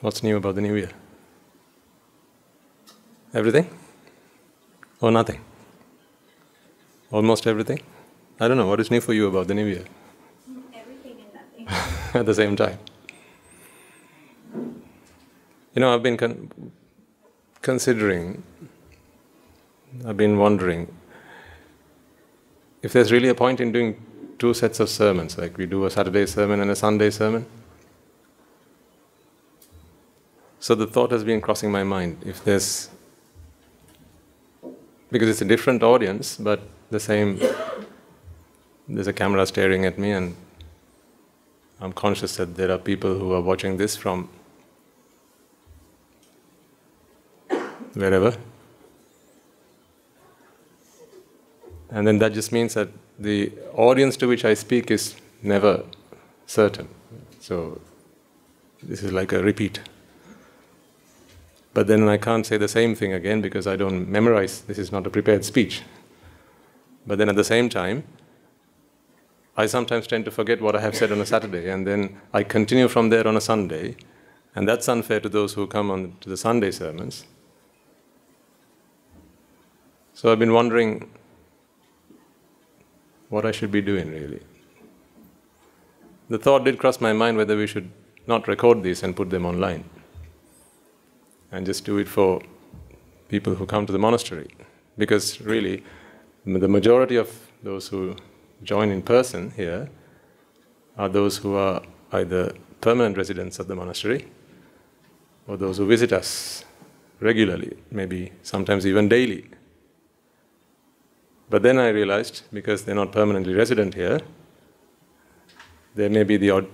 What's new about the new year? Everything? Or nothing? Almost everything? I don't know. What is new for you about the new year? Everything and nothing. At the same time. You know, I've been con- considering, I've been wondering if there's really a point in doing two sets of sermons, like we do a Saturday sermon and a Sunday sermon. So the thought has been crossing my mind if there's, because it's a different audience, but the same, there's a camera staring at me, and I'm conscious that there are people who are watching this from wherever. And then that just means that the audience to which I speak is never certain. So this is like a repeat. But then I can't say the same thing again because I don't memorize, this is not a prepared speech. But then at the same time, I sometimes tend to forget what I have said on a Saturday, and then I continue from there on a Sunday, and that's unfair to those who come on to the Sunday sermons. So I've been wondering what I should be doing really. The thought did cross my mind whether we should not record these and put them online and just do it for people who come to the monastery. Because really, the majority of those who join in person here are those who are either permanent residents of the monastery or those who visit us regularly, maybe sometimes even daily. But then I realized, because they're not permanently resident here, there may be the odd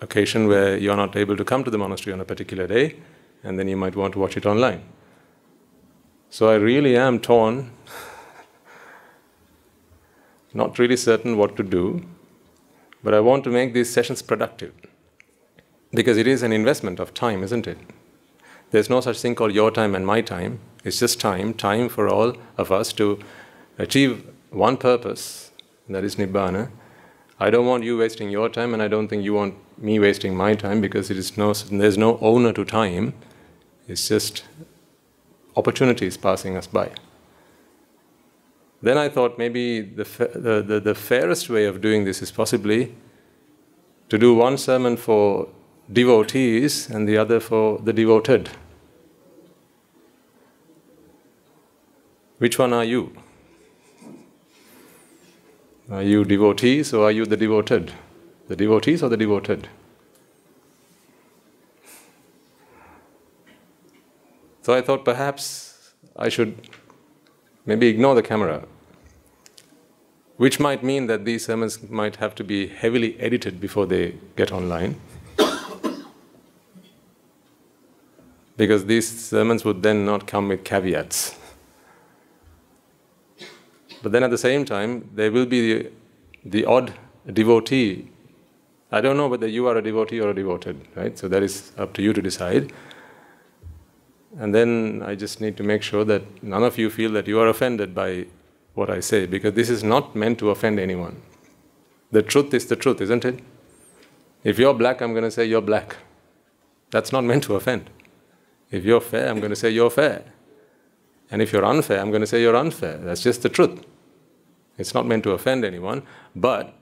occasion where you're not able to come to the monastery on a particular day, and then you might want to watch it online. So I really am torn, not really certain what to do, but I want to make these sessions productive. Because it is an investment of time, isn't it? There's no such thing called your time and my time. It's just time, time for all of us to achieve one purpose, that is Nibbana. I don't want you wasting your time, and I don't think you want me wasting my time because it is no, there's no owner to time. It's just opportunities passing us by. Then I thought maybe the, the, the, the fairest way of doing this is possibly to do one sermon for devotees and the other for the devoted. Which one are you? Are you devotees or are you the devoted? The devotees or the devoted? So I thought perhaps I should maybe ignore the camera, which might mean that these sermons might have to be heavily edited before they get online. because these sermons would then not come with caveats. But then at the same time, there will be the, the odd devotee. I don't know whether you are a devotee or a devoted, right? So that is up to you to decide. And then I just need to make sure that none of you feel that you are offended by what I say, because this is not meant to offend anyone. The truth is the truth, isn't it? If you're black, I'm going to say you're black. That's not meant to offend. If you're fair, I'm going to say you're fair. And if you're unfair, I'm going to say you're unfair. That's just the truth. It's not meant to offend anyone, but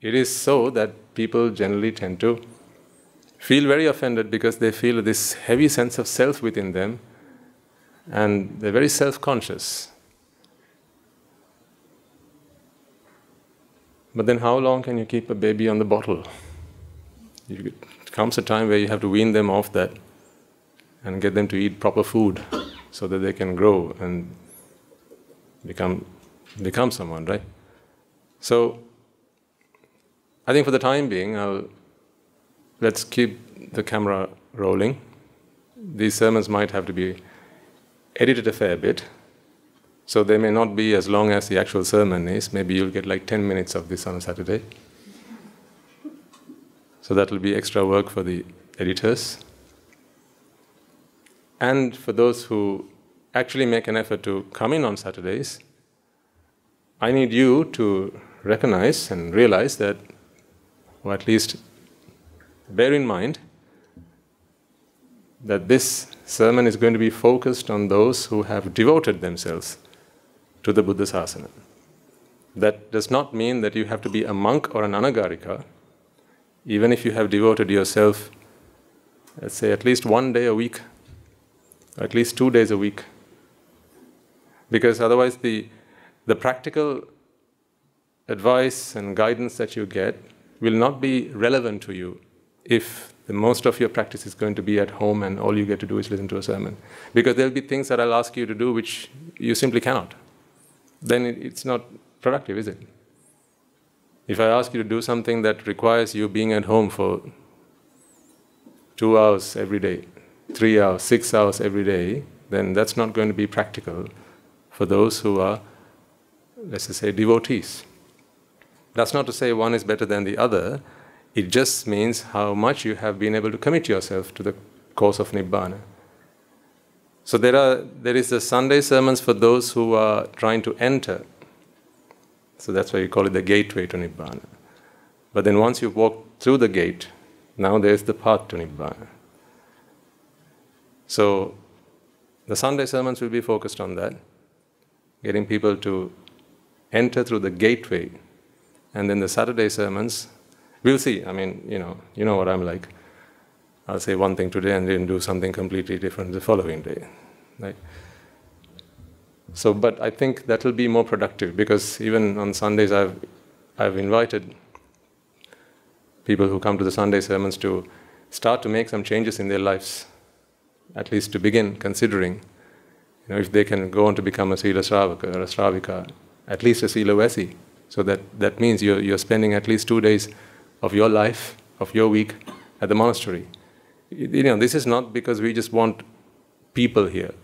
it is so that people generally tend to feel very offended because they feel this heavy sense of self within them and they're very self conscious. But then, how long can you keep a baby on the bottle? It comes a time where you have to wean them off that and get them to eat proper food so that they can grow and become, become someone, right? So, I think for the time being, I'll, let's keep the camera rolling. These sermons might have to be edited a fair bit, so they may not be as long as the actual sermon is. Maybe you'll get like 10 minutes of this on a Saturday. So that will be extra work for the editors. And for those who actually make an effort to come in on Saturdays, I need you to recognize and realize that, or at least bear in mind, that this sermon is going to be focused on those who have devoted themselves to the Buddha Sasana. That does not mean that you have to be a monk or an anagarika, even if you have devoted yourself, let's say, at least one day a week, at least two days a week. Because otherwise, the, the practical advice and guidance that you get will not be relevant to you if the most of your practice is going to be at home and all you get to do is listen to a sermon. Because there'll be things that I'll ask you to do which you simply cannot. Then it's not productive, is it? If I ask you to do something that requires you being at home for two hours every day, three hours, six hours every day, then that's not going to be practical for those who are, let's just say, devotees. That's not to say one is better than the other, it just means how much you have been able to commit yourself to the cause of Nibbana. So there are there is the Sunday sermons for those who are trying to enter. So that's why you call it the gateway to Nibbana. But then once you've walked through the gate, now there's the path to Nibbana. So the Sunday sermons will be focused on that, getting people to enter through the gateway. And then the Saturday sermons We'll see. I mean, you know, you know what I'm like. I'll say one thing today and then do something completely different the following day. Right? So, but I think that will be more productive because even on Sundays, I've, I've invited people who come to the Sunday sermons to start to make some changes in their lives, at least to begin considering, you know, if they can go on to become a Sila Sravaka or a Sravika, at least a Sila Vasi. So that, that means you're, you're spending at least two days of your life, of your week at the monastery. You know, this is not because we just want people here.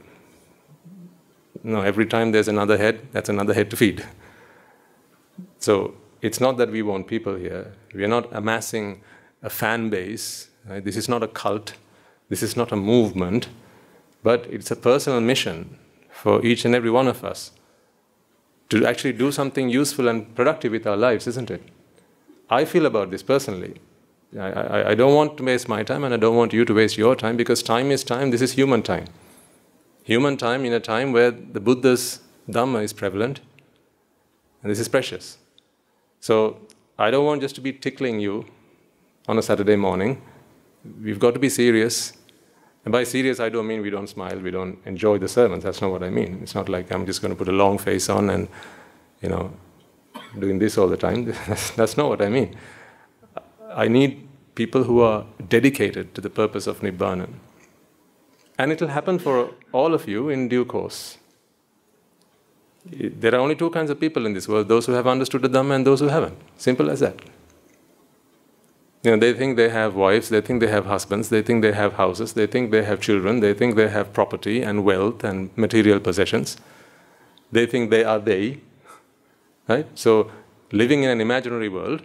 No, every time there's another head, that's another head to feed. So it's not that we want people here. We are not amassing a fan base. Right? This is not a cult. This is not a movement. But it's a personal mission for each and every one of us to actually do something useful and productive with our lives, isn't it? I feel about this personally. I, I, I, don't want to waste my time and I don't want you to waste your time because time is time. This is human time. Human time in a time where the Buddha's Dhamma is prevalent and this is precious. So I don't want just to be tickling you on a Saturday morning. We've got to be serious. And by serious, I don't mean we don't smile, we don't enjoy the sermons. That's not what I mean. It's not like I'm just going to put a long face on and, you know, doing this all the time. That's not what I mean. I need people who are dedicated to the purpose of Nibbana. And it will happen for all of you in due course. There are only two kinds of people in this world those who have understood the Dhamma and those who haven't. Simple as that. You know, they think they have wives, they think they have husbands, they think they have houses, they think they have children, they think they have property and wealth and material possessions. They think they are they, Right? So, living in an imaginary world,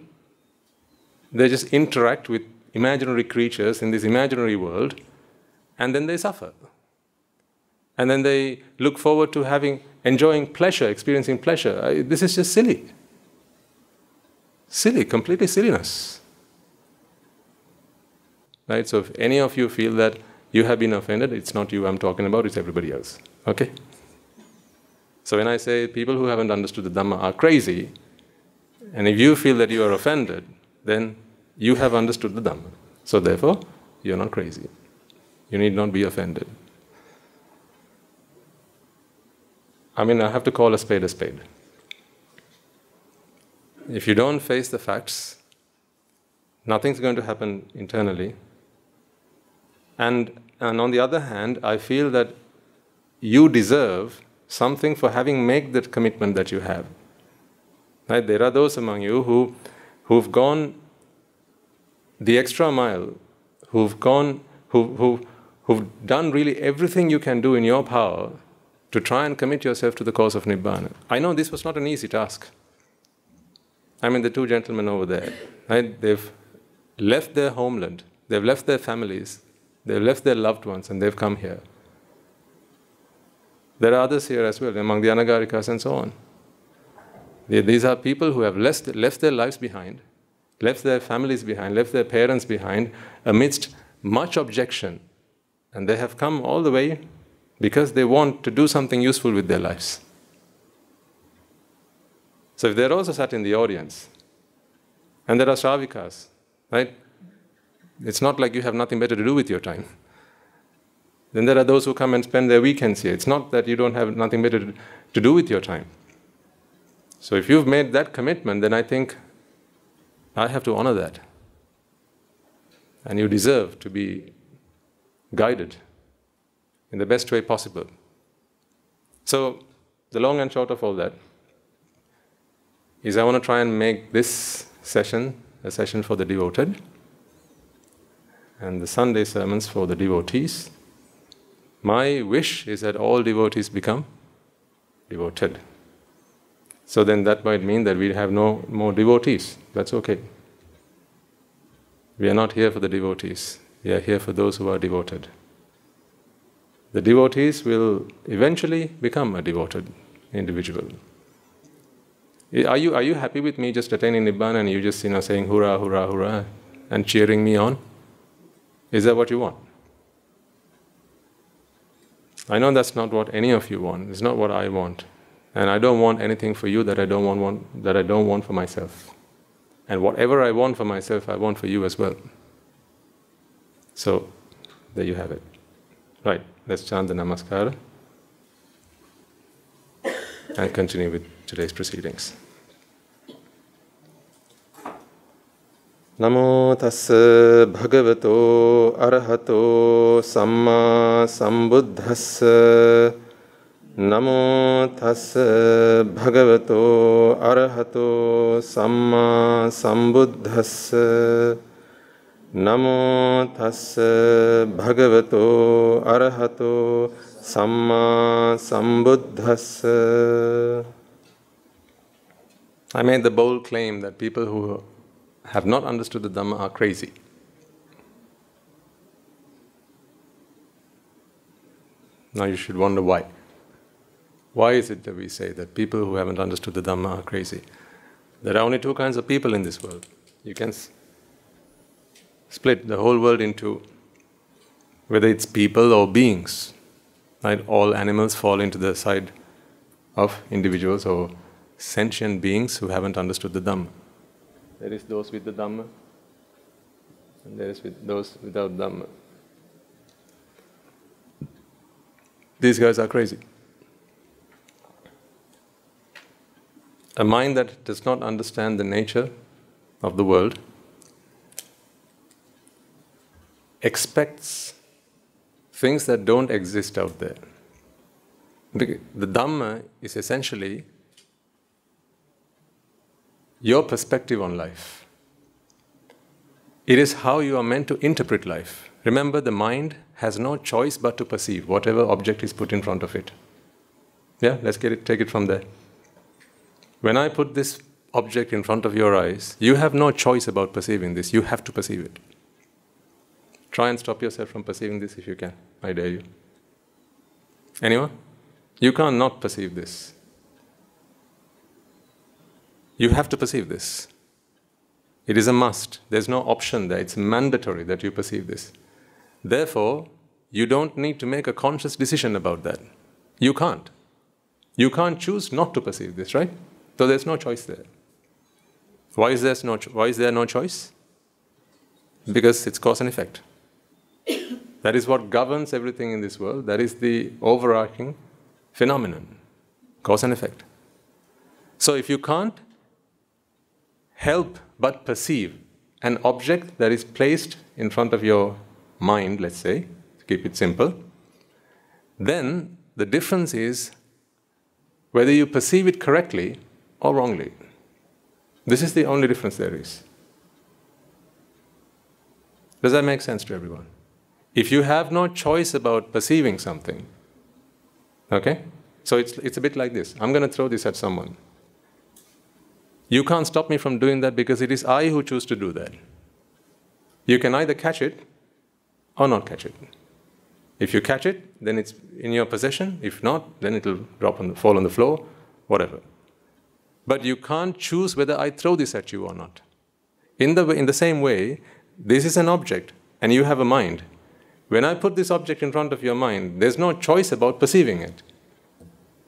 they just interact with imaginary creatures in this imaginary world, and then they suffer. And then they look forward to having, enjoying pleasure, experiencing pleasure. I, this is just silly. Silly, completely silliness. Right? So, if any of you feel that you have been offended, it's not you I'm talking about, it's everybody else. Okay? So when I say people who haven't understood the Dhamma are crazy, and if you feel that you are offended, then you have understood the Dhamma. So therefore, you're not crazy. You need not be offended. I mean, I have to call a spade a spade. If you don't face the facts, nothing's going to happen internally. And, and on the other hand, I feel that you deserve something for having made that commitment that you have. Right? There are those among you who, who've gone the extra mile, who've gone, who, who, who've done really everything you can do in your power to try and commit yourself to the cause of Nibbana. I know this was not an easy task. I mean, the two gentlemen over there, right? They've left their homeland, they've left their families, they've left their loved ones, and they've come here. There are others here as well, among the Anagarikas and so on. These are people who have left, left their lives behind, left their families behind, left their parents behind, amidst much objection And they have come all the way because they want to do something useful with their lives. So if they're also sat in the audience, and there are Shravikas, right? It's not like you have nothing better to do with your time. Then there are those who come and spend their weekends here. It's not that you don't have nothing better to, do with your time. So if you've made that commitment, then I think I have to honor that. And you deserve to be guided in the best way possible. So, the long and short of all that is I want to try and make this session a session for the devoted and the Sunday sermons for the devotees. My wish is that all devotees become devoted. So then that might mean that we have no more devotees. That's okay. We are not here for the devotees, we are here for those who are devoted. The devotees will eventually become a devoted individual. Are you, are you happy with me just attaining Nibbana and you just you know, saying hurrah, hurrah, hurrah and cheering me on? Is that what you want? I know that's not what any of you want. It's not what I want. And I don't want anything for you that I don't want, want that I don't want for myself. And whatever I want for myself, I want for you as well. So, there you have it. Right, let's chant the Namaskara and continue with today's proceedings. නමෝ තස්ස භගවතෝ අරහතෝ සම්මා සම්බුද්දස්ස නමෝ තස්ස භගවතෝ අරහතෝ සම්මා සම්බුද්දස්ස නමෝ තස්ස භගවතෝ අරහතෝ සම්මා සම්බුද්දස්ස I made the bold claim that people who have not understood the Dhamma are crazy. Now you should wonder why. Why is it that we say that people who haven't understood the Dhamma are crazy? There are only two kinds of people in this world. You can split the whole world into whether it's people or beings. Right? All animals fall into the side of individuals or sentient beings who haven't understood the Dhamma. There is those with the Dhamma, and there is with those without Dhamma. These guys are crazy. A mind that does not understand the nature of the world expects things that don't exist out there. The Dhamma is essentially your perspective on life. It is how you are meant to interpret life. Remember, the mind has no choice but to perceive whatever object is put in front of it. Yeah, let's get it, take it from there. When I put this object in front of your eyes, you have no choice about perceiving this. You have to perceive it. Try and stop yourself from perceiving this if you can. I dare you. Anyone? You can't not perceive this. You have to perceive this. It is a must. There's no option there. It's mandatory that you perceive this. Therefore, you don't need to make a conscious decision about that. You can't. You can't choose not to perceive this, right? So there's no choice there. Why is there no, why is there no choice? Because it's cause and effect. that is what governs everything in this world. That is the overarching phenomenon cause and effect. So if you can't help but perceive an object that is placed in front of your mind, let's say, to keep it simple, then the difference is whether you perceive it correctly or wrongly. This is the only difference there is. Does that make sense to everyone? If you have no choice about perceiving something, okay? So it's, it's a bit like this I'm going to throw this at someone. You can't stop me from doing that because it is I who choose to do that. You can either catch it or not catch it. If you catch it, then it's in your possession. If not, then it'll drop on the, fall on the floor, whatever. But you can't choose whether I throw this at you or not. In the, in the same way, this is an object and you have a mind. When I put this object in front of your mind, there's no choice about perceiving it.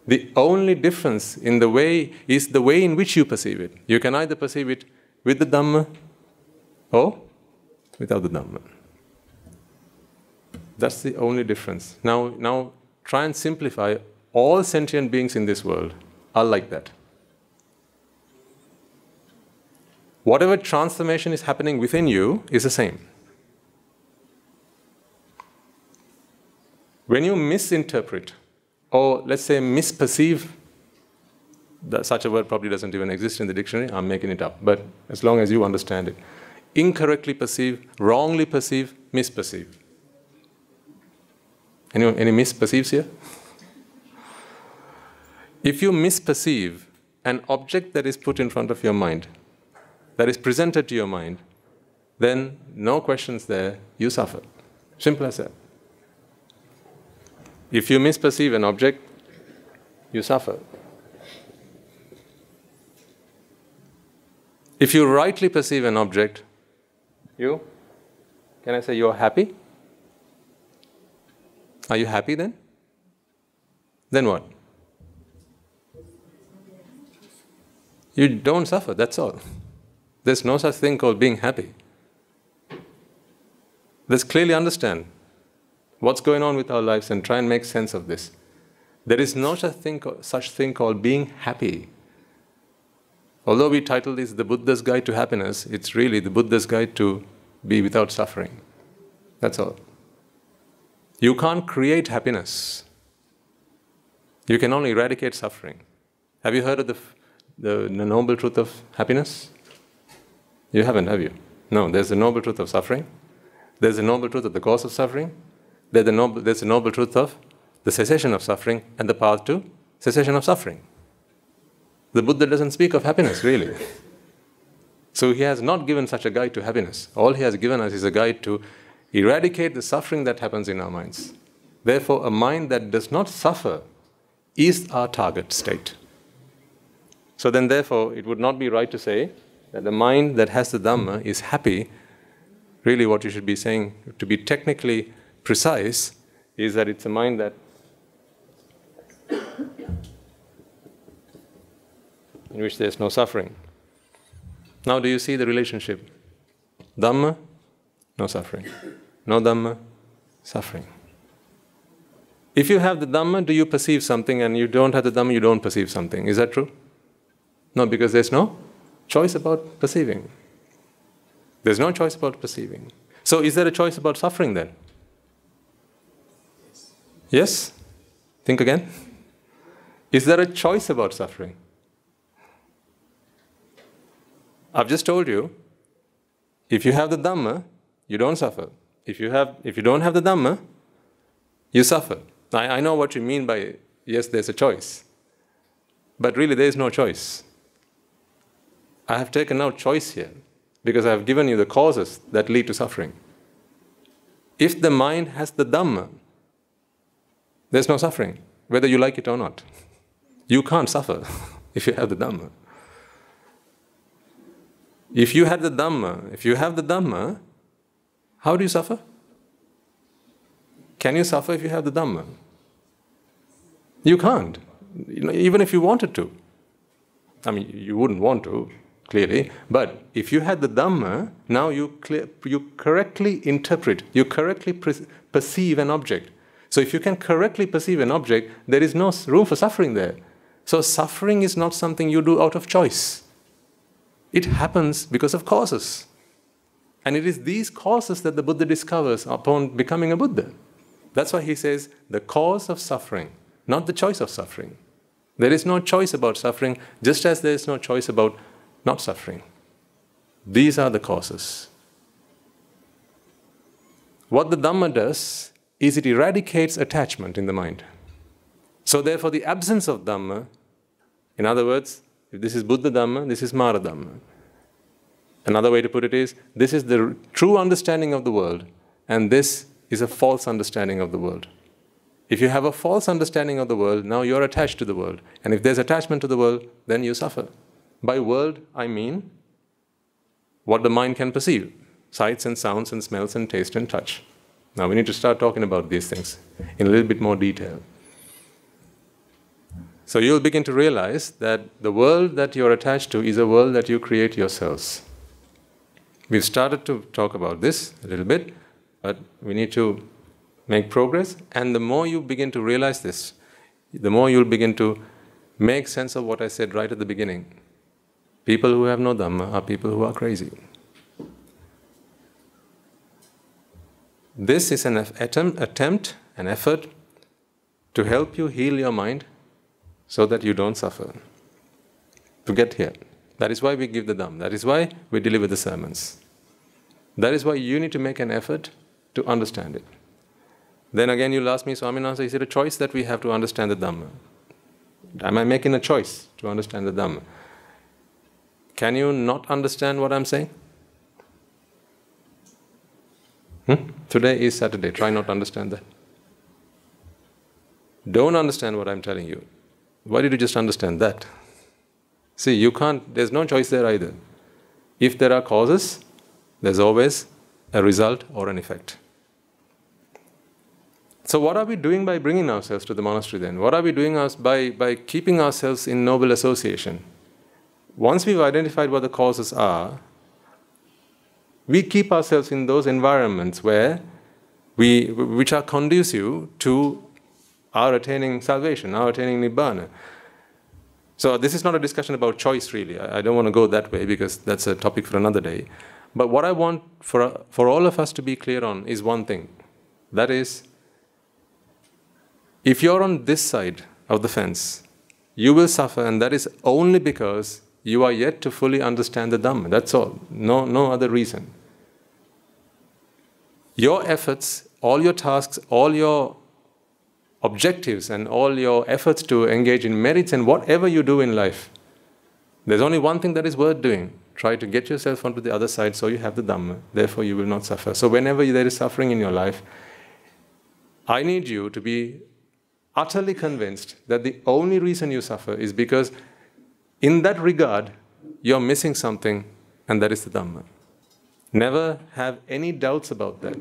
The only difference in the way is the way in which you perceive it. You can either perceive it with the Dhamma or without the Dhamma. That's the only difference. Now, now try and simplify all sentient beings in this world are like that. Whatever transformation is happening within you is the same. When you misinterpret, or let's say misperceive, such a word probably doesn't even exist in the dictionary, I'm making it up, but as long as you understand it. Incorrectly perceive, wrongly perceive, misperceive. Anyone, any misperceives here? If you misperceive an object that is put in front of your mind, that is presented to your mind, then no questions there, you suffer. Simple as that. If you misperceive an object, you suffer. If you rightly perceive an object, you, can I say you're happy? Are you happy then? Then what? You don't suffer, that's all. There's no such thing called being happy. Let's clearly understand what's going on with our lives and try and make sense of this. There is no such thing, such thing called being happy. Although we title this the Buddha's Guide to Happiness, it's really the Buddha's Guide to be without suffering. That's all. You can't create happiness. You can only eradicate suffering. Have you heard of the, the, the noble truth of happiness? You haven't, have you? No, there's the noble truth of suffering. There's the noble truth of the cause of suffering. There's the noble, there's the noble truth of the cessation of suffering and the path to cessation of suffering. The Buddha doesn't speak of happiness, really. So he has not given such a guide to happiness. All he has given us is a guide to eradicate the suffering that happens in our minds. Therefore, a mind that does not suffer is our target state. So then, therefore, it would not be right to say that the mind that has the Dhamma is happy. Really, what you should be saying, to be technically precise, is that it's a mind that in which there's no suffering. Now, do you see the relationship? Dhamma, no suffering. No Dhamma, suffering. If you have the Dhamma, do you perceive something and you don't have the Dhamma, you don't perceive something? Is that true? No, because there's no choice about perceiving. There's no choice about perceiving. So, is there a choice about suffering then? Yes? Think again. Is there a choice about suffering? I've just told you if you have the Dhamma, you don't suffer. If you, have, if you don't have the Dhamma, you suffer. I, I know what you mean by yes, there's a choice. But really, there is no choice. I have taken out choice here because I have given you the causes that lead to suffering. If the mind has the Dhamma, there's no suffering, whether you like it or not. You can't suffer if you have the Dhamma. If you had the Dhamma, if you have the Dhamma, how do you suffer? Can you suffer if you have the Dhamma? You can't, even if you wanted to. I mean, you wouldn't want to, clearly, but if you had the Dhamma, now you, clear, you correctly interpret, you correctly perceive an object. So if you can correctly perceive an object, there is no room for suffering there. So suffering is not something you do out of choice. It happens because of causes. And it is these causes that the Buddha discovers upon becoming a Buddha. That's why he says the cause of suffering, not the choice of suffering. There is no choice about suffering, just as there is no choice about not suffering. These are the causes. What the Dhamma does is it eradicates attachment in the mind. So, therefore, the absence of Dhamma, in other words, if this is Buddha Dhamma, this is Mara Dhamma. Another way to put it is this is the true understanding of the world, and this is a false understanding of the world. If you have a false understanding of the world, now you're attached to the world. And if there's attachment to the world, then you suffer. By world, I mean what the mind can perceive sights and sounds and smells and taste and touch. Now we need to start talking about these things in a little bit more detail. So you'll begin to realize that the world that you're attached to is a world that you create yourselves. We've started to talk about this a little bit, but we need to make progress. And the more you begin to realize this, the more you'll begin to make sense of what I said right at the beginning. People who have no Dhamma are people who are crazy. This is an attempt, attempt, an effort to help you heal your mind so that you don't suffer. To get here. That is why we give the Dham. That is why we deliver the sermons. That is why you need to make an effort to understand it. Then again, you'll ask me, Swaminatha, is it a choice that we have to understand the Dhamma? Am I making a choice to understand the Dhamma? Can you not understand what I'm saying? Hmm? Today is Saturday. Try not to understand that. Don't understand what I'm telling you. Why did you just understand that? See, you can't, there's no choice there either. If there are causes, there's always a result or an effect. So, what are we doing by bringing ourselves to the monastery then? What are we doing us by, by keeping ourselves in noble association? Once we've identified what the causes are, we keep ourselves in those environments where we, which are conducive to our attaining salvation, our attaining nibbana. So this is not a discussion about choice, really. I, don't want to go that way because that's a topic for another day. But what I want for, for all of us to be clear on is one thing. That is, if you're on this side of the fence, you will suffer, and that is only because you are yet to fully understand the Dhamma. That's all. No, no other reason. Your efforts, all your tasks, all your objectives, and all your efforts to engage in merits and whatever you do in life, there's only one thing that is worth doing. Try to get yourself onto the other side so you have the Dhamma. Therefore, you will not suffer. So, whenever there is suffering in your life, I need you to be utterly convinced that the only reason you suffer is because in that regard, you're missing something, and that is the Dhamma. Never have any doubts about that.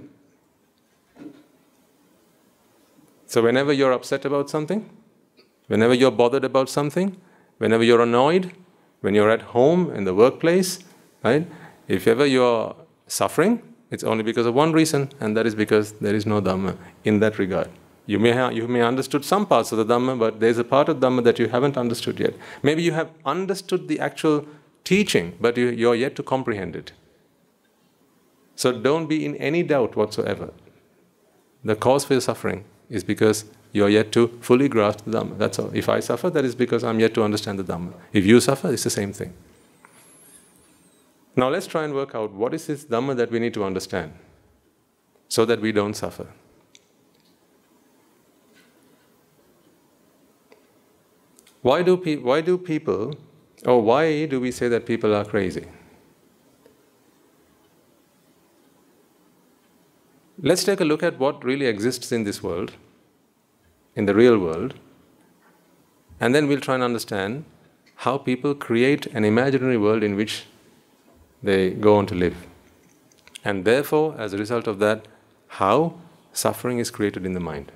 So, whenever you're upset about something, whenever you're bothered about something, whenever you're annoyed, when you're at home, in the workplace, right? If ever you're suffering, it's only because of one reason, and that is because there is no Dhamma in that regard. You may have you may understood some parts of the Dhamma, but there's a part of Dhamma that you haven't understood yet. Maybe you have understood the actual teaching, but you, you're yet to comprehend it. So don't be in any doubt whatsoever. The cause for your suffering is because you are yet to fully grasp the Dhamma. That's all. If I suffer, that is because I'm yet to understand the Dhamma. If you suffer, it's the same thing. Now let's try and work out what is this Dhamma that we need to understand so that we don't suffer. Why do, pe- why do people, or why do we say that people are crazy? Let's take a look at what really exists in this world, in the real world, and then we'll try and understand how people create an imaginary world in which they go on to live. And therefore, as a result of that, how suffering is created in the mind.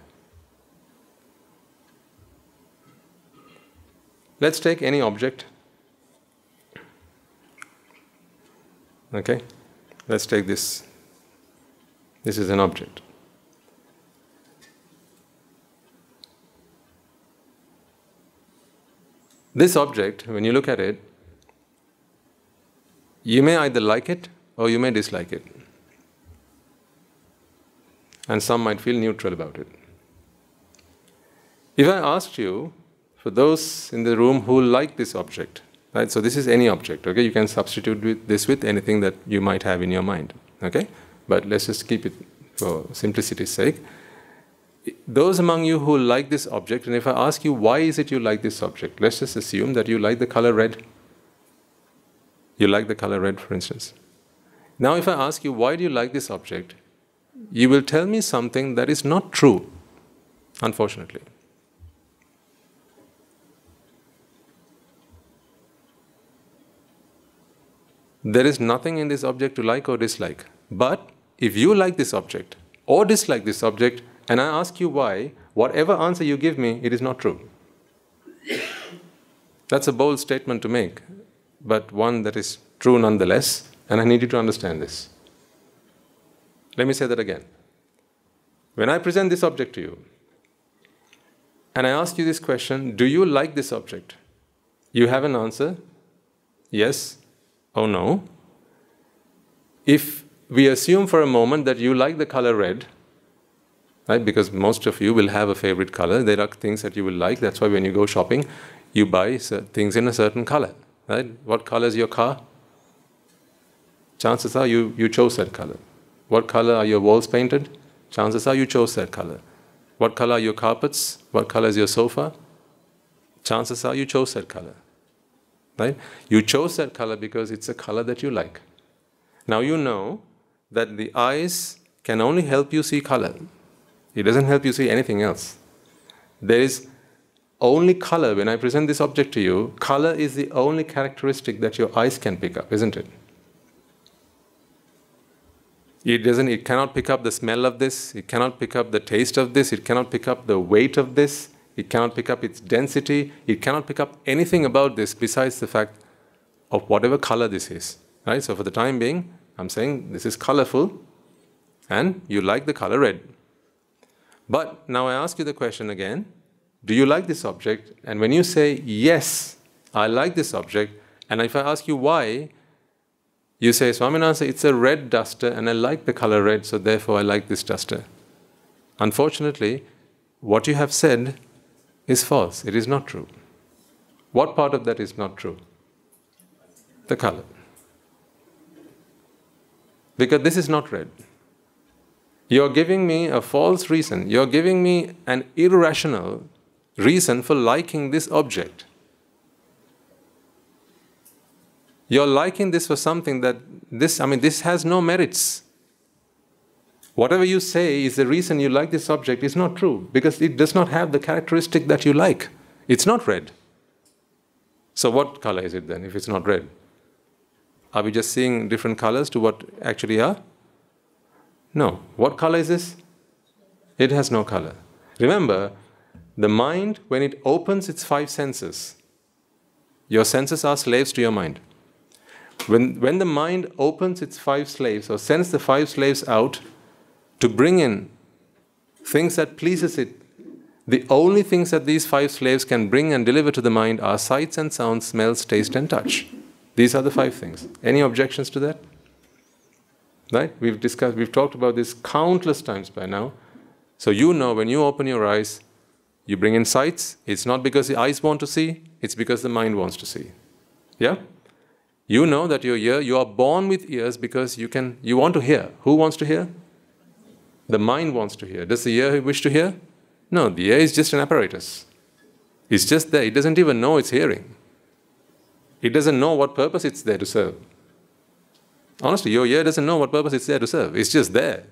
Let's take any object. Okay? Let's take this. This is an object. This object, when you look at it, you may either like it or you may dislike it. And some might feel neutral about it. If I asked you, for those in the room who like this object, right? So this is any object, okay? You can substitute with this with anything that you might have in your mind, okay? But let's just keep it for simplicity's sake. Those among you who like this object, and if I ask you why is it you like this object, let's just assume that you like the color red. You like the color red, for instance. Now, if I ask you why do you like this object, you will tell me something that is not true, unfortunately. There is nothing in this object to like or dislike. But if you like this object, or dislike this object, and I ask you why, whatever answer you give me, it is not true. That's a bold statement to make, but one that is true nonetheless, and I need you to understand this. Let me say that again. When I present this object to you, and I ask you this question Do you like this object? You have an answer yes or no. If we assume for a moment that you like the color red, right? Because most of you will have a favorite color. There are things that you will like. That's why when you go shopping, you buy things in a certain color, right? What color is your car? Chances are you, you chose that color. What color are your walls painted? Chances are you chose that color. What color are your carpets? What color is your sofa? Chances are you chose that color. Right? You chose that color because it's a color that you like. Now you know that the eyes can only help you see color. It doesn't help you see anything else. There is only color. When I present this object to you, color is the only characteristic that your eyes can pick up, isn't it? It doesn't, it cannot pick up the smell of this, it cannot pick up the taste of this, it cannot pick up the weight of this, it cannot pick up its density, it cannot pick up anything about this besides the fact of whatever color this is. Right? So for the time being, I'm saying this is colorful and you like the color red. But now I ask you the question again do you like this object? And when you say, yes, I like this object, and if I ask you why, you say, Swaminatha, it's a red duster, and I like the color red, so therefore I like this duster. Unfortunately, what you have said is false. It is not true. What part of that is not true? The color. Because this is not red. You're giving me a false reason. You're giving me an irrational reason for liking this object. You're liking this for something that this, I mean, this has no merits. Whatever you say is the reason you like this object is not true because it does not have the characteristic that you like. It's not red. So, what color is it then if it's not red? Are we just seeing different colors to what actually are? No. What color is this? It has no color. Remember, the mind, when it opens its five senses, your senses are slaves to your mind. When, when the mind opens its five slaves or sends the five slaves out to bring in things that pleases it, the only things that these five slaves can bring and deliver to the mind are sights and sounds, smells, taste, and touch. These are the five things. Any objections to that? Right? We've discussed, we've talked about this countless times by now. So you know when you open your eyes, you bring in sights, it's not because the eyes want to see, it's because the mind wants to see. Yeah? You know that your ear, you are born with ears because you can you want to hear. Who wants to hear? The mind wants to hear. Does the ear wish to hear? No, the ear is just an apparatus. It's just there. It doesn't even know it's hearing. It doesn't know what purpose it's there to serve. Honestly, your ear doesn't know what purpose it's there to serve. It's just there.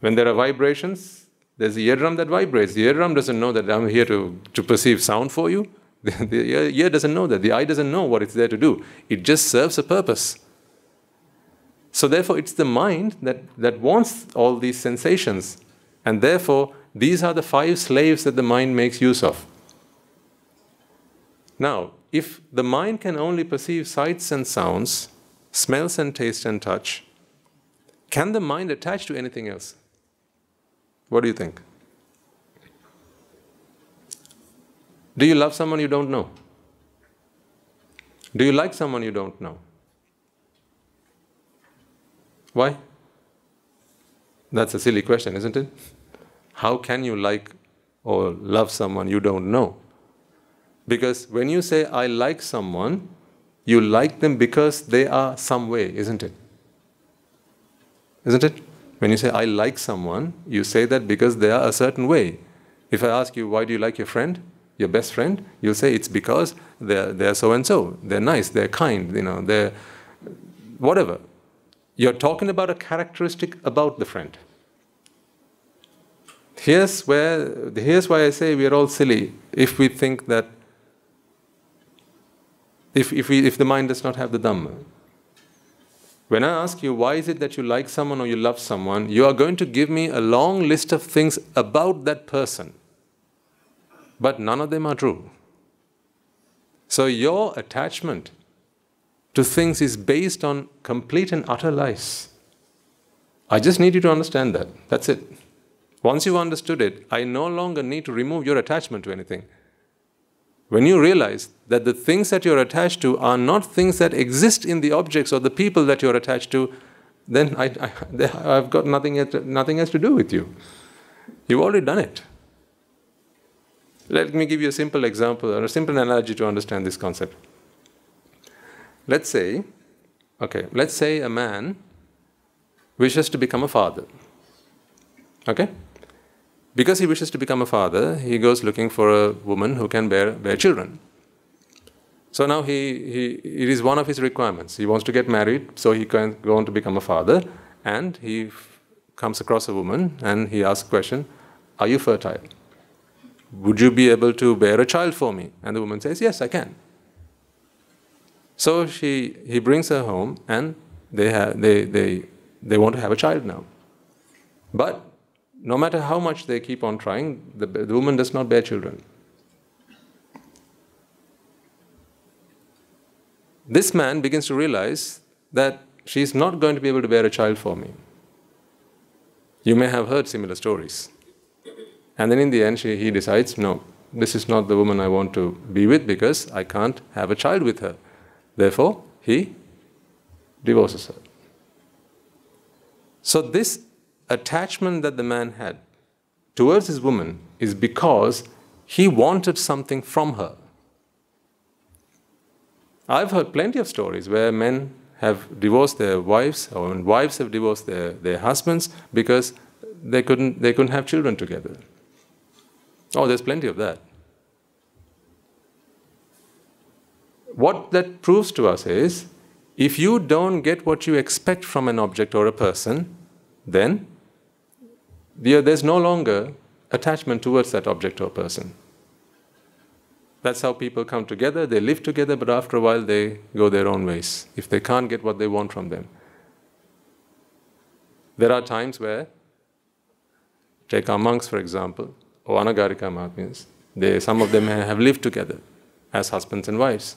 When there are vibrations, there's the eardrum that vibrates. The eardrum doesn't know that I'm here to, to perceive sound for you. The, the ear doesn't know that. The eye doesn't know what it's there to do. It just serves a purpose. So, therefore, it's the mind that, that wants all these sensations. And therefore, these are the five slaves that the mind makes use of. Now, if the mind can only perceive sights and sounds, smells and taste and touch, can the mind attach to anything else? What do you think? Do you love someone you don't know? Do you like someone you don't know? Why? That's a silly question, isn't it? How can you like or love someone you don't know? Because when you say, I like someone, you like them because they are some way, isn't it? Isn't it? When you say, I like someone, you say that because they are a certain way. If I ask you, why do you like your friend, your best friend, you'll say, it's because they're, they're so and so. They're nice, they're kind, you know, they're whatever. You're talking about a characteristic about the friend. Here's, where, here's why I say we are all silly if we think that if, if, we, if the mind does not have the Dhamma. When I ask you why is it that you like someone or you love someone, you are going to give me a long list of things about that person. But none of them are true. So your attachment to things is based on complete and utter lies. I just need you to understand that. That's it. Once you've understood it, I no longer need to remove your attachment to anything. When you realize that the things that you're attached to are not things that exist in the objects or the people that you're attached to, then I, have got nothing, nothing else to do with you. You've already done it. Let me give you a simple example or a simple analogy to understand this concept. Let's say, okay, let's say a man wishes to become a father. Okay? Because he wishes to become a father, he goes looking for a woman who can bear, bear children. So now he, he, it is one of his requirements. He wants to get married, so he can go on to become a father, and he comes across a woman and he asks a question Are you fertile? Would you be able to bear a child for me? And the woman says, Yes, I can. So she, he brings her home, and they, have, they, they, they want to have a child now. But no matter how much they keep on trying, the, the woman does not bear children. This man begins to realize that she's not going to be able to bear a child for me. You may have heard similar stories. And then in the end, she, he decides, no, this is not the woman I want to be with because I can't have a child with her. Therefore, he divorces her. So, this attachment that the man had towards his woman is because he wanted something from her. I've heard plenty of stories where men have divorced their wives, or wives have divorced their, their husbands because they couldn't, they couldn't have children together. Oh, there's plenty of that. What that proves to us is if you don't get what you expect from an object or a person, then there's no longer attachment towards that object or person. That's how people come together, they live together, but after a while they go their own ways if they can't get what they want from them. There are times where, take our monks for example, or Anagarika Mahatmyas, they, some of them have lived together as husbands and wives.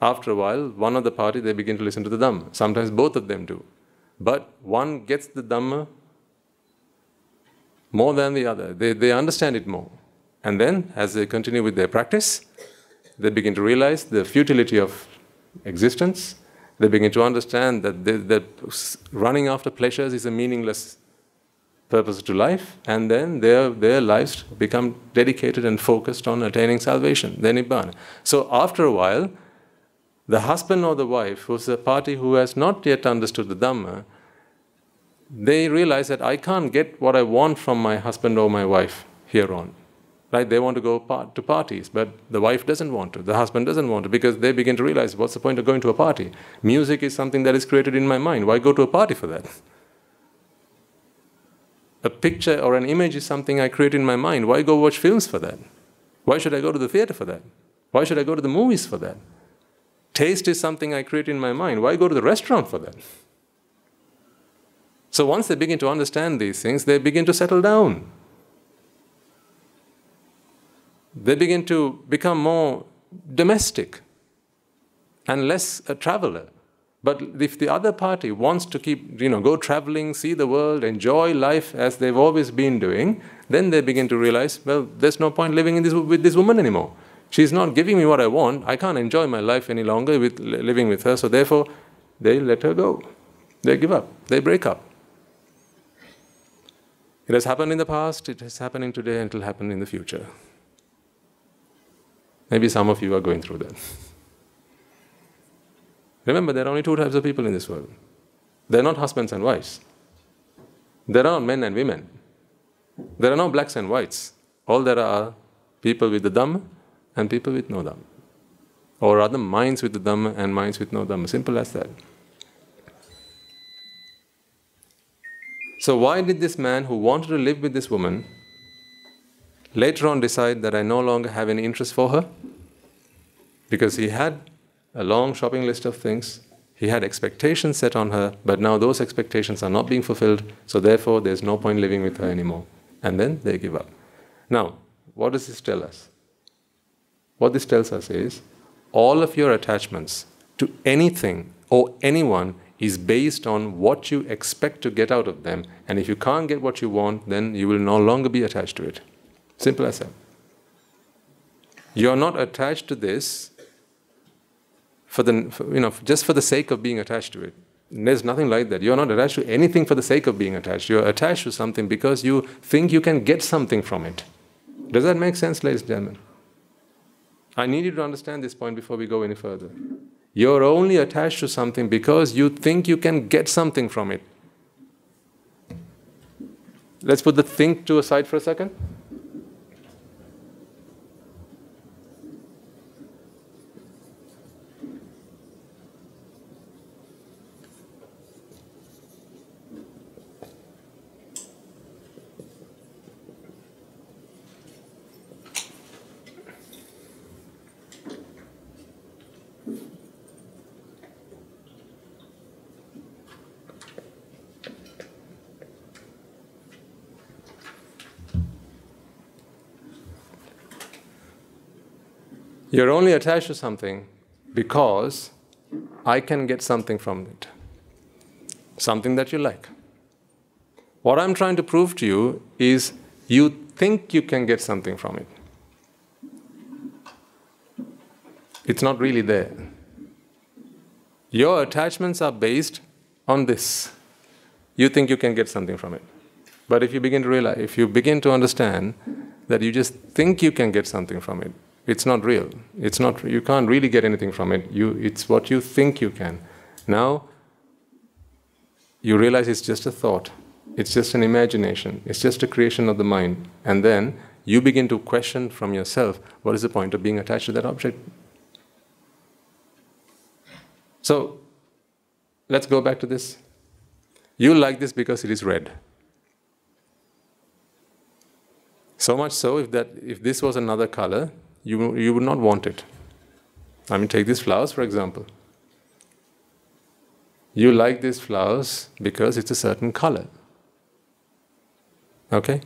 After a while, one of the party they begin to listen to the Dhamma. Sometimes both of them do. But one gets the Dhamma more than the other. They, they understand it more. And then, as they continue with their practice, they begin to realize the futility of existence. They begin to understand that, they, that running after pleasures is a meaningless purpose to life, and then their, their lives become dedicated and focused on attaining salvation, the Nibbana. So, after a while, the husband or the wife, who's a party who has not yet understood the Dhamma, they realize that I can't get what I want from my husband or my wife here on. Right? They want to go to parties, but the wife doesn't want to, the husband doesn't want to, because they begin to realize what's the point of going to a party? Music is something that is created in my mind. Why go to a party for that? A picture or an image is something I create in my mind. Why go watch films for that? Why should I go to the theater for that? Why should I go to the movies for that? Taste is something I create in my mind. Why go to the restaurant for that? So once they begin to understand these things, they begin to settle down. They begin to become more domestic and less a traveler. But if the other party wants to keep, you know, go traveling, see the world, enjoy life as they've always been doing, then they begin to realize, well, there's no point living in this, with this woman anymore. She's not giving me what I want. I can't enjoy my life any longer with living with her. So therefore, they let her go. They give up. They break up. It has happened in the past, it is happening today, and it will happen in the future. Maybe some of you are going through that. Remember, there are only two types of people in this world. They're not husbands and wives. There are men and women. There are no blacks and whites. All there are people with the Dhamma and people with no Dhamma. Or rather, minds with the Dhamma and minds with no Dhamma. Simple as that. So, why did this man who wanted to live with this woman later on decide that I no longer have any interest for her? Because he had a long shopping list of things. He had expectations set on her, but now those expectations are not being fulfilled, so therefore there's no point living with her anymore. And then they give up. Now, what does this tell us? What this tells us is all of your attachments to anything or anyone is based on what you expect to get out of them. And if you can't get what you want, then you will no longer be attached to it. Simple as that. You're not attached to this for the, for, you know, just for the sake of being attached to it. There's nothing like that. You're not attached to anything for the sake of being attached. You're attached to something because you think you can get something from it. Does that make sense, ladies and gentlemen? I need you to understand this point before we go any further. You're only attached to something because you think you can get something from it. Let's put the think to a side for a second. You're only attached to something because I can get something from it, something that you like. What I'm trying to prove to you is you think you can get something from it. It's not really there. Your attachments are based on this. You think you can get something from it. But if you begin to realize, if you begin to understand that you just think you can get something from it, it's not real. It's not, you can't really get anything from it. You, it's what you think you can. Now, you realize it's just a thought. It's just an imagination. It's just a creation of the mind. And then you begin to question from yourself what is the point of being attached to that object? So, let's go back to this. You like this because it is red. So much so, if, that, if this was another color, you, you would not want it. I mean, take these flowers, for example. You like these flowers because it's a certain color. Okay?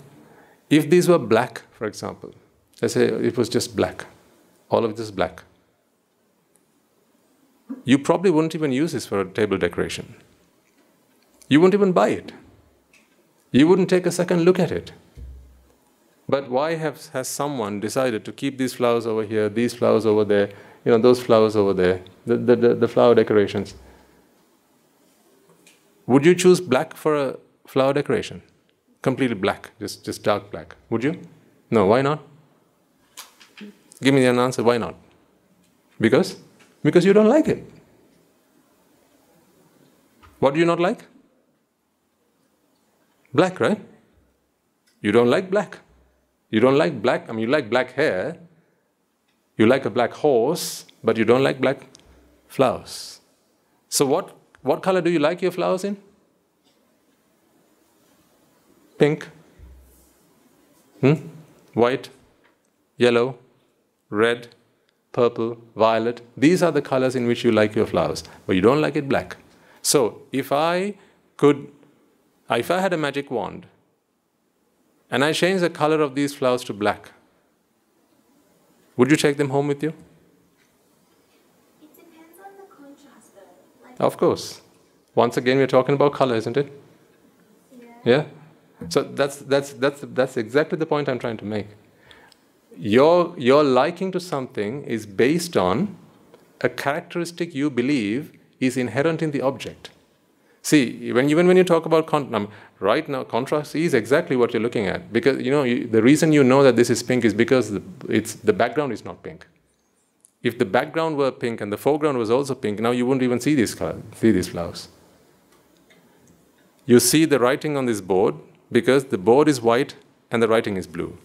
If these were black, for example, let's say it was just black, all of this black, you probably wouldn't even use this for a table decoration. You wouldn't even buy it. You wouldn't take a second look at it. But why have, has someone decided to keep these flowers over here, these flowers over there, you know, those flowers over there, the, the, the, the flower decorations? Would you choose black for a flower decoration? Completely black, just, just dark black. Would you? No, why not? Give me an answer, why not? Because? Because you don't like it. What do you not like? Black, right? You don't like black. You don't like black, I mean, you like black hair, you like a black horse, but you don't like black flowers. So, what, what color do you like your flowers in? Pink? Hmm? White? Yellow? Red? Purple? Violet? These are the colors in which you like your flowers, but you don't like it black. So, if I could, if I had a magic wand and I change the color of these flowers to black, would you take them home with you? It depends on the contrast, though. Like, Of course. Once again, we're talking about color, isn't it? yeah. Yeah? So that's, that's, that's, that's exactly the point I'm trying to make. Your, your liking to something is based on a characteristic you believe is inherent in the object. See, when, even when you talk about con- right now, contrast is exactly what you're looking at because you know you, the reason you know that this is pink is because the, it's the background is not pink. If the background were pink and the foreground was also pink, now you wouldn't even see these see these flowers. You see the writing on this board because the board is white and the writing is blue.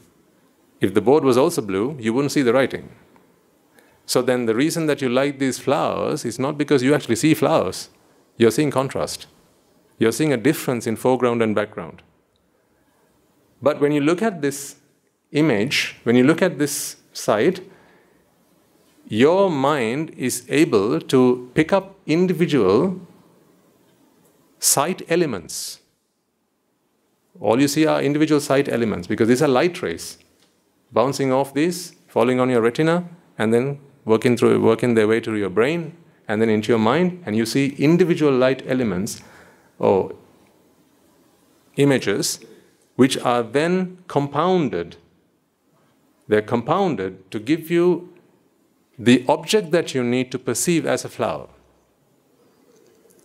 If the board was also blue, you wouldn't see the writing. So then the reason that you like these flowers is not because you actually see flowers. You're seeing contrast. You're seeing a difference in foreground and background. But when you look at this image, when you look at this site, your mind is able to pick up individual sight elements. All you see are individual sight elements because these are light rays bouncing off these, falling on your retina, and then working through working their way through your brain and then into your mind, and you see individual light elements or images which are then compounded. They're compounded to give you the object that you need to perceive as a flower.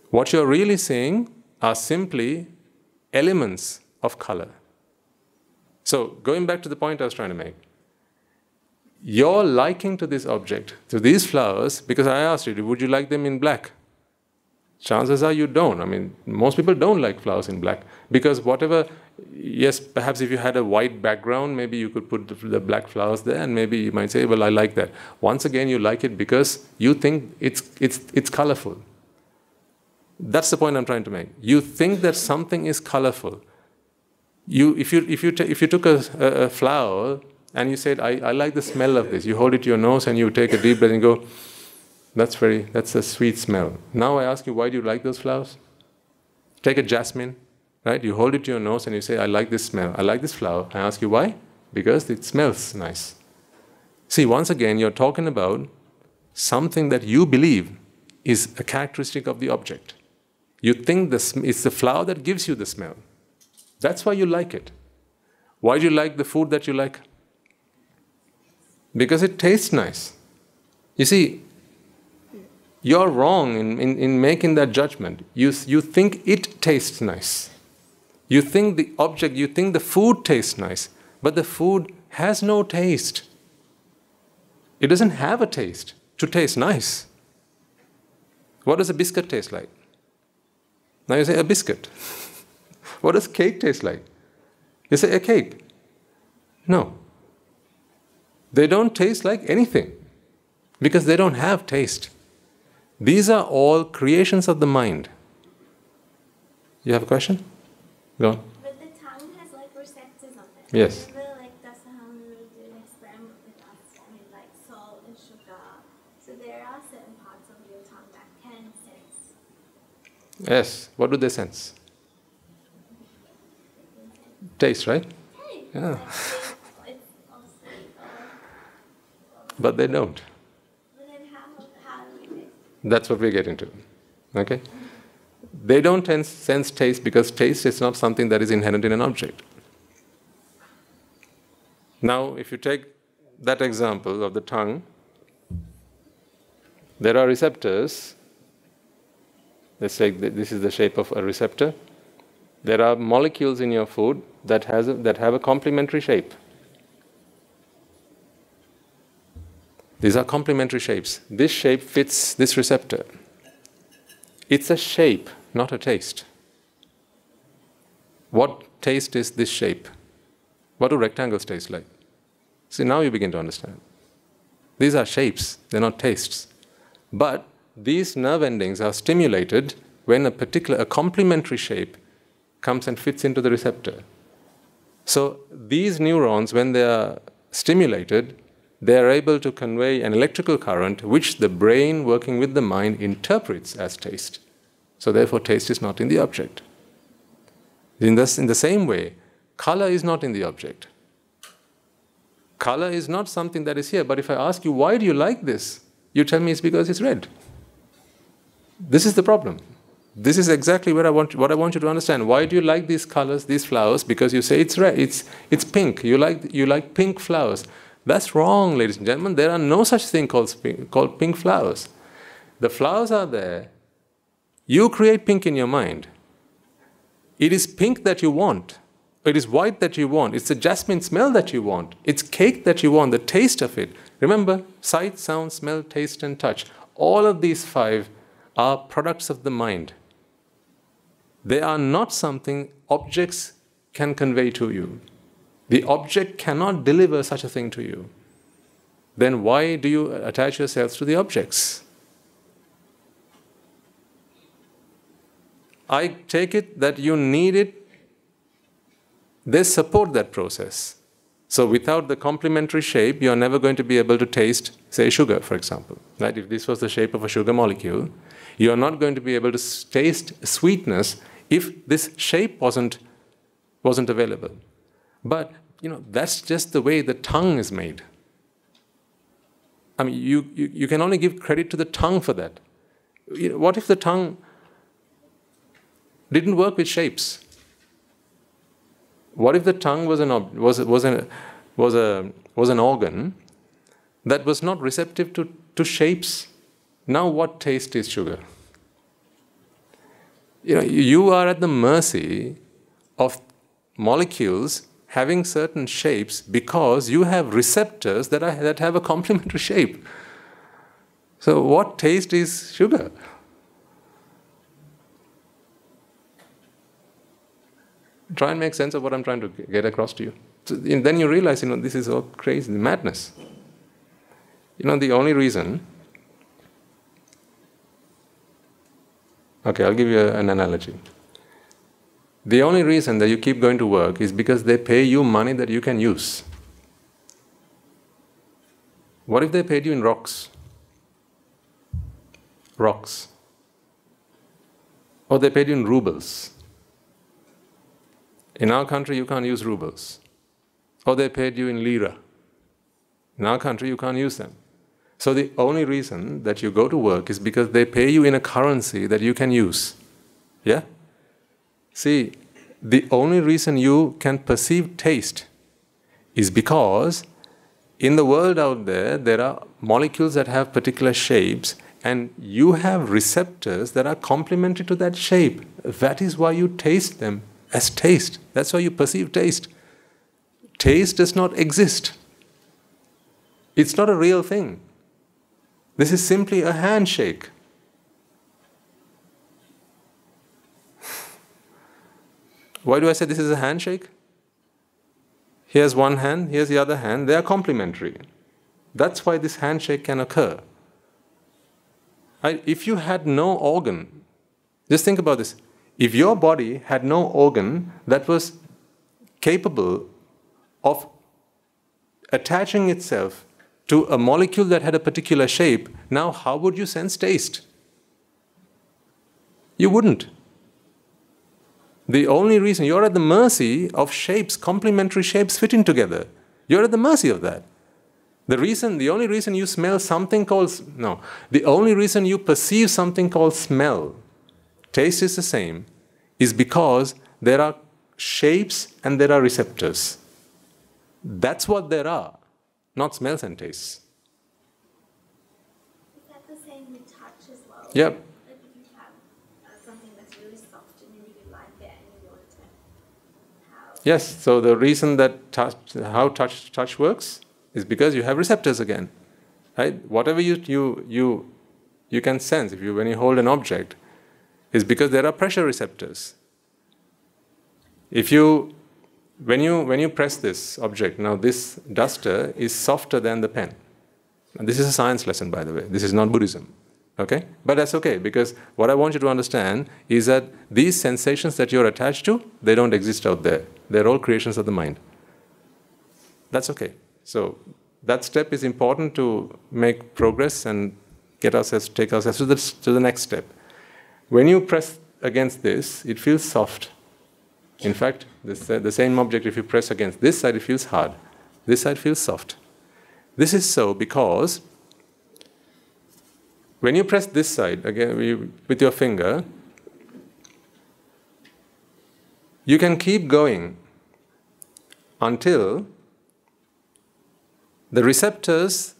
What you're really seeing are simply elements of color. So, going back to the point I was trying to make, your liking to this object, to these flowers, because I asked you, would you like them in black? Chances are you don't. I mean, most people don't like flowers in black because whatever, yes, perhaps if you had a white background, maybe you could put the, the black flowers there and maybe you might say, well, I like that. Once again, you like it because you think it's, it's, it's colorful. That's the point I'm trying to make. You think that something is colorful. You, if, you, if, you if you took a, a, a flower and you said, I, I like the smell of this, you hold it to your nose and you take a deep breath and go, that's very, that's a sweet smell. Now I ask you, why do you like those flowers? Take a jasmine, right? You hold it to your nose and you say, I like this smell, I like this flower. I ask you, why? Because it smells nice. See, once again, you're talking about something that you believe is a characteristic of the object. You think this, it's the flower that gives you the smell. That's why you like it. Why do you like the food that you like? Because it tastes nice. You see, you're wrong in, in, in making that judgment. You, you think it tastes nice. You think the object, you think the food tastes nice, but the food has no taste. It doesn't have a taste to taste nice. What does a biscuit taste like? Now you say a biscuit. what does cake taste like? You say a cake. No. They don't taste like anything because they don't have taste. These are all creations of the mind. You have a question? Go on. But the tongue has like receptors on it. Yes. Remember, like that's how we did an experiment with us with like salt and sugar. So there are certain parts of your tongue that can sense. Yes. What do they sense? Taste, right? Yeah. like, it's, it's all sweet or, But they don't. but then how how do we taste? That's what we get into. Okay? They don't sense, taste because taste is not something that is inherent in an object. Now, if you take that example of the tongue, there are receptors. Let's say this is the shape of a receptor. There are molecules in your food that, has a, that have a complementary shape. These are complementary shapes. This shape fits this receptor. It's a shape, not a taste. What taste is this shape? What do rectangles taste like? See, now you begin to understand. These are shapes, they're not tastes. But these nerve endings are stimulated when a particular, a complementary shape comes and fits into the receptor. So these neurons, when they are stimulated, they are able to convey an electrical current which the brain, working with the mind, interprets as taste. So therefore, taste is not in the object. In, this, in the same way, color is not in the object. Color is not something that is here. But if I ask you, why do you like this? You tell me it's because it's red. This is the problem. This is exactly where I want, what I want you to understand. Why do you like these colors, these flowers? Because you say it's red, it's, it's pink. You like, you like pink flowers. That's wrong, ladies and gentlemen. There are no such thing called called pink flowers. The flowers are there. You create pink in your mind. It is pink that you want. It is white that you want. It's the jasmine smell that you want. It's cake that you want, the taste of it. Remember, sight, sound, smell, taste, and touch. All of these five are products of the mind. They are not something objects can convey to you. The object cannot deliver such a thing to you. Then why do you attach yourselves to the objects? I take it that you need it, they support that process. So without the complementary shape, you are never going to be able to taste, say, sugar, for example. Right? If this was the shape of a sugar molecule, you are not going to be able to taste sweetness if this shape wasn't wasn't available. But you know, that's just the way the tongue is made. I mean, you, you, you can only give credit to the tongue for that. You know, what if the tongue didn't work with shapes? What if the tongue was an, was, was, an, was, a, was an organ that was not receptive to, to shapes? Now, what taste is sugar? You know, you are at the mercy of molecules having certain shapes because you have receptors that, are, that have a complementary shape. So, what taste is sugar? Try and make sense of what I'm trying to get across to you. So, then you realize, you know, this is all crazy, madness. You know, the only reason. Okay, I'll give you an analogy. The only reason that you keep going to work is because they pay you money that you can use. What if they paid you in rocks? Rocks. Or they paid you in rubles. In our country, you can't use rubles. Or they paid you in lira. In our country, you can't use them. So the only reason that you go to work is because they pay you in a currency that you can use. Yeah? See, the only reason you can perceive taste is because in the world out there, there are molecules that have particular shapes, and you have receptors that are complementary to that shape. That is why you taste them as taste. That's why you perceive taste. Taste does not exist, it's not a real thing. This is simply a handshake. Why do I say this is a handshake? Here's one hand, here's the other hand. They are complementary. That's why this handshake can occur. I, if you had no organ, just think about this. If your body had no organ that was capable of attaching itself to a molecule that had a particular shape, now how would you sense taste? You wouldn't. The only reason you're at the mercy of shapes, complementary shapes fitting together. You're at the mercy of that. The reason, the only reason you smell something called, no, the only reason you perceive something called smell, taste is the same, is because there are shapes and there are receptors. That's what there are, not smells and tastes. Is that the same with touch as well? Yep. Yes, so the reason that touch, how touch, touch works is because you have receptors again. Right? Whatever you, you, you, you can sense if you, when you hold an object is because there are pressure receptors. If you, when you, when you press this object, now this duster is softer than the pen. And this is a science lesson, by the way. This is not Buddhism. Okay? But that's okay because what I want you to understand is that these sensations that you're attached to, they don't exist out there. They're all creations of the mind. That's okay. So that step is important to make progress and get ourselves, take ourselves to the, to the next step. When you press against this, it feels soft. In fact, the same object, if you press against this side, it feels hard. This side feels soft. This is so because when you press this side again with your finger, you can keep going until the receptors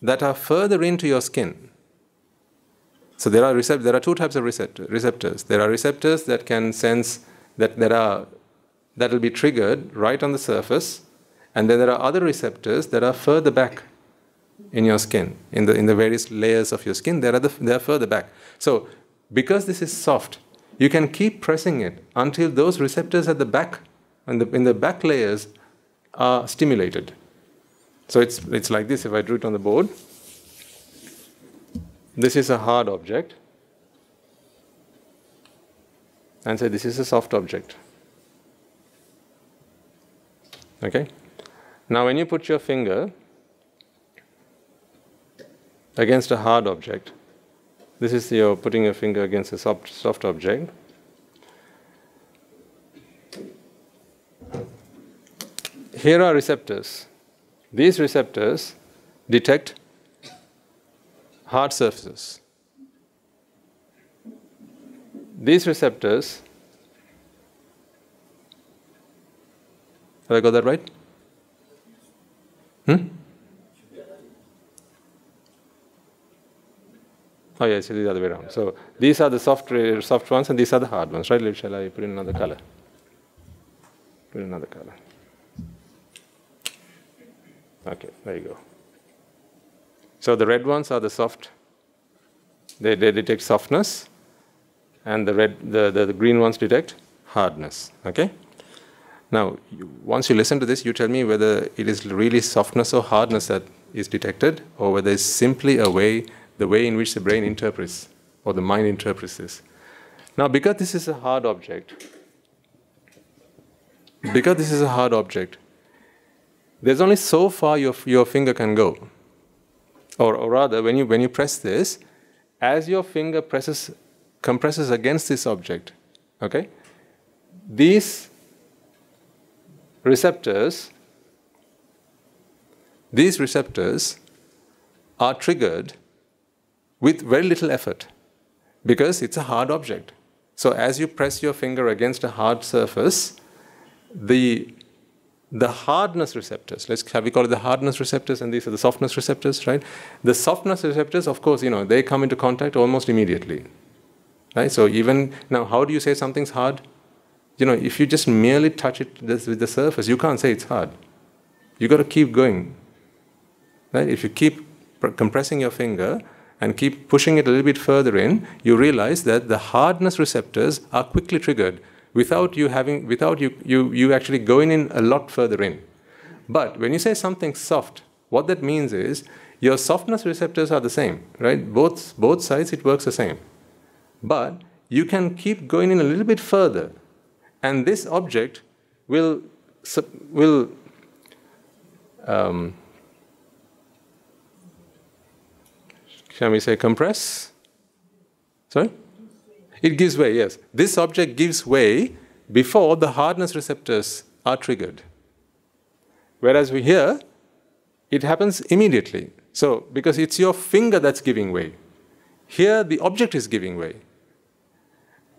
that are further into your skin. So there are recept- there are two types of receptor- receptors. There are receptors that can sense that there are that will be triggered right on the surface, and then there are other receptors that are further back in your skin, in the, in the various layers of your skin, they are, the, they are further back. So, because this is soft, you can keep pressing it until those receptors at the back, in the, in the back layers, are stimulated. So, it's, it's like this if I drew it on the board. This is a hard object. And say this is a soft object. Okay? Now, when you put your finger against a hard object, this is your putting your finger against a soft, soft object. Here are receptors. These receptors detect hard surfaces. These receptors, have I got that right? Hmm? Oh yes, it is the other way around. So these are the soft, soft ones and these are the hard ones, right? Shall I put in another color? Put in another color. Okay, there you go. So the red ones are the soft, they, they detect softness, and the, red, the, the, the green ones detect hardness. Okay? Now, you, once you listen to this, you tell me whether it is really softness or hardness that is detected, or whether it's simply a way, the way in which the brain interprets, or the mind interprets this. Now, because this is a hard object, because this is a hard object, there's only so far your, your finger can go. Or, or rather, when you, when you press this, as your finger presses, compresses against this object, okay, these receptors, these receptors are triggered with very little effort because it's a hard object. So as you press your finger against a hard surface, the the hardness receptors, let's have we call it the hardness receptors, and these are the softness receptors, right? The softness receptors, of course, you know, they come into contact almost immediately. Right? So even now, how do you say something's hard? You know, if you just merely touch it with the surface, you can't say it's hard. You got to keep going. Right? If you keep compressing your finger and keep pushing it a little bit further in, you realize that the hardness receptors are quickly triggered without you having without you, you you actually going in a lot further in. But when you say something soft what that means is your softness receptors are the same right? Both both sides it works the same. But you can keep going in a little bit further and this object will will um, shall we say compress? Sorry it gives way, yes. This object gives way before the hardness receptors are triggered. Whereas we here, it happens immediately. So, because it's your finger that's giving way. Here, the object is giving way.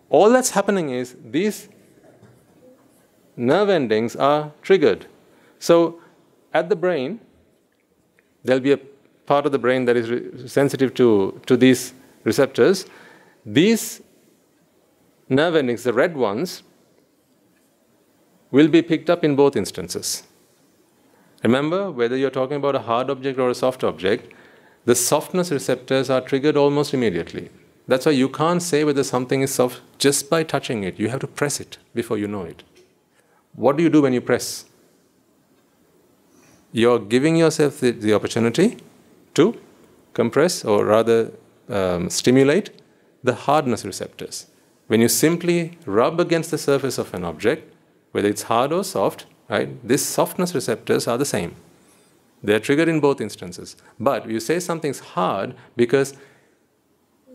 All that's happening is these nerve endings are triggered. So, at the brain, there'll be a part of the brain that is sensitive to, to these receptors. These nerve endings, the red ones, will be picked up in both instances. Remember, whether you're talking about a hard object or a soft object, the softness receptors are triggered almost immediately. That's why you can't say whether something is soft just by touching it. You have to press it before you know it. What do you do when you press? You're giving yourself the, the opportunity to compress or rather um, stimulate the hardness receptors. When you simply rub against the surface of an object, whether it's hard or soft, right, these softness receptors are the same. They are triggered in both instances. But you say something's hard because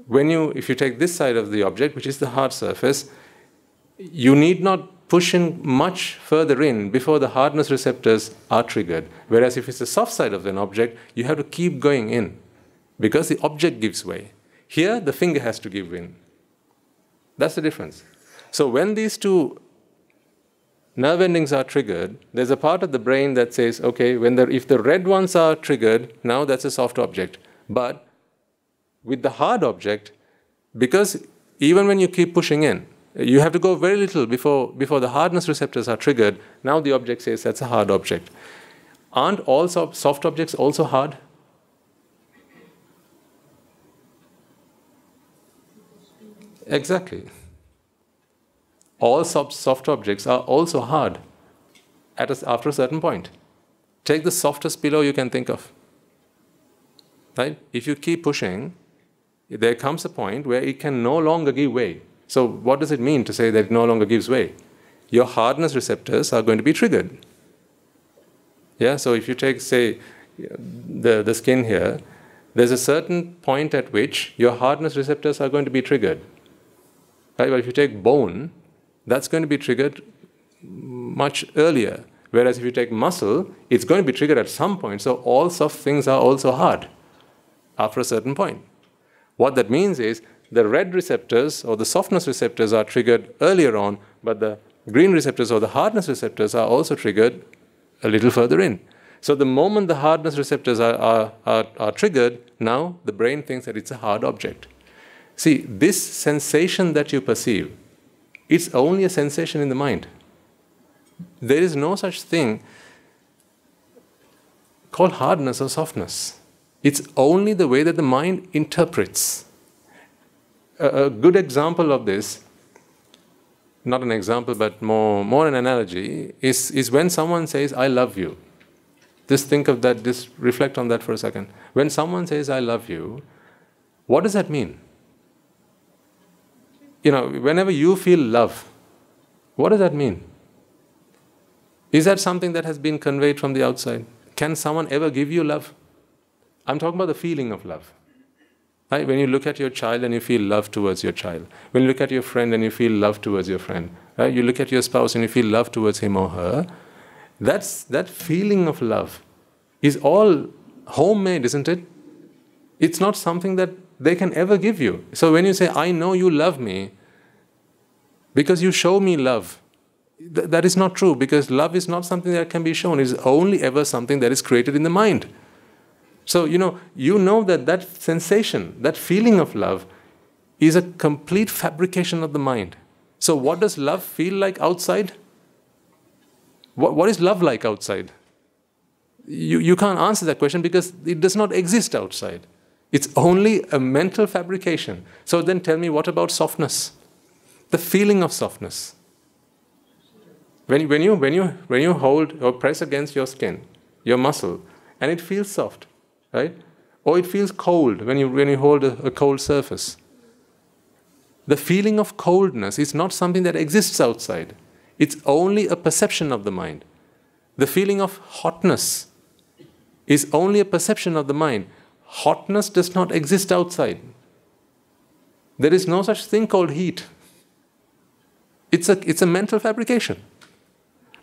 when you, if you take this side of the object, which is the hard surface, you need not push in much further in before the hardness receptors are triggered. Whereas if it's the soft side of an object, you have to keep going in because the object gives way. Here, the finger has to give in. That's the difference. So when these two nerve endings are triggered, there's a part of the brain that says, okay, when the, if the red ones are triggered, now that's a soft object. But with the hard object, because even when you keep pushing in, you have to go very little before, before the hardness receptors are triggered. Now the object says that's a hard object. Aren't all soft objects also hard? Exactly. All soft objects are also hard at a, after a certain point. Take the softest pillow you can think of. Right? If you keep pushing, there comes a point where it can no longer give way. So, what does it mean to say that it no longer gives way? Your hardness receptors are going to be triggered. Yeah, so if you take, say, the, the skin here, there's a certain point at which your hardness receptors are going to be triggered. Right? But if you take bone, that's going to be triggered much earlier. Whereas if you take muscle, it's going to be triggered at some point. So all soft things are also hard after a certain point. What that means is the red receptors or the softness receptors are triggered earlier on, but the green receptors or the hardness receptors are also triggered a little further in. So the moment the hardness receptors are, are, are, are triggered, now the brain thinks that it's a hard object. See, this sensation that you perceive, it's only a sensation in the mind. There is no such thing called hardness or softness. It's only the way that the mind interprets. A, a good example of this, not an example but more, more an analogy, is, is when someone says, I love you. Just think of that, just reflect on that for a second. When someone says, I love you, what does that mean? You know, whenever you feel love, what does that mean? Is that something that has been conveyed from the outside? Can someone ever give you love? I'm talking about the feeling of love. Right? When you look at your child and you feel love towards your child. When you look at your friend and you feel love towards your friend. Right? You look at your spouse and you feel love towards him or her. That's, that feeling of love is all homemade, isn't it? It's not something that they can ever give you. So when you say, I know you love me, because you show me love, th- that is not true because love is not something that can be shown. It is only ever something that is created in the mind. So, you know, you know that that sensation, that feeling of love, is a complete fabrication of the mind. So, what does love feel like outside? What, what is love like outside? You, you can't answer that question because it does not exist outside. It's only a mental fabrication. So, then tell me, what about softness? The feeling of softness. When, when, you, when, you, when you hold or press against your skin, your muscle, and it feels soft, right? Or it feels cold when you, when you hold a, a cold surface. The feeling of coldness is not something that exists outside, it's only a perception of the mind. The feeling of hotness is only a perception of the mind. Hotness does not exist outside. There is no such thing called heat. It's a, it's a mental fabrication.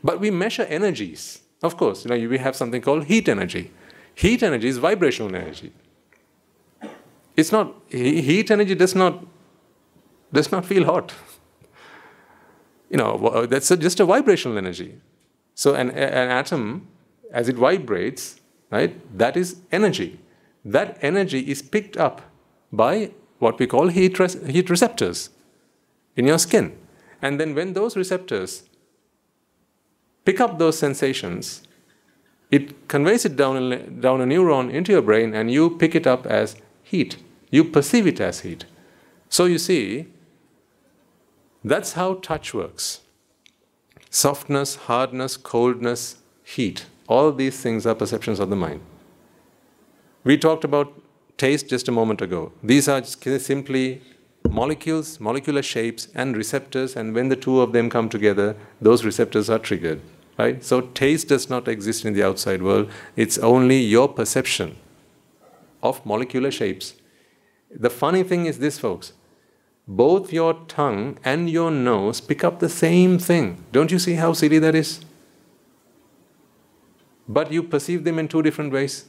But we measure energies. Of course, you know, we have something called heat energy. Heat energy is vibrational energy. It's not heat energy does not does not feel hot. You know, that's a, just a vibrational energy. So an, an atom, as it vibrates, right, that is energy. That energy is picked up by what we call heat, heat receptors in your skin. And then when those receptors pick up those sensations, it conveys it down down a neuron into your brain and you pick it up as heat. You perceive it as heat. So you see, that's how touch works. Softness, hardness, coldness, heat. All these things are perceptions of the mind. We talked about taste just a moment ago. These are simply molecules, molecular shapes, and receptors, and when the two of them come together, those receptors are triggered right? So taste does not exist in the outside world. It's only your perception of molecular shapes. The funny thing is this, folks. Both your tongue and your nose pick up the same thing. Don't you see how silly that is? But you perceive them in two different ways.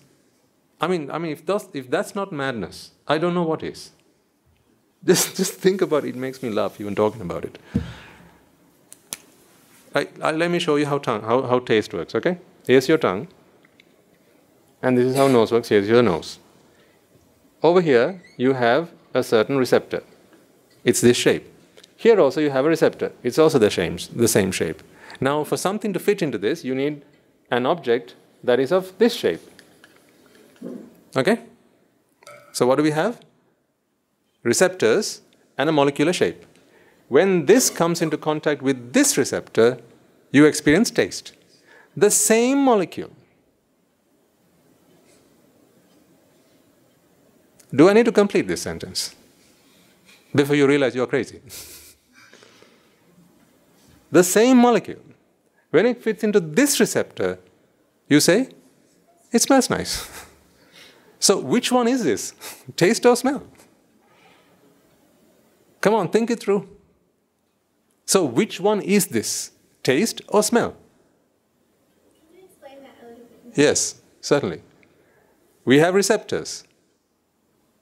I mean, I mean, if that's, if that's not madness, I don't know what is. Just, just think about it. It makes me laugh even talking about it. I, I, let me show you how, tongue, how, how taste works, okay? Here's your tongue. And this is how nose works. Here's your nose. Over here, you have a certain receptor. It's this shape. Here also you have a receptor. It's also the same, the same shape. Now, for something to fit into this, you need an object that is of this shape. Okay? So, what do we have? Receptors and a molecular shape. When this comes into contact with this receptor, you experience taste. The same molecule. Do I need to complete this sentence before you realize you're crazy? the same molecule, when it fits into this receptor, You say, it smells nice. so, which one is this? Taste or smell? Come on, think it through. So, which one is this? Taste or smell? Yes, certainly. We have receptors.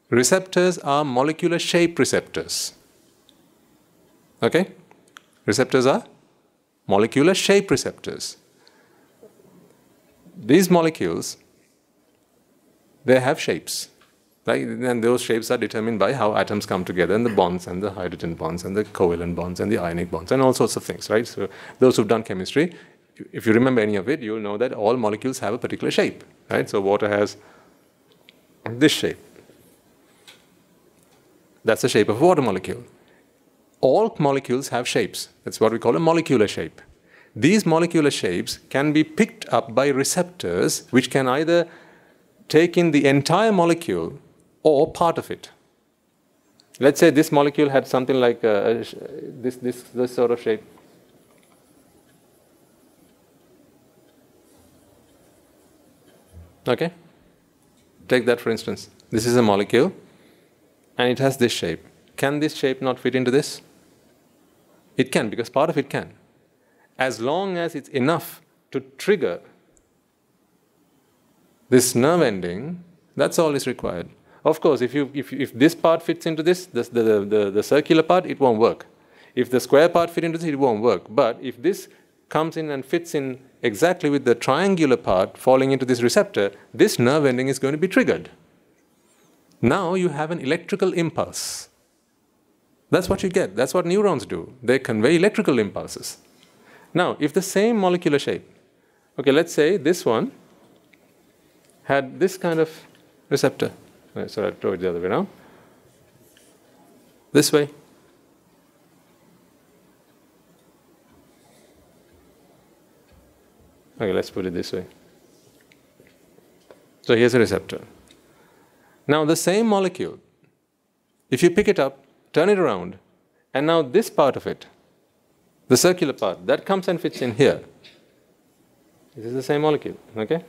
Receptors are molecular shape receptors. Okay? Receptors are molecular shape receptors. These molecules, they have shapes. Right? And those shapes are determined by how atoms come together and the bonds and the hydrogen bonds and the covalent bonds and the ionic bonds and all sorts of things, right? So those who've done chemistry, if you remember any of it, you'll know that all molecules have a particular shape, right? So water has this shape. That's the shape of a water molecule. All molecules have shapes. That's what we call a molecular shape. These molecular shapes can be picked up by receptors which can either take in the entire molecule or part of it. Let's say this molecule had something like uh, this, this, this sort of shape. Okay? Take that for instance. This is a molecule and it has this shape. Can this shape not fit into this? It can, because part of it can. As long as it's enough to trigger this nerve ending, that's all is required. Of course, if, you, if, if this part fits into this, the, the, the, the circular part, it won't work. If the square part fits into this, it won't work. But if this comes in and fits in exactly with the triangular part falling into this receptor, this nerve ending is going to be triggered. Now you have an electrical impulse. That's what you get. That's what neurons do. They convey electrical impulses. Now, if the same molecular shape, okay, let's say this one had this kind of receptor. Uh, so I draw it the other way now. This way. Okay, let's put it this way. So here's a receptor. Now, the same molecule, if you pick it up, turn it around, and now this part of it, the circular part, that comes and fits in here. This is the same molecule, okay?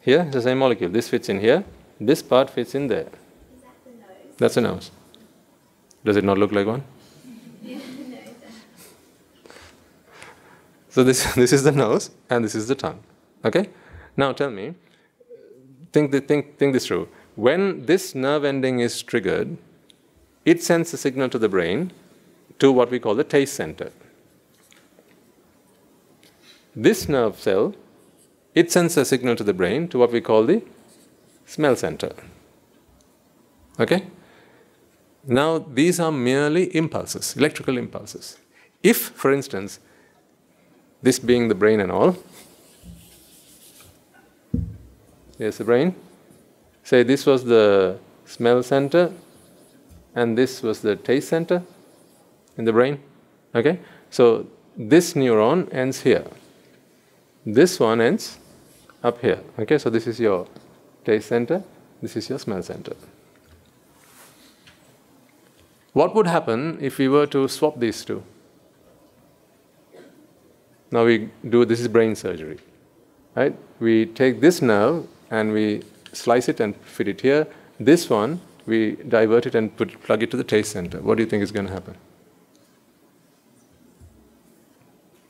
Here, it's the same molecule. This fits in here, this part fits in there. That the nose? That's a nose. Does it not look like one? So this, this is the nose and this is the tongue. Okay? Now tell me, think, the, think, think this through. When this nerve ending is triggered, it sends a signal to the brain to what we call the taste center. This nerve cell, it sends a signal to the brain to what we call the smell center. Okay? Now, these are merely impulses, electrical impulses. If, for instance, this being the brain and all, here's the brain. Say this was the smell center and this was the taste center in the brain. Okay? So this neuron ends here. This one ends up here. Okay? So this is your taste center, this is your smell center. What would happen if we were to swap these two? Now we do this is brain surgery. Right? We take this nerve and we slice it and fit it here. This one we divert it and put, plug it to the taste center. What do you think is going to happen?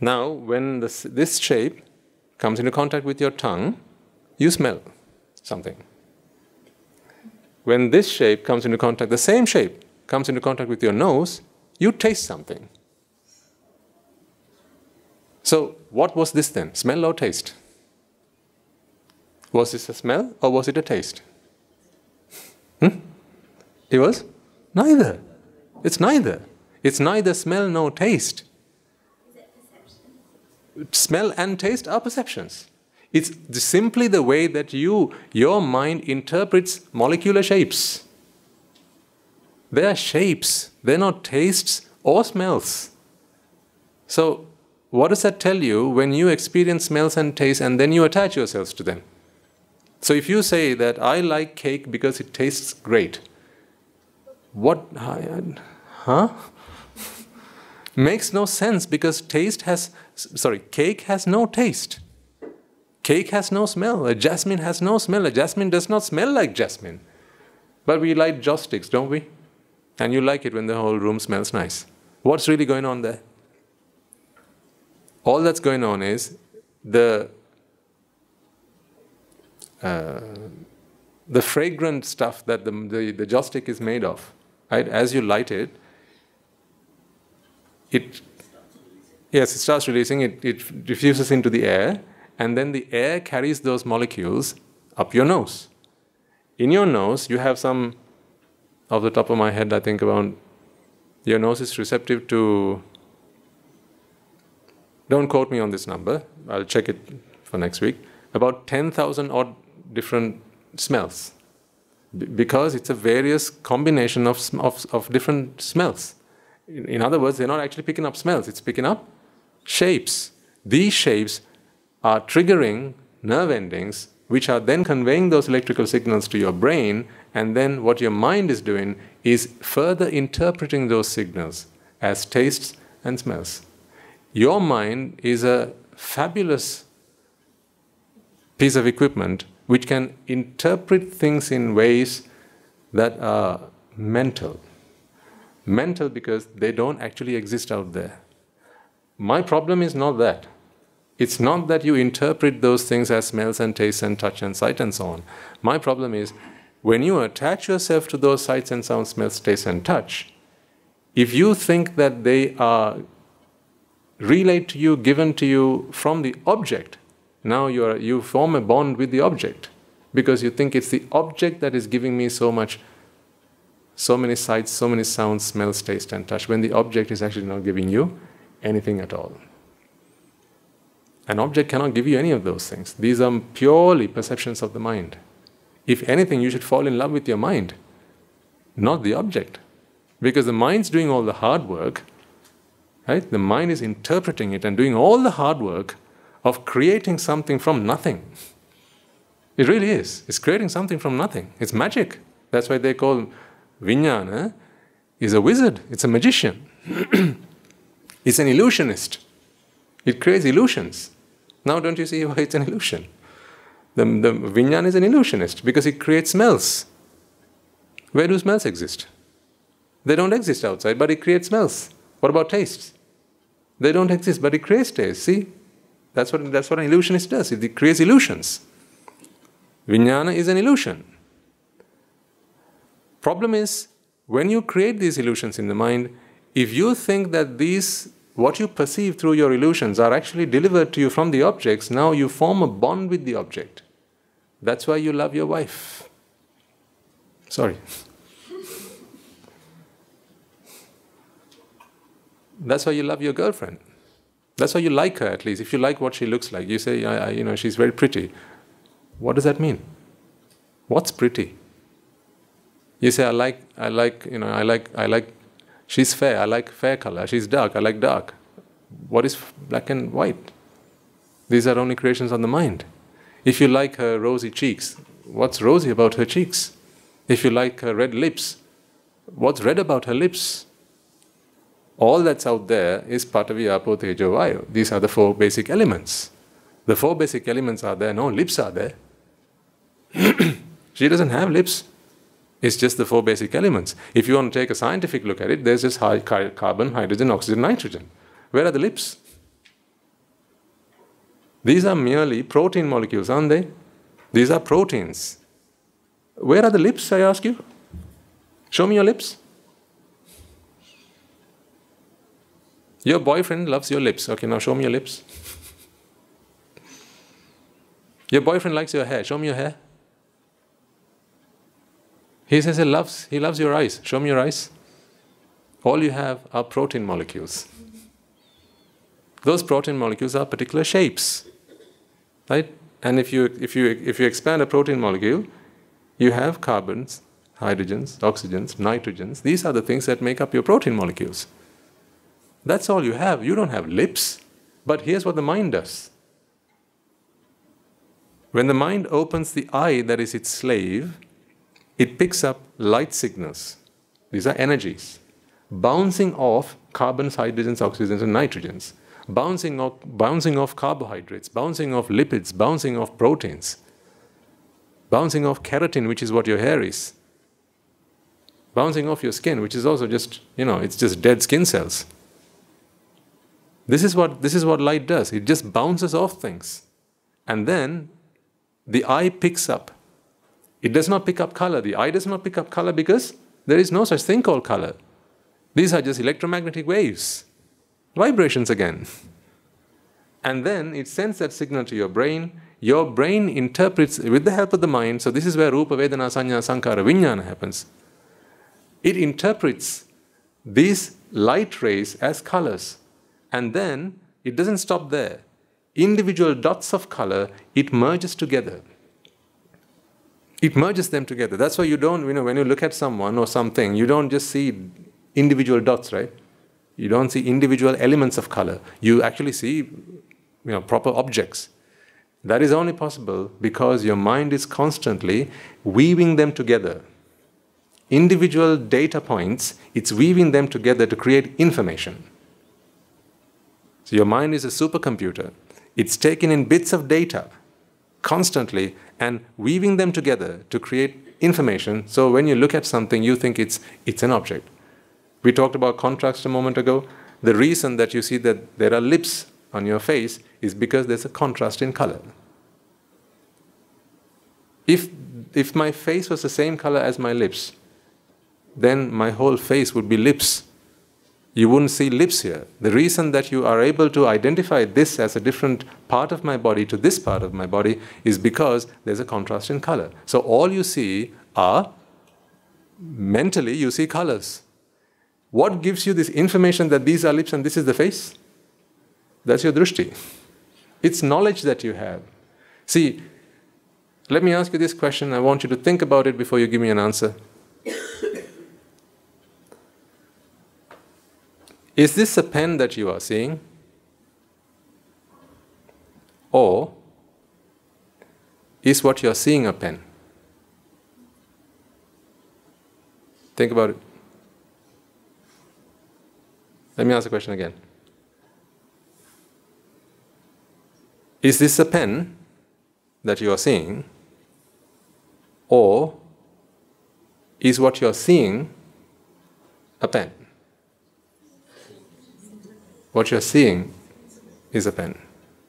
Now, when this, this shape comes into contact with your tongue, you smell something. When this shape comes into contact, the same shape comes into contact with your nose, you taste something. So, what was this then? Smell or taste? Was this a smell or was it a taste? Hmm? It was neither. It's neither. It's neither smell nor taste. Smell and taste are perceptions. It's simply the way that you, your mind interprets molecular shapes. They are shapes, they're not tastes or smells. So, what does that tell you when you experience smells and tastes and then you attach yourselves to them? So, if you say that I like cake because it tastes great, what, huh? Makes no sense because taste has, sorry, cake has no taste. Cake has no smell. A jasmine has no smell. A jasmine does not smell like jasmine. But we light joss sticks, don't we? And you like it when the whole room smells nice. What's really going on there? All that's going on is the uh, the fragrant stuff that the, the, the joss stick is made of, right? As you light it, it yes, it starts releasing. It it diffuses into the air, and then the air carries those molecules up your nose. In your nose, you have some, off the top of my head, I think about your nose is receptive to. Don't quote me on this number. I'll check it for next week. About ten thousand odd different smells because it's a various combination of, of, of different smells. In, in, other words, they're not actually picking up smells, it's picking up shapes. These shapes are triggering nerve endings, which are then conveying those electrical signals to your brain, and then what your mind is doing is further interpreting those signals as tastes and smells. Your mind is a fabulous piece of equipment which can interpret things in ways that are mental. Mental because they don't actually exist out there. My problem is not that. It's not that you interpret those things as smells and tastes and touch and sight and so on. My problem is when you attach yourself to those sights and sounds, smells, tastes, and touch, if you think that they are relayed to you, given to you from the object, now you, are, you form a bond with the object because you think it's the object that is giving me so much, so many sights, so many sounds, smells, taste, and touch, when the object is actually not giving you anything at all. An object cannot give you any of those things. These are purely perceptions of the mind. If anything, you should fall in love with your mind, not the object. Because the mind's doing all the hard work, right? The mind is interpreting it and doing all the hard work of creating something from nothing. It really is. It's creating something from nothing. It's magic. That's why they call Vijnana is a wizard. It's a magician. it's an illusionist. It creates illusions. Now, don't you see why it's an illusion? The, the Vijnana is an illusionist because it creates smells. Where do smells exist? They don't exist outside, but it creates smells. What about tastes? They don't exist, but it creates taste. See, that's what, that's what an illusionist does. It creates illusions. Vijnana is an illusion. Problem is, when you create these illusions in the mind, if you think that these, what you perceive through your illusions, are actually delivered to you from the objects, now you form a bond with the object. That's why you love your wife. Sorry. That's why you love your girlfriend. That's why you like her, at least. If you like what she looks like, you say, I, I, you know, she's very pretty. What does that mean? What's pretty? You say, I like, I like, you know, I like, I like, she's fair, I like fair color, she's dark, I like dark. What is black and white? These are only creations on the mind. If you like her rosy cheeks, what's rosy about her cheeks? If you like her red lips, what's red about her lips? all that's out there is Patavi, Apo, Tejo, Vayu. These are the four basic elements. The four basic elements are there, no lips are there. she doesn't have lips. It's just the four basic elements. If you want to take a scientific look at it, there's just high carbon, hydrogen, oxygen, nitrogen. Where are the lips? These are merely protein molecules, aren't they? These are proteins. Where are the lips, I ask you? Show me your lips. Your boyfriend loves your lips. Okay, now show me your lips. your boyfriend likes your hair. Show me your hair. He says he loves, he loves your eyes. Show me your eyes. All you have are protein molecules. Those protein molecules are particular shapes. Right? And if you, if you, if you expand a protein molecule, you have carbons, hydrogens, oxygens, nitrogens. These are the things that make up your protein molecules. That's all you have. You don't have lips. But here's what the mind does when the mind opens the eye that is its slave, it picks up light signals. These are energies. bouncing off carbons, hydrogens, oxygens, and nitrogens, bouncing off, bouncing off carbohydrates, bouncing off lipids, bouncing off proteins, bouncing off keratin, which is what your hair is, bouncing off your skin, which is also just, you know, it's just dead skin cells. This is what, this is what light does. It just bounces off things. And then the eye picks up. It does not pick up color. The eye does not pick up color because there is no such thing called color. These are just electromagnetic waves, vibrations again. And then it sends that signal to your brain. Your brain interprets with the help of the mind. So, this is where Rupa, Vedana, Sanya, Sankara, Vijnana happens. It interprets these light rays as colors. And then it doesn't stop there. Individual dots of color, it merges together. It merges them together. That's why you don't, you know, when you look at someone or something, you don't just see individual dots, right? You don't see individual elements of color. You actually see you know, proper objects. That is only possible because your mind is constantly weaving them together. Individual data points, it's weaving them together to create information. So your mind is a supercomputer. It's taking in bits of data constantly and weaving them together to create information. So when you look at something, you think it's, it's an object. We talked about contrast a moment ago. The reason that you see that there are lips on your face is because there's a contrast in color. If, if my face was the same color as my lips, then my whole face would be lips. You wouldn't see lips here. The reason that you are able to identify this as a different part of my body to this part of my body is because there's a contrast in color. So all you see are mentally, you see colors. What gives you this information that these are lips and this is the face? That's your drishti. It's knowledge that you have. See, let me ask you this question. I want you to think about it before you give me an answer. Is this a pen that you are seeing? Or is what you are seeing a pen? Think about it. Let me ask the question again. Is this a pen that you are seeing? Or is what you are seeing a pen? What you are seeing is a pen.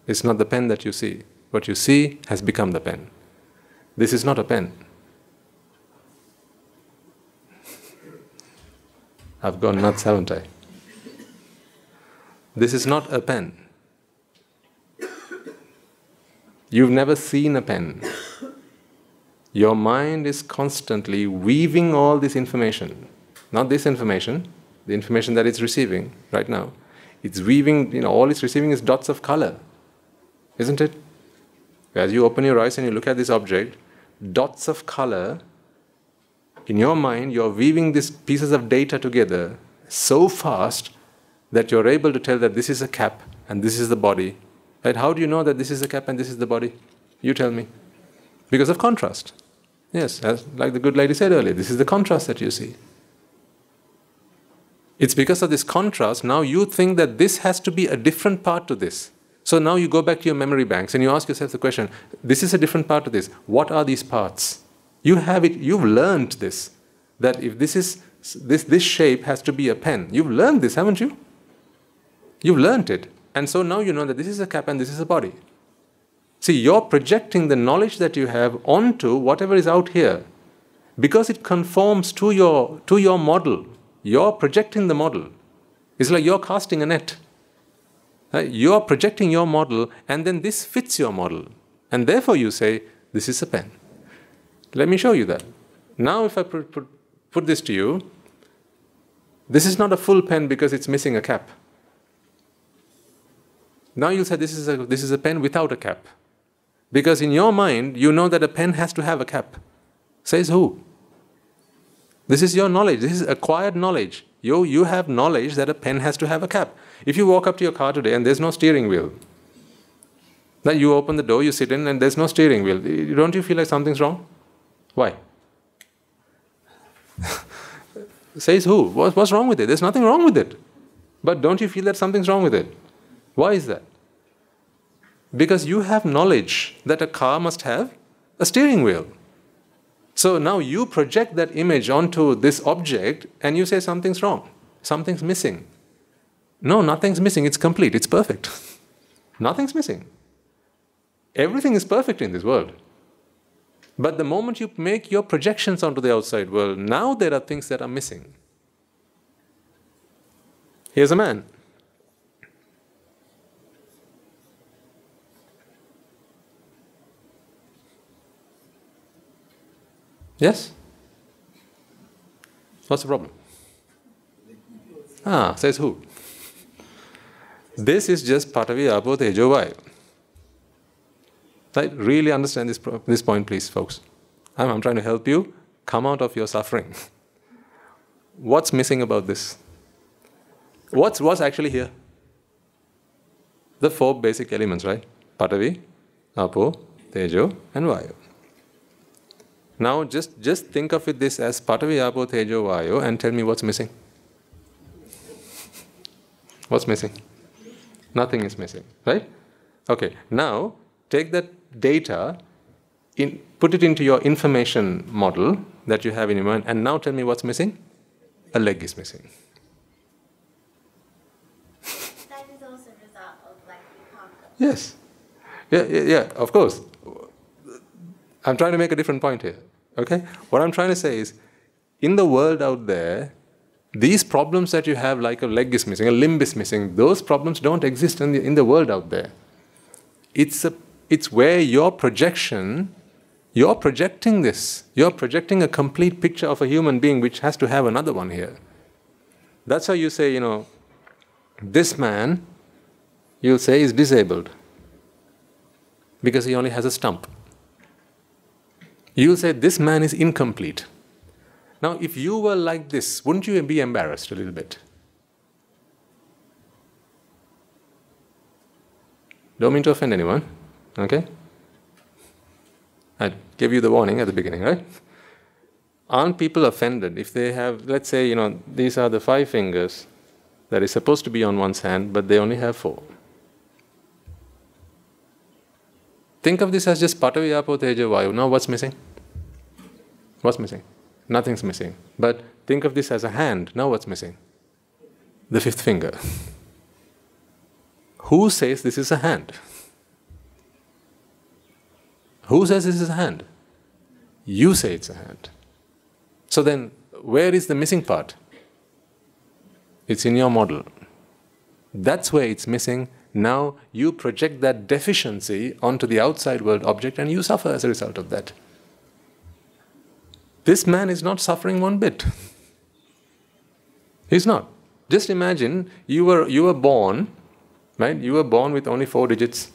It's not the pen that you see. What you see has become the pen. This is not a pen. I've gone nuts, haven't I? This is not a pen. You've never seen a pen. Your mind is constantly weaving all this information, not this information, the information that it's receiving right now. It's weaving, you know, all it's receiving is dots of color, isn't it? As you open your eyes and you look at this object, dots of color, in your mind, you're weaving these pieces of data together so fast that you're able to tell that this is a cap and this is the body. Right? How do you know that this is a cap and this is the body? You tell me. Because of contrast. Yes, as, like the good lady said earlier, this is the contrast that you see. It's because of this contrast, now you think that this has to be a different part to this. So now you go back to your memory banks and you ask yourself the question this is a different part to this. What are these parts? You have it, you've learned this. That if this is this, this shape has to be a pen. You've learned this, haven't you? You've learned it. And so now you know that this is a cap and this is a body. See, you're projecting the knowledge that you have onto whatever is out here. Because it conforms to your, to your model, you're projecting the model. It's like you're casting a net. You're projecting your model, and then this fits your model. And therefore, you say, This is a pen. Let me show you that. Now, if I put, put, put this to you, this is not a full pen because it's missing a cap. Now you'll say this is a, this is a pen without a cap. Because in your mind, you know that a pen has to have a cap. Says who? This is your knowledge. This is acquired knowledge. You, you have knowledge that a pen has to have a cap. If you walk up to your car today and there's no steering wheel, then you open the door, you sit in, and there's no steering wheel. Don't you feel like something's wrong? Why? Says who? What, what's wrong with it? There's nothing wrong with it. But don't you feel that something's wrong with it? Why is that? Because you have knowledge that a car must have a steering wheel. So now you project that image onto this object and you say something's wrong, something's missing. No, nothing's missing, it's complete, it's perfect. nothing's missing. Everything is perfect in this world. But the moment you make your projections onto the outside world, now there are things that are missing. Here's a man. Yes? What's the problem? Ah, says who? This is just Patavi Apo Tejo Vayu. Right? Really understand this, this point, please, folks. I'm, I'm trying to help you come out of your suffering. What's missing about this? What's, what's actually here? The four basic elements, right? Patavi, Apo, Tejo, and Vayu. Now just, just think of it this as Patavi, Apo, Tejo, Vayu and tell me what's missing. what's missing? Nothing is missing, right? Okay, now take that data, in, put it into your information model that you have in your mind, and now tell me what's missing? A leg is missing. That is also a result of like Yes. Yeah, yeah, yeah, of course. I'm trying to make a different point here. Okay? What I'm trying to say is in the world out there, these problems that you have, like a leg is missing, a limb is missing, those problems don't exist in the, in the world out there. It's a it's where your projection, you're projecting this. You're projecting a complete picture of a human being which has to have another one here. That's how you say, you know, this man, you'll say, is disabled because he only has a stump. You'll say, this man is incomplete. Now, if you were like this, wouldn't you be embarrassed a little bit? Don't mean to offend anyone. Okay? I gave you the warning at the beginning, right? Aren't people offended if they have, let's say, you know, these are the five fingers that is supposed to be on one's hand, but they only have four? Think of this as just Patavi, Apo, Teja, Vayu. Now what's missing? What's missing? Nothing's missing. But think of this as a hand. Now what's missing? The fifth finger. Who says this is a hand? Who says this is a hand? You say it's a hand. So then, where is the missing part? It's in your model. That's where it's missing. Now you project that deficiency onto the outside world object and you suffer as a result of that. This man is not suffering one bit. He's not. Just imagine you were, you were born, right? You were born with only four digits.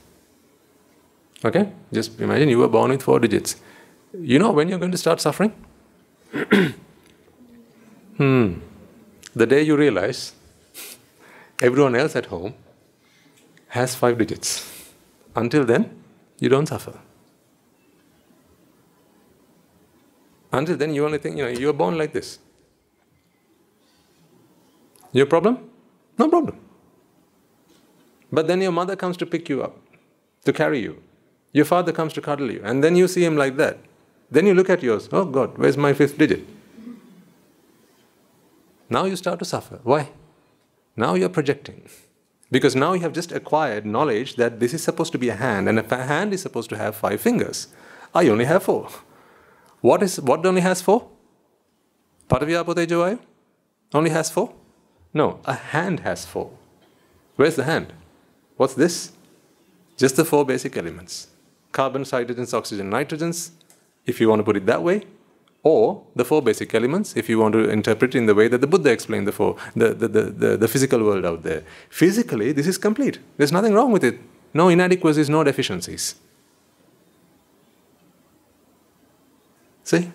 Okay? Just imagine you were born with four digits. You know when you're going to start suffering? hmm. The day you realize everyone else at home has five digits. Until then, you don't suffer. Until then, you only think, you know, you're born like this. Your problem? No problem. But then your mother comes to pick you up, to carry you. Your father comes to cuddle you, and then you see him like that. Then you look at yours, oh God, where's my fifth digit? Now you start to suffer. Why? Now you're projecting. Because now you have just acquired knowledge that this is supposed to be a hand, and a hand is supposed to have five fingers. I only have four. What is what only has four? Pataviyapotejo Only has four? No, a hand has four. Where's the hand? What's this? Just the four basic elements carbons, hydrogens, oxygen, nitrogens, if you want to put it that way, or the four basic elements, if you want to interpret it in the way that the Buddha explained the four, the, the, the, the, the physical world out there. Physically, this is complete. There's nothing wrong with it. No inadequacies, no deficiencies. See?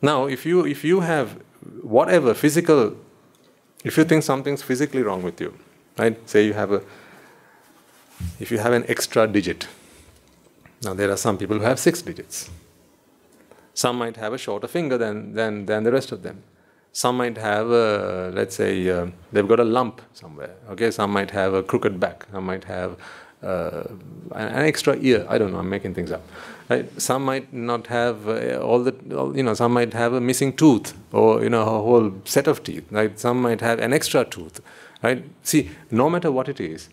Now, if you, if you have whatever physical, if you think something's physically wrong with you, right? Say you have a if you have an extra digit. Now, there are some people who have six digits. Some might have a shorter finger than, than, than the rest of them. Some might have, a, let's say, uh, they've got a lump somewhere. Okay, some might have a crooked back. Some might have uh, an extra ear. I don't know. I'm making things up. Right? Some might not have uh, all the, you know. Some might have a missing tooth, or you know, a whole set of teeth. Right? Some might have an extra tooth. Right? See, no matter what it is,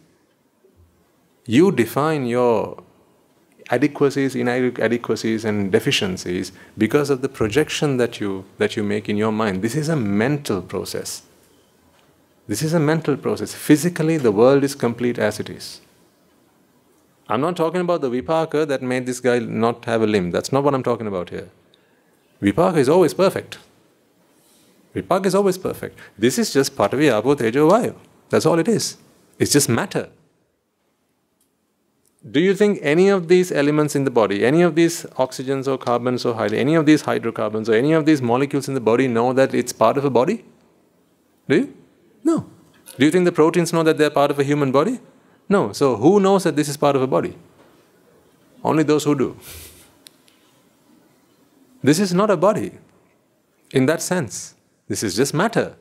you define your adequacies, inadequacies, and deficiencies because of the projection that you that you make in your mind. This is a mental process. This is a mental process. Physically, the world is complete as it is. I'm not talking about the vipaka that made this guy not have a limb. That's not what I'm talking about here. Vipaka is always perfect. Vipaka is always perfect. This is just Patavi, Apo, Tejo, Vayu. That's all it is. It's just matter. Do you think any of these elements in the body, any of these oxygens or carbons or hydrogen, any of these hydrocarbons or any of these molecules in the body know that it's part of a body? Do you? No. Do you think the proteins know that they're part of a human body? No. So who knows that this is part of a body? Only those who do. This is not a body in that sense. This is just matter.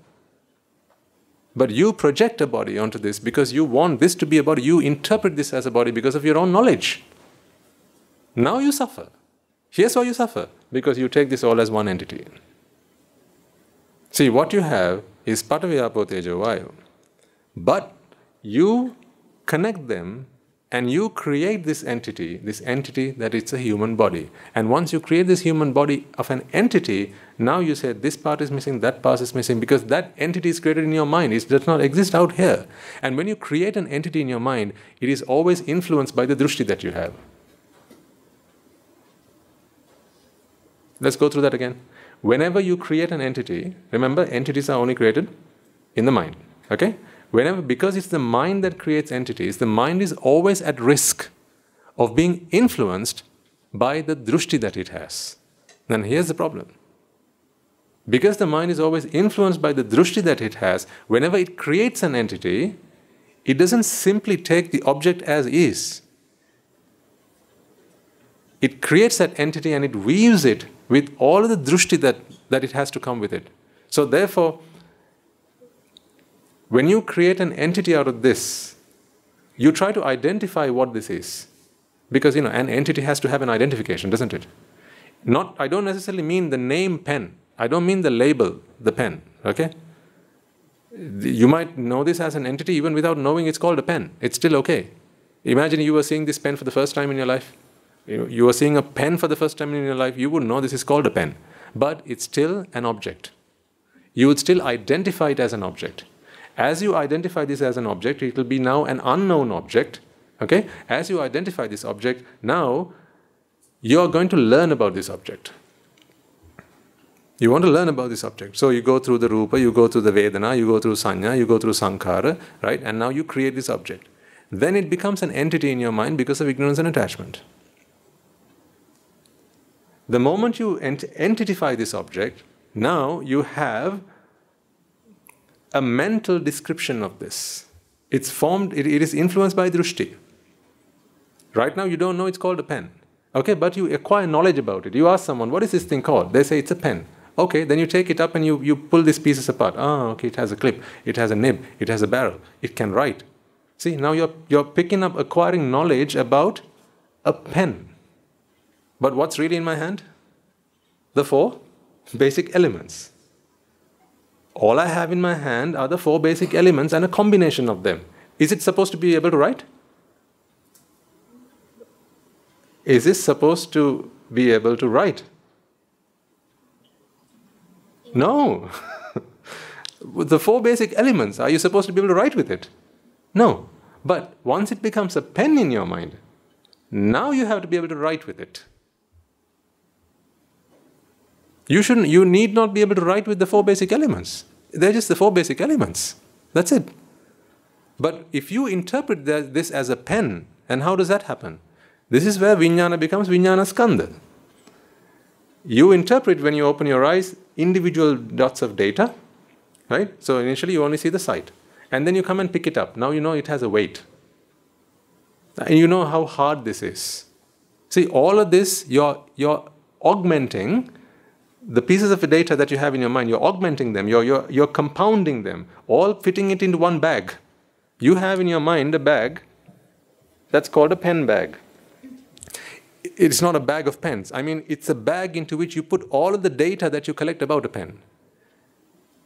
But you project a body onto this because you want this to be a body. You interpret this as a body because of your own knowledge. Now you suffer. Here's why you suffer because you take this all as one entity. See, what you have is Pataviyapo Tejo Vayu. But you connect them and you create this entity, this entity that it's a human body. And once you create this human body of an entity, now you say this part is missing, that part is missing, because that entity is created in your mind. It does not exist out here. And when you create an entity in your mind, it is always influenced by the drushti that you have. Let's go through that again. Whenever you create an entity, remember entities are only created in the mind. Okay? Whenever, because it's the mind that creates entities, the mind is always at risk of being influenced by the drushti that it has. Then here's the problem. Because the mind is always influenced by the drushti that it has, whenever it creates an entity, it doesn't simply take the object as is. It creates that entity and it weaves it with all of the drushti that, that it has to come with it. So, therefore, when you create an entity out of this, you try to identify what this is. Because you know, an entity has to have an identification, doesn't it? Not I don't necessarily mean the name pen. I don't mean the label, the pen. Okay? You might know this as an entity even without knowing it's called a pen. It's still okay. Imagine you were seeing this pen for the first time in your life. You, were seeing a pen for the first time in your life, you would know this is called a pen. But it's still an object. You would still identify it as an object. As you identify this as an object, it will be now an unknown object. Okay? As you identify this object, now you are going to learn about this object. You want to learn about this object. So you go through the rupa, you go through the vedana, you go through sanya, you go through sankhara, right? And now you create this object. Then it becomes an entity in your mind because of ignorance and attachment. The moment you ent- entitify this object, now you have a mental description of this. It's formed, it, it is influenced by drushti. Right now, you don't know it's called a pen. Okay, but you acquire knowledge about it. You ask someone, what is this thing called? They say it's a pen. Okay, then you take it up and you, you pull these pieces apart. Ah, okay, it has a clip, it has a nib, it has a barrel, it can write. See, now you're, you're picking up, acquiring knowledge about a pen. But what's really in my hand? The four basic elements. All I have in my hand are the four basic elements and a combination of them. Is it supposed to be able to write? Is this supposed to be able to write? No. The four basic elements, are you supposed to be able to write with it? No. But once it becomes a pen in your mind, now you have to be able to write with it. You shouldn't you need not be able to write with the four basic elements. They're just the four basic elements. That's it. But if you interpret this as a pen, and how does that happen? This is where vijnana becomes vijnana skandha. You interpret when you open your eyes individual dots of data, right? So initially you only see the sight. And then you come and pick it up. Now you know it has a weight. And you know how hard this is. See, all of this, you're, you're augmenting the pieces of data that you have in your mind, you're augmenting them, you're, you're, you're compounding them, all fitting it into one bag. You have in your mind a bag that's called a pen bag. It's not a bag of pens. I mean, it's a bag into which you put all of the data that you collect about a pen.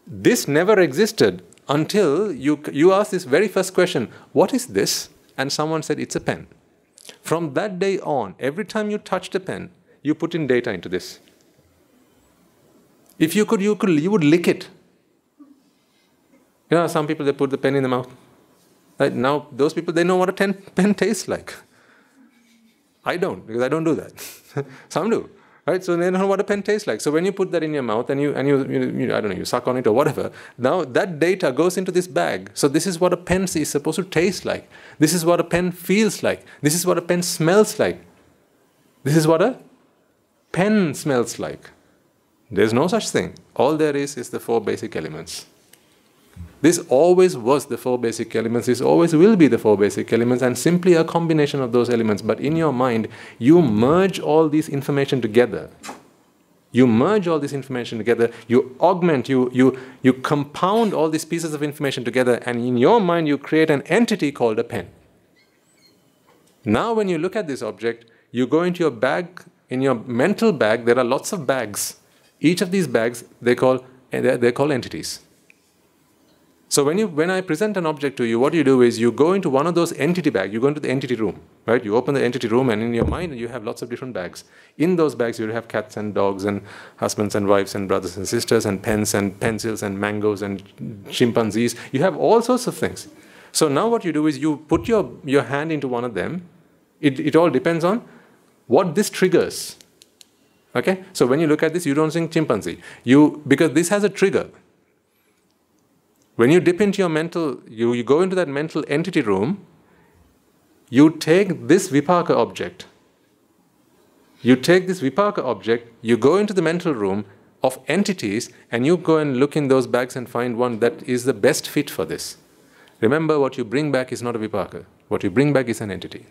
This never existed until you, you asked this very first question What is this? And someone said, It's a pen. From that day on, every time you touched a pen, you put in data into this. If you could, you could, you would lick it. You know, some people they put the pen in the mouth. Right now, those people they know what a ten, pen tastes like. I don't because I don't do that. some do, right? So they know what a pen tastes like. So when you put that in your mouth and you and you, you, you I don't know you suck on it or whatever, now that data goes into this bag. So this is what a pen is supposed to taste like. This is what a pen feels like. This is what a pen smells like. This is what a pen smells like. There's no such thing. All there is is the four basic elements. This always was the four basic elements. This always will be the four basic elements and simply a combination of those elements. But in your mind, you merge all these information together. You merge all this information together, you augment, you, you, you compound all these pieces of information together, and in your mind, you create an entity called a pen. Now, when you look at this object, you go into your bag, in your mental bag, there are lots of bags each of these bags, they call, eh, they call entities. So when, you, when I present an object to you, what you do is you go into one of those entity bags, you go into the entity room, right? You open the entity room and in your mind you have lots of different bags. In those bags you have cats and dogs and husbands and wives and brothers and sisters and pens and pencils and mangoes and chimpanzees. You have all sorts of things. So now what you do is you put your, your hand into one of them. It, it all depends on what this triggers. Okay? So when you look at this, you don't think chimpanzee. You, because this has a trigger. When you dip into your mental, you, you go into that mental entity room, you take this vipaka object. You take this vipaka object, you go into the mental room of entities, and you go and look in those bags and find one that is the best fit for this. Remember, what you bring back is not a vipaka. What you bring back is an entity.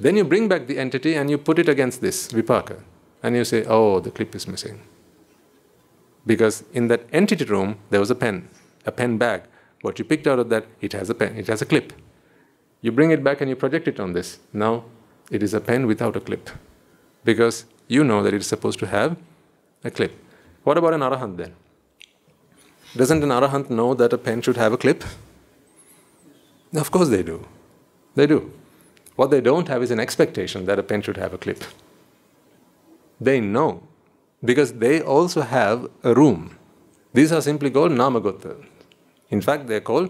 Then you bring back the entity and you put it against this vipaka and you say, oh, the clip is missing. Because in that entity room, there was a pen, a pen bag. What you picked out of that, it has a pen, it has a clip. You bring it back and you project it on this. Now, it is a pen without a clip. Because you know that it is supposed to have a clip. What about an arahant then? Doesn't an arahant know that a pen should have a clip? Of course they do. They do. What they don't have is an expectation that a pen should have a clip. They know because they also have a room. These are simply called namagota. In fact, they're called,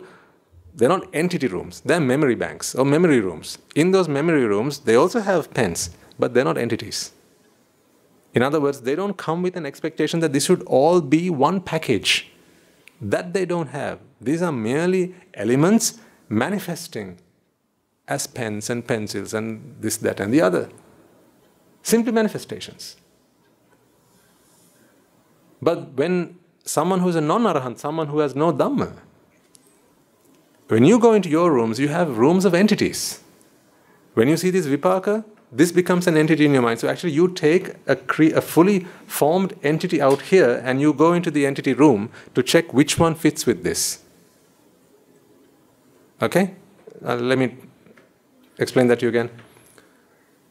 they're not entity rooms, they're memory banks or memory rooms. In those memory rooms, they also have pens, but they're not entities. In other words, they don't come with an expectation that this should all be one package. That they don't have. These are merely elements manifesting as pens and pencils and this, that, and the other. Simply manifestations. But when someone who's a non arahant, someone who has no Dhamma, when you go into your rooms, you have rooms of entities. When you see this vipaka, this becomes an entity in your mind. So actually, you take a, cre- a fully formed entity out here and you go into the entity room to check which one fits with this. Okay? Uh, let me explain that to you again.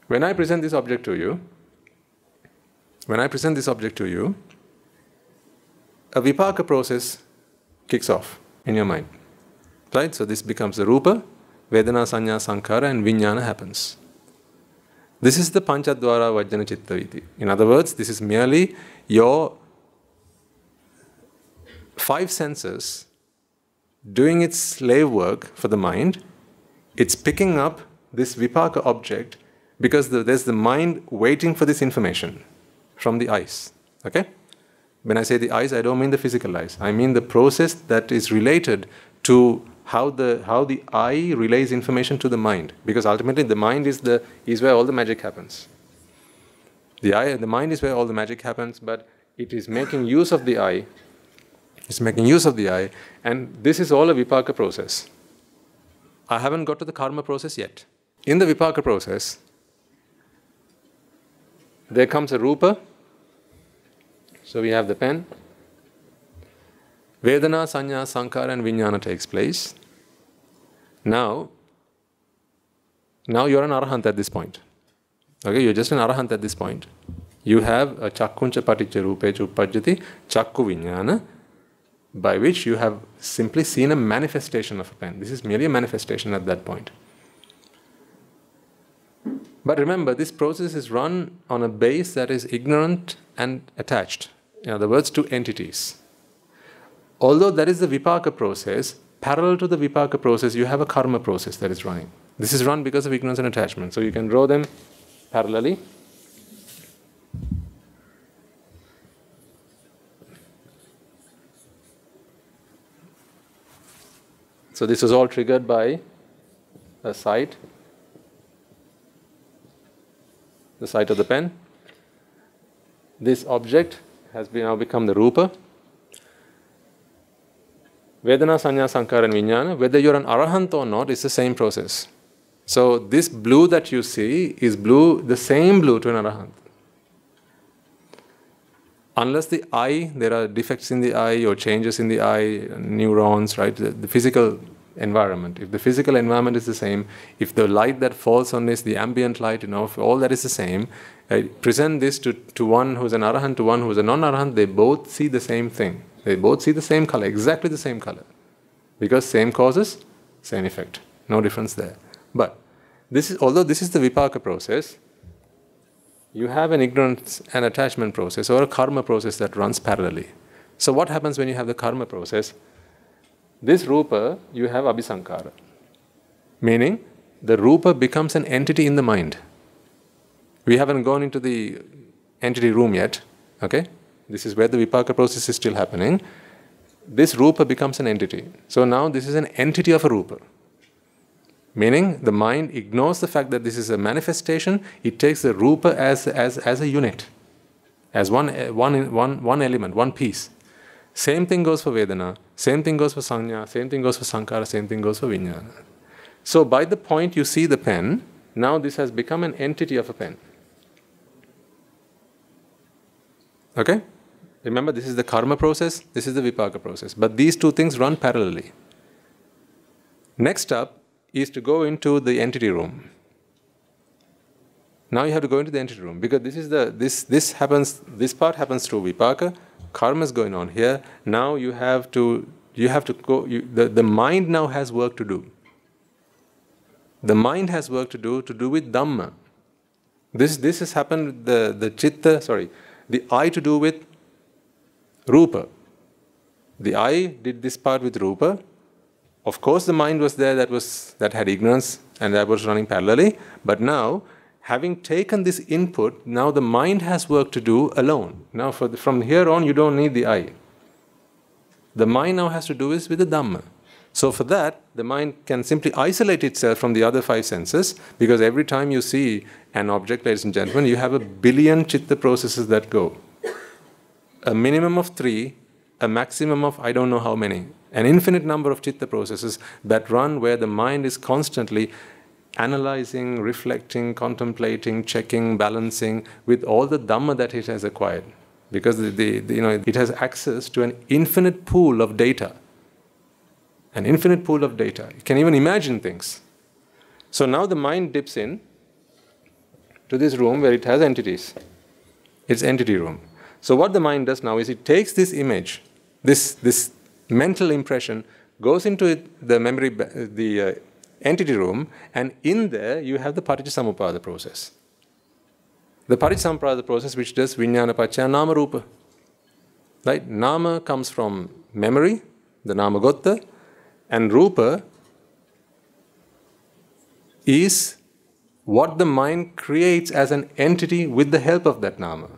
When I present this object to you, when I present this object to you, a vipaka process kicks off in your mind. Right? So this becomes the rupa, vedana, sanya, sankara, and vijnana happens. This is the panchadvara vajjana chitta In other words, this is merely your five senses doing its slave work for the mind. It's picking up this vipaka object because the, there's the mind waiting for this information from the eyes. Okay? When I say the eyes, I don't mean the physical eyes. I mean the process that is related to how the, how the eye relays information to the mind. Because ultimately, the mind is, the, is where all the magic happens. The, eye, the mind is where all the magic happens, but it is making use of the eye. It's making use of the eye, and this is all a vipaka process. I haven't got to the karma process yet. In the vipaka process, there comes a rupa. So we have the pen. Vedana, Sanya, Sankara, and Vijnana takes place. Now, now you're an arahant at this point. Okay, you're just an arahant at this point. You have a chakkuncha paticca rupecha chakku vijnana, by which you have simply seen a manifestation of a pen. This is merely a manifestation at that point. But remember, this process is run on a base that is ignorant and attached. In other words, to entities. Although that is the vipaka process, parallel to the vipaka process, you have a karma process that is running. This is run because of ignorance and attachment. So you can draw them parallelly. So this was all triggered by a sight, the sight of the pen. This object has been now become the rupa. Vedana, Sanya, Sankara, and Vijnana, whether you're an arahant or not, it's the same process. So this blue that you see is blue, the same blue to an arahant. Unless the eye, there are defects in the eye or changes in the eye, neurons, right? The, the physical environment. If the physical environment is the same, if the light that falls on this, the ambient light, you know, if all that is the same, uh, present this to, to one who's an arahant, to one who's a non-arahant, they both see the same thing. They both see the same color, exactly the same color. Because same causes, same effect. No difference there. But this is although this is the vipaka process, you have an ignorance and attachment process or a karma process that runs parallelly. So what happens when you have the karma process? This rupa, you have abhisankara. Meaning, the rupa becomes an entity in the mind. We haven't gone into the entity room yet, okay? This is where the vipaka process is still happening. This rupa becomes an entity. So now this is an entity of a rupa. Meaning the mind ignores the fact that this is a manifestation, it takes the rupa as, as, as a unit, as one, one, one, one element, one piece. Same thing goes for Vedana, same thing goes for Sanya, same thing goes for Sankara, same thing goes for Vijnana. So by the point you see the pen, now this has become an entity of a pen. Okay? Remember, this is the karma process, this is the vipaka process. But these two things run parallelly. Next up is to go into the entity room. Now you have to go into the entity room because this is the this this happens this part happens through vipaka, karma is going on here. Now you have to you have to go you, the, the mind now has work to do. The mind has work to do to do with Dhamma. This this has happened the, the chitta, sorry, the eye to do with Rupa. The eye did this part with Rupa. Of course, the mind was there that was that had ignorance and that was running parallelly. But now, having taken this input, now the mind has work to do alone. Now, the, from here on, you don't need the eye. The mind now has to do is with the Dhamma. So, for that, the mind can simply isolate itself from the other five senses because every time you see an object, ladies and gentlemen, you have a billion chitta processes that go. A minimum of three, a maximum of I don't know how many. An infinite number of chitta processes that run where the mind is constantly analyzing, reflecting, contemplating, checking, balancing with all the Dhamma that it has acquired. Because the, the, the, you know, it has access to an infinite pool of data. An infinite pool of data. It can even imagine things. So now the mind dips in to this room where it has entities. It's entity room. So what the mind does now is it takes this image, this, this mental impression, goes into it, the memory, the uh, entity room, and in there you have the Paticca process. The Paticca process which does Vijnana Pachya Nama Rupa. Right? Nama comes from memory, the Nama Gotta, and Rupa is what the mind creates as an entity with the help of that Nama.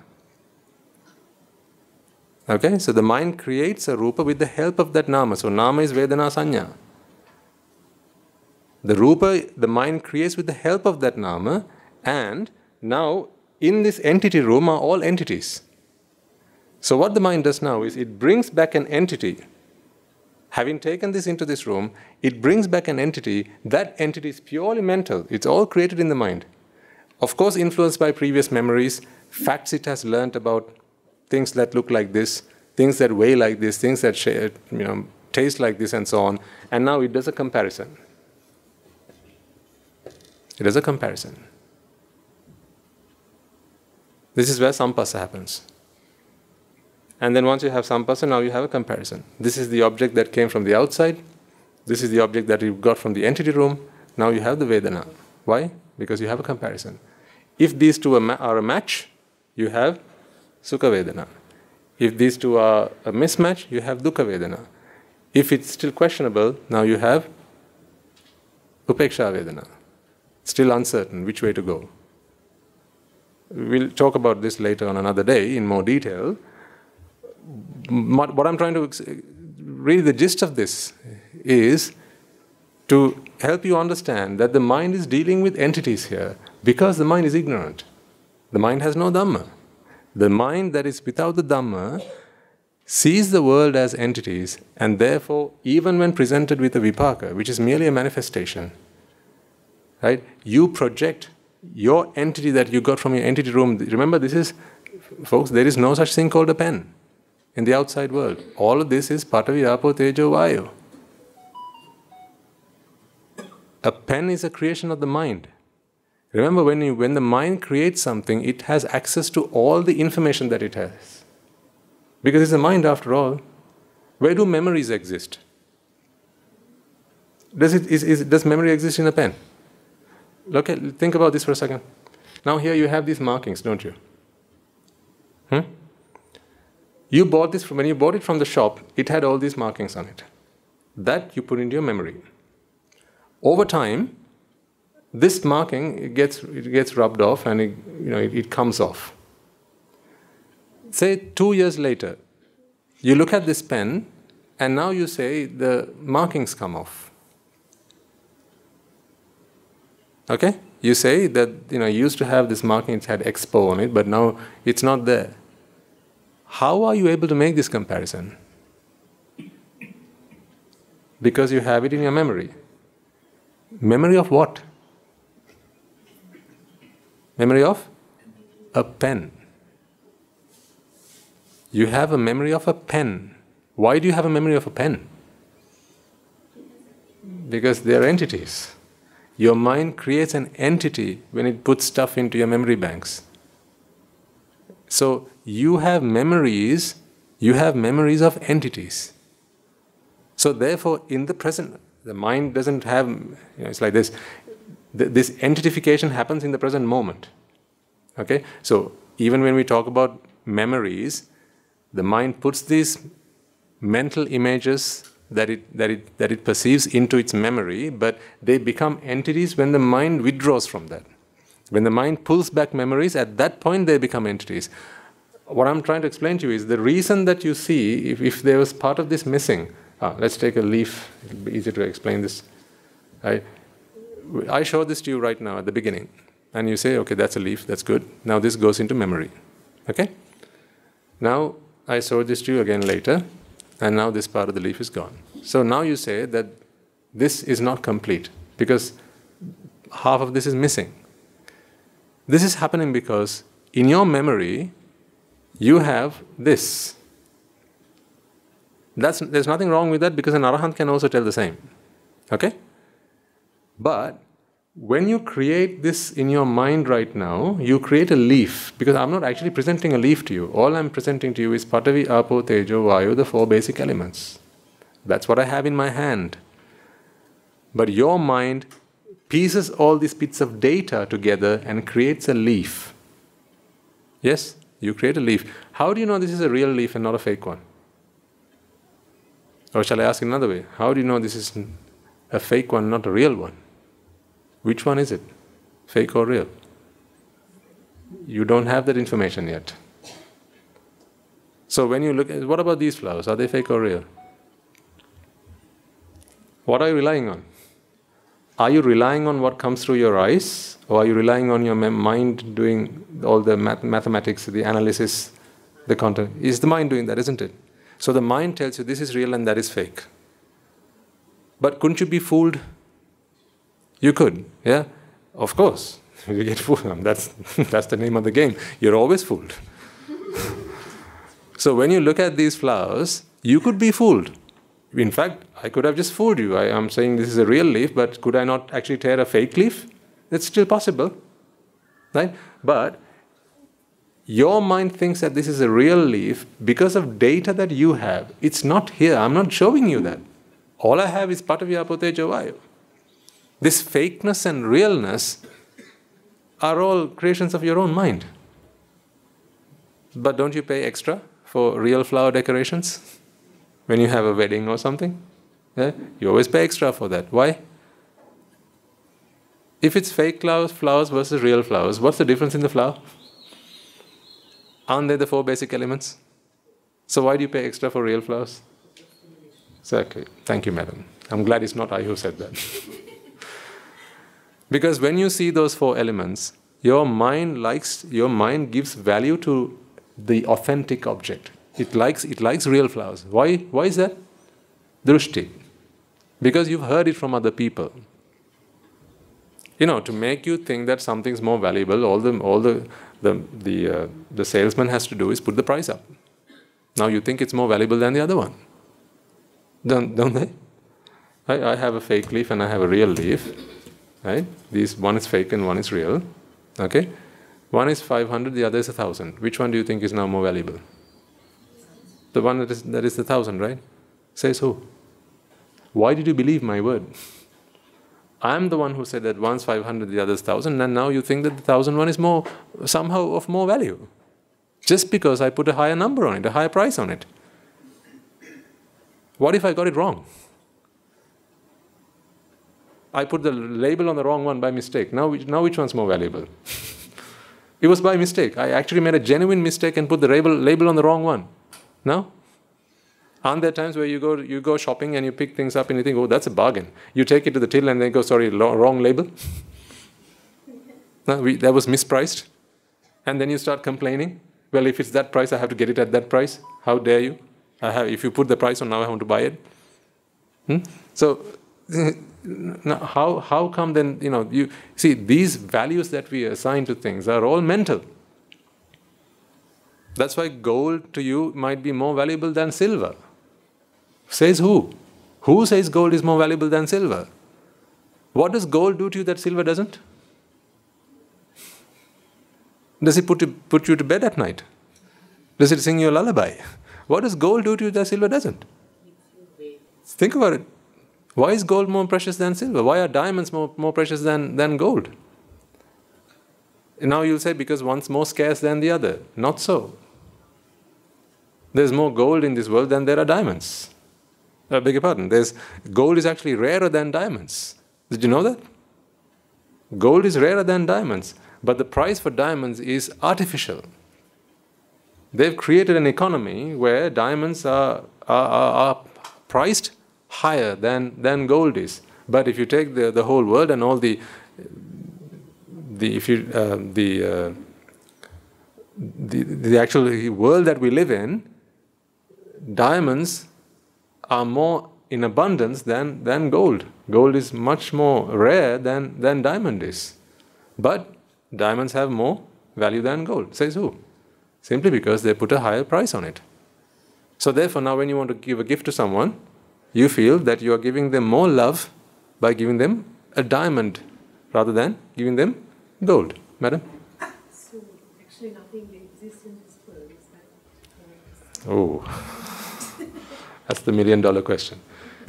Okay, so the mind creates a rupa with the help of that nama. So nama is Vedana Sanya. The rupa the mind creates with the help of that nama, and now in this entity room are all entities. So what the mind does now is it brings back an entity. Having taken this into this room, it brings back an entity. That entity is purely mental. It's all created in the mind. Of course, influenced by previous memories, facts it has learnt about things that look like this, things that weigh like this, things that you know, taste like this, and so on. And now it does a comparison. It does a comparison. This is where sampasa happens. And then once you have sampasa, now you have a comparison. This is the object that came from the outside. This is the object that you got from the entity room. Now you have the Vedana. Why? Because you have a comparison. If these two are a match, you have Sukha Vedana. If these two are a mismatch, you have Dukkha Vedana. If it's still questionable, now you have Upeksha Vedana. Still uncertain which way to go. We'll talk about this later on another day in more detail. What I'm trying to really the gist of this is to help you understand that the mind is dealing with entities here because the mind is ignorant. The mind has no Dhamma. The mind that is without the Dhamma sees the world as entities, and therefore, even when presented with a vipaka, which is merely a manifestation, right, you project your entity that you got from your entity room. Remember, this is, folks, there is no such thing called a pen in the outside world. All of this is Patavi, Apo, Tejo, Vayu. A pen is a creation of the mind. Remember, when, you, when the mind creates something, it has access to all the information that it has. Because it's a mind after all. Where do memories exist? Does, it, is, is, does memory exist in a pen? Look at, think about this for a second. Now, here you have these markings, don't you? Hmm? You bought this from, when you bought it from the shop, it had all these markings on it. That you put into your memory. Over time, this marking it gets it gets rubbed off and it, you know it, it comes off. Say two years later, you look at this pen and now you say the markings come off. Okay? You say that you know you used to have this marking, it had expo on it, but now it's not there. How are you able to make this comparison? Because you have it in your memory. Memory of what? Memory of a pen. You have a memory of a pen. Why do you have a memory of a pen? Because they are entities. Your mind creates an entity when it puts stuff into your memory banks. So you have memories, you have memories of entities. So therefore, in the present, the mind doesn't have, you know, it's like this this entitification happens in the present moment. Okay? So, even when we talk about memories, the mind puts these mental images that it, that, it, that it perceives into its memory, but they become entities when the mind withdraws from that. When the mind pulls back memories, at that point they become entities. What I'm trying to explain to you is the reason that you see, if, if there was part of this missing, ah, let's take a leaf, it'll be easier to explain this. I, I show this to you right now at the beginning, and you say, okay, that's a leaf, that's good. Now this goes into memory. Okay? Now I show this to you again later, and now this part of the leaf is gone. So now you say that this is not complete because half of this is missing. This is happening because in your memory, you have this. That's, there's nothing wrong with that because an arahant can also tell the same. Okay? But when you create this in your mind right now, you create a leaf because I'm not actually presenting a leaf to you. All I'm presenting to you is Patavi, Apo, Tejo, Vayu, the four basic elements. That's what I have in my hand. But your mind pieces all these bits of data together and creates a leaf. Yes, you create a leaf. How do you know this is a real leaf and not a fake one? Or shall I ask another way? How do you know this is a fake one, not a real one? Which one is it? Fake or real? You don't have that information yet. So when you look at what about these flowers? Are they fake or real? What are you relying on? Are you relying on what comes through your eyes, or are you relying on your mind doing all the math- mathematics, the analysis, the content? Is the mind doing that, isn't it? So the mind tells you this is real and that is fake. But couldn't you be fooled? You could, yeah? Of course. you get fooled. Um, that's, that's the name of the game. You're always fooled. so when you look at these flowers, you could be fooled. In fact, I could have just fooled you. I am saying this is a real leaf, but could I not actually tear a fake leaf? It's still possible. Right? But your mind thinks that this is a real leaf because of data that you have. It's not here. I'm not showing you that. All I have is Patavi Apo Tejo Vayu. This fakeness and realness are all creations of your own mind. But don't you pay extra for real flower decorations when you have a wedding or something? Yeah? You always pay extra for that. Why? If it's fake flowers, flowers versus real flowers, what's the difference in the flower? Aren't they the four basic elements? So why do you pay extra for real flowers? Exactly. Thank you, madam. I'm glad it's not I who said that. because when you see those four elements, your mind likes your mind gives value to the authentic object. It likes it likes real flowers. Why why is that? Drushti. Because you've heard it from other people. You know, to make you think that something's more valuable, all the all the the the, uh, the salesman has to do is put the price up. Now you think it's more valuable than the other one. Don't, don't they? I, I have a fake leaf and I have a real leaf. Right? These one is fake and one is real. Okay? One is 500, the other is 1000. Which one do you think is now more valuable? The one that is, that is the 1000, right? Says who? Why did you believe my word? I'm the one who said that one's 500, the other's 1000, and now you think that the 1000 one is more, somehow of more value. Just because I put a higher number on it, a higher price on it. What if I got it wrong? I put the label on the wrong one by mistake. Now, now which one's more valuable? it was by mistake. I actually made a genuine mistake and put the label, label on the wrong one. No? Aren't there times where you go you go shopping and you pick things up and you think, oh, that's a bargain? You take it to the till and they go, sorry, wrong label. no, we, that was mispriced. And then you start complaining. Well, if it's that price, I have to get it at that price. How dare you? I have, if you put the price on now, I want to buy it. Hmm? So, how, how come then, you know, you see, these values that we assign to things are all mental. That's why gold to you might be more valuable than silver. Says who? Who says gold is more valuable than silver? What does gold do to you that silver doesn't? Does it put, you, put you to bed at night? Does it sing you a lullaby? What does gold do to you that silver doesn't? Think about it. Why is gold more precious than silver? Why are diamonds more, more precious than, than gold? Now you'll say because one's more scarce than the other. Not so. There's more gold in this world than there are diamonds. I beg your pardon. There's gold is actually rarer than diamonds. Did you know that? Gold is rarer than diamonds, but the price for diamonds is artificial. They've created an economy where diamonds are, are, are, are priced higher than, than gold is. But if you take the, the whole world and all the the if you uh, the, uh, the the actual world that we live in, diamonds are more in abundance than, than gold. Gold is much more rare than, than diamond is. But diamonds have more value than gold. Says who? Simply because they put a higher price on it. So therefore now when you want to give a gift to someone, you feel that you are giving them more love by giving them a diamond rather than giving them gold. Madam? So actually nothing exists in this world, that? Oh. That's the million dollar question.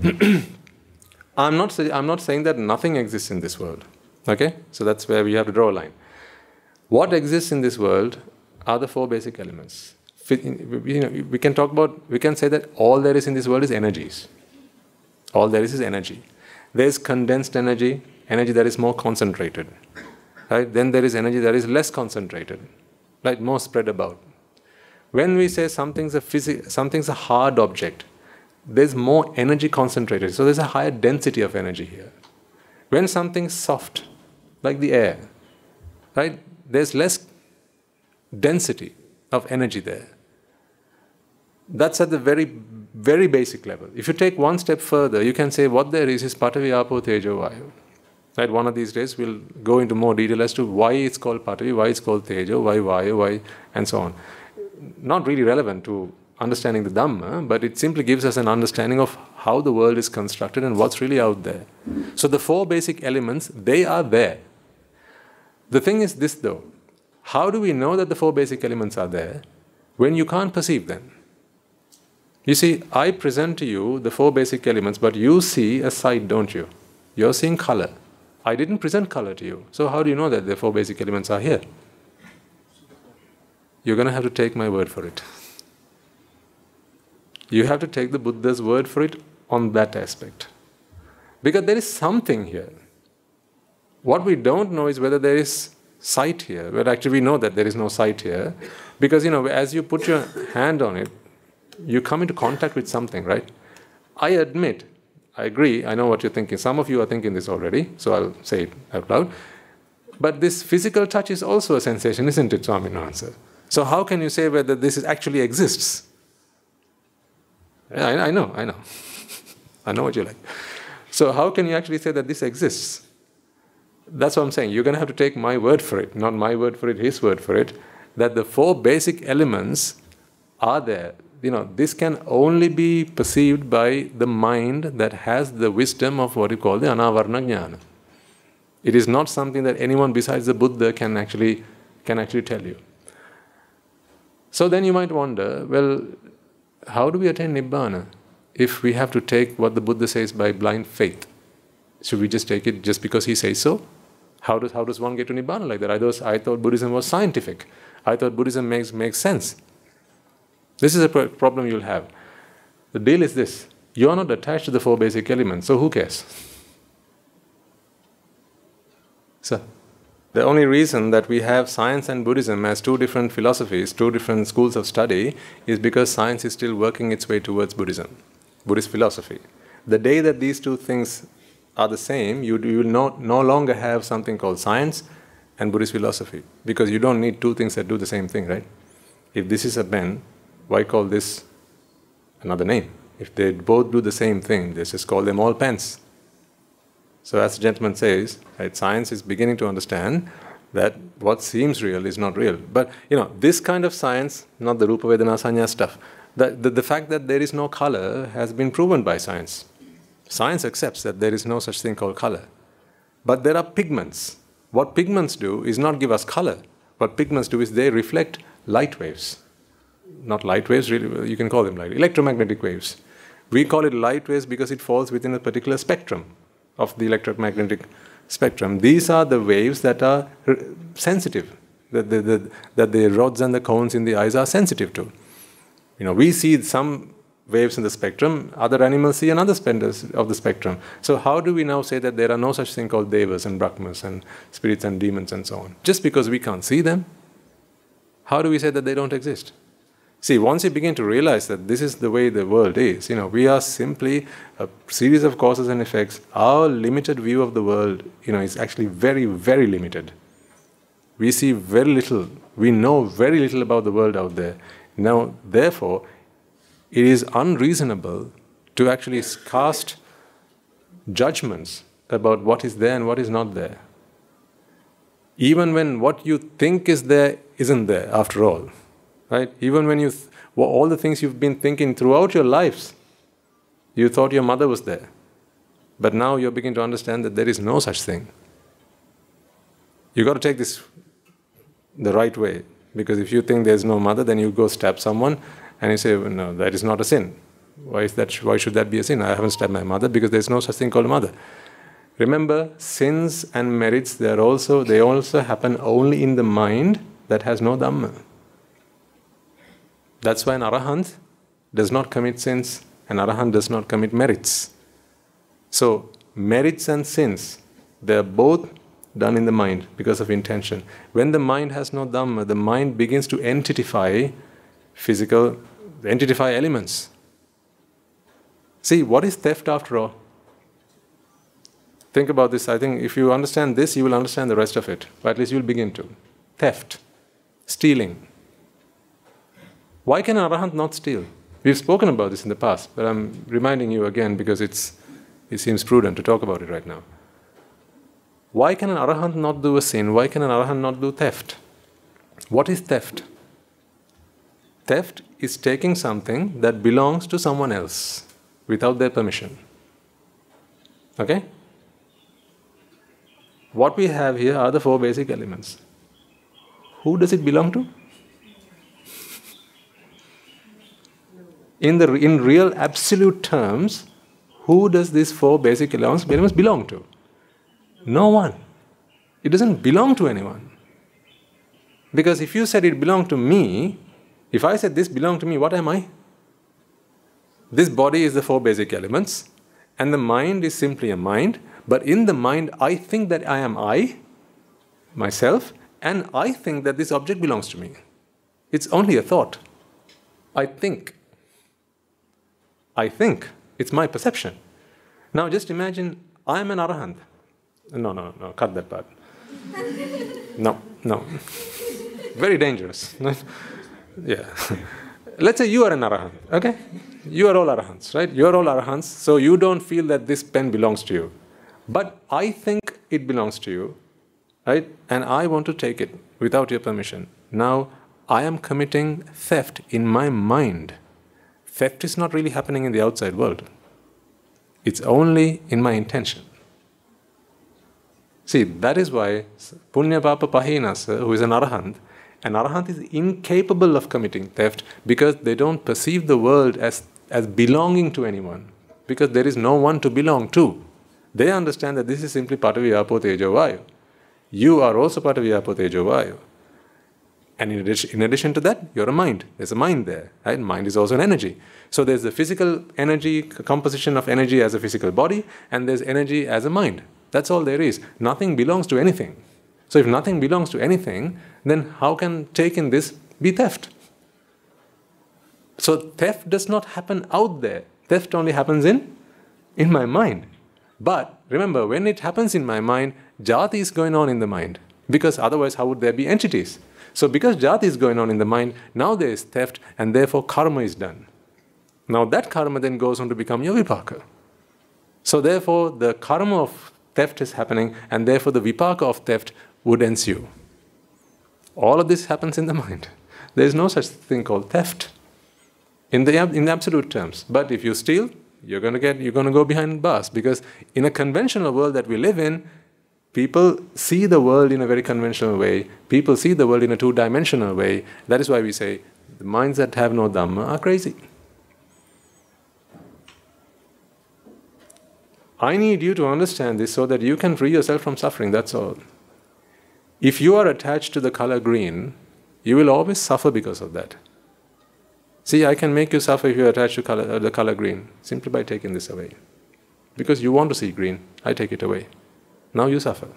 I'm, not say, I'm not saying that nothing exists in this world. Okay? So that's where we have to draw a line. What exists in this world are the four basic elements. You know, we can talk about, we can say that all there is in this world is energies. All there is is energy. There's condensed energy, energy that is more concentrated. Right? Then there is energy that is less concentrated, right? More spread about. When we say something's a physi- something's a hard object, there's more energy concentrated. So there's a higher density of energy here. When something's soft, like the air, right, there's less density of energy there. That's at the very, very basic level. If you take one step further, you can say what there is is Patavi Apo Tejo Vayu. Right, one of these days we'll go into more detail as to why it's called Patavi, why it's called Tejo, why Vayu, why, and so on. Not really relevant to understanding the Dhamma, but it simply gives us an understanding of how the world is constructed and what's really out there. So the four basic elements, they are there. The thing is this though, how do we know that the four basic elements are there when you can't perceive them? You see, I present to you the four basic elements, but you see a sight, don't you? You're seeing color. I didn't present color to you. So, how do you know that the four basic elements are here? You're going to have to take my word for it. You have to take the Buddha's word for it on that aspect. Because there is something here. What we don't know is whether there is sight here. Well, actually, we know that there is no sight here. Because, you know, as you put your hand on it, you come into contact with something, right? I admit I agree, I know what you're thinking. Some of you are thinking this already, so I'll say it out loud. But this physical touch is also a sensation, isn't it, Swaminathan? So how can you say whether this actually exists? I, I know, I know. I know what you like. So how can you actually say that this exists? That's what I'm saying. You're going to have to take my word for it, not my word for it, his word for it, that the four basic elements are there you know, this can only be perceived by the mind that has the wisdom of what you call the anavarana jnana. It is not something that anyone besides the Buddha can actually can actually tell you. So then you might wonder, well, how do we attain nibbana if we have to take what the Buddha says by blind faith? Should we just take it just because he says so? How does how does one get to nibbana like that? I thought I thought Buddhism was scientific. I thought Buddhism makes makes sense. This is a problem you'll have. The deal is this you are not attached to the four basic elements, so who cares? So, the only reason that we have science and Buddhism as two different philosophies, two different schools of study, is because science is still working its way towards Buddhism, Buddhist philosophy. The day that these two things are the same, you, you will no, no longer have something called science and Buddhist philosophy because you don't need two things that do the same thing, right? If this is a pen, why call this another name? If they both do the same thing, let's just call them all pens. So, as the gentleman says, right, science is beginning to understand that what seems real is not real. But you know, this kind of science, not the Rupa Vedana Sanya stuff, the, the, the fact that there is no color has been proven by science. Science accepts that there is no such thing called color. But there are pigments. What pigments do is not give us color. What pigments do is they reflect light waves not light waves, really, you can call them light, electromagnetic waves. We call it light waves because it falls within a particular spectrum of the electromagnetic spectrum. These are the waves that are sensitive, that the, the, that the rods and the cones in the eyes are sensitive to. You know, we see some waves in the spectrum, other animals see another spenders of the spectrum. So how do we now say that there are no such thing called devas and brahmas and spirits and demons and so on? Just because we can't see them, how do we say that they don't exist? See, once you begin to realize that this is the way the world is, you know, we are simply a series of causes and effects. Our limited view of the world, you know, is actually very, very limited. We see very little, we know very little about the world out there. Now, therefore, it is unreasonable to actually cast judgments about what is there and what is not there. Even when what you think is there isn't there, after all right? Even when you, th- well, all the things you've been thinking throughout your lives, you thought your mother was there. But now you're beginning to understand that there is no such thing. You've got to take this the right way. Because if you think there's no mother, then you go stab someone and you say, no, that is not a sin. Why, is that, why should that be a sin? I haven't stabbed my mother because there's no such thing called a mother. Remember, sins and merits, they, are also, they also happen only in the mind that has no Dhamma. That's why an arahant does not commit sins, an arahant does not commit merits. So, merits and sins, they are both done in the mind because of intention. When the mind has no dhamma, the mind begins to entitify physical, entitify elements. See, what is theft after all? Think about this. I think if you understand this, you will understand the rest of it. Or at least you'll begin to. Theft, stealing, why can an arahant not steal? We've spoken about this in the past, but I'm reminding you again because it's, it seems prudent to talk about it right now. Why can an arahant not do a sin? Why can an arahant not do theft? What is theft? Theft is taking something that belongs to someone else without their permission. Okay? What we have here are the four basic elements. Who does it belong to? In, the, in real absolute terms, who does these four basic elements, belong to? No one. It doesn't belong to anyone. Because if you said it belonged to me, if I said this belonged to me, what am I? This body is the four basic elements, and the mind is simply a mind. But in the mind, I think that I am I, myself, and I think that this object belongs to me. It's only a thought. I think. I think. It's my perception. Now just imagine I'm an arahant. No, no, no, cut that part. no, no. Very dangerous. yeah. Let's say you are an arahant, okay? You are all arahants, right? You are all arahants, so you don't feel that this pen belongs to you. But I think it belongs to you, right? And I want to take it without your permission. Now, I am committing theft in my mind. Theft is not really happening in the outside world, it's only in my intention. See, that is why Punya Papa Pahinassa, who is an Arahant, an Arahant is incapable of committing theft because they don't perceive the world as, as belonging to anyone, because there is no one to belong to. They understand that this is simply part of Yapo Tejo Vayu. You are also part of Yapo Tejo Vayu. And in addition, in addition to that, you're a mind. There's a mind there. Right? Mind is also an energy. So there's the physical energy, composition of energy as a physical body, and there's energy as a mind. That's all there is. Nothing belongs to anything. So if nothing belongs to anything, then how can taking this be theft? So theft does not happen out there. Theft only happens in in my mind. But remember, when it happens in my mind, jati is going on in the mind. Because otherwise, how would there be entities? So, because jati is going on in the mind, now there is theft, and therefore karma is done. Now, that karma then goes on to become your vipaka. So, therefore, the karma of theft is happening, and therefore, the vipaka of theft would ensue. All of this happens in the mind. There is no such thing called theft in the, in the absolute terms. But if you steal, you're going to get you're going to go behind bars because in a conventional world that we live in, People see the world in a very conventional way. People see the world in a two dimensional way. That is why we say the minds that have no Dhamma are crazy. I need you to understand this so that you can free yourself from suffering, that's all. If you are attached to the color green, you will always suffer because of that. See, I can make you suffer if you are attached to color, uh, the color green simply by taking this away. Because you want to see green, I take it away. Now you suffer.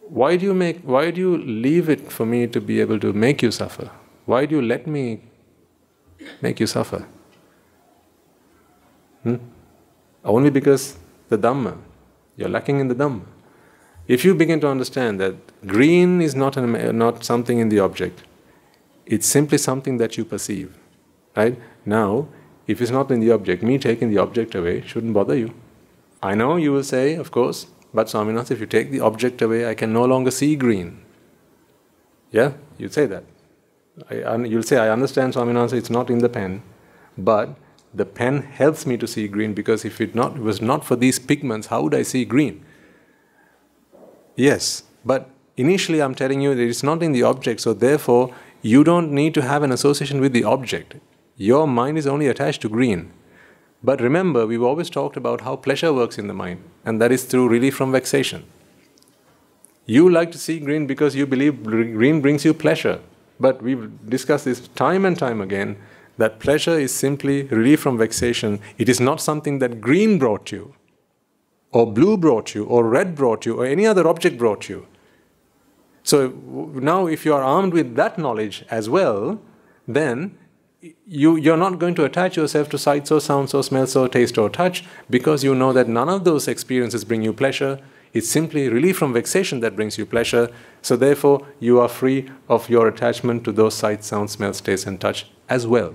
Why do you make why do you leave it for me to be able to make you suffer? Why do you let me make you suffer? Hmm? Only because the Dhamma, you're lacking in the Dhamma. If you begin to understand that green is not, an, not something in the object, it's simply something that you perceive. Right? Now, if it's not in the object, me taking the object away shouldn't bother you. I know you will say, of course, but Swaminath, if you take the object away, I can no longer see green. Yeah, you'd say that. I, you'll say, I understand, Swaminath, it's not in the pen, but the pen helps me to see green because if it, not, it was not for these pigments, how would I see green? Yes, but initially I'm telling you that it's not in the object, so therefore you don't need to have an association with the object. Your mind is only attached to green. But remember, we've always talked about how pleasure works in the mind, and that is through relief from vexation. You like to see green because you believe green brings you pleasure. But we've discussed this time and time again that pleasure is simply relief from vexation. It is not something that green brought you, or blue brought you, or red brought you, or any other object brought you. So now, if you are armed with that knowledge as well, then you, you're not going to attach yourself to sights or sounds or smells or taste or touch because you know that none of those experiences bring you pleasure. It's simply relief from vexation that brings you pleasure. So, therefore, you are free of your attachment to those sights, sounds, smells, taste, and touch as well.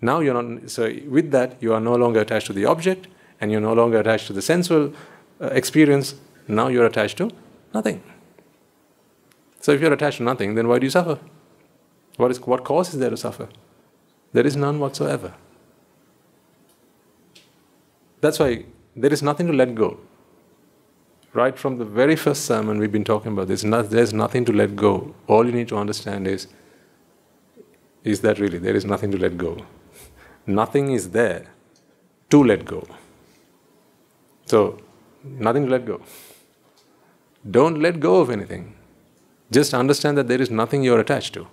Now, you're not, so with that, you are no longer attached to the object and you're no longer attached to the sensual uh, experience, now you're attached to nothing. So if you're attached to nothing, then why do you suffer? What, is, what cause is there to suffer? There is none whatsoever. That's why there is nothing to let go. Right from the very first sermon, we've been talking about this. Not, there's nothing to let go. All you need to understand is is that really there is nothing to let go. Nothing is there to let go. So, nothing to let go. Don't let go of anything. Just understand that there is nothing you're attached to.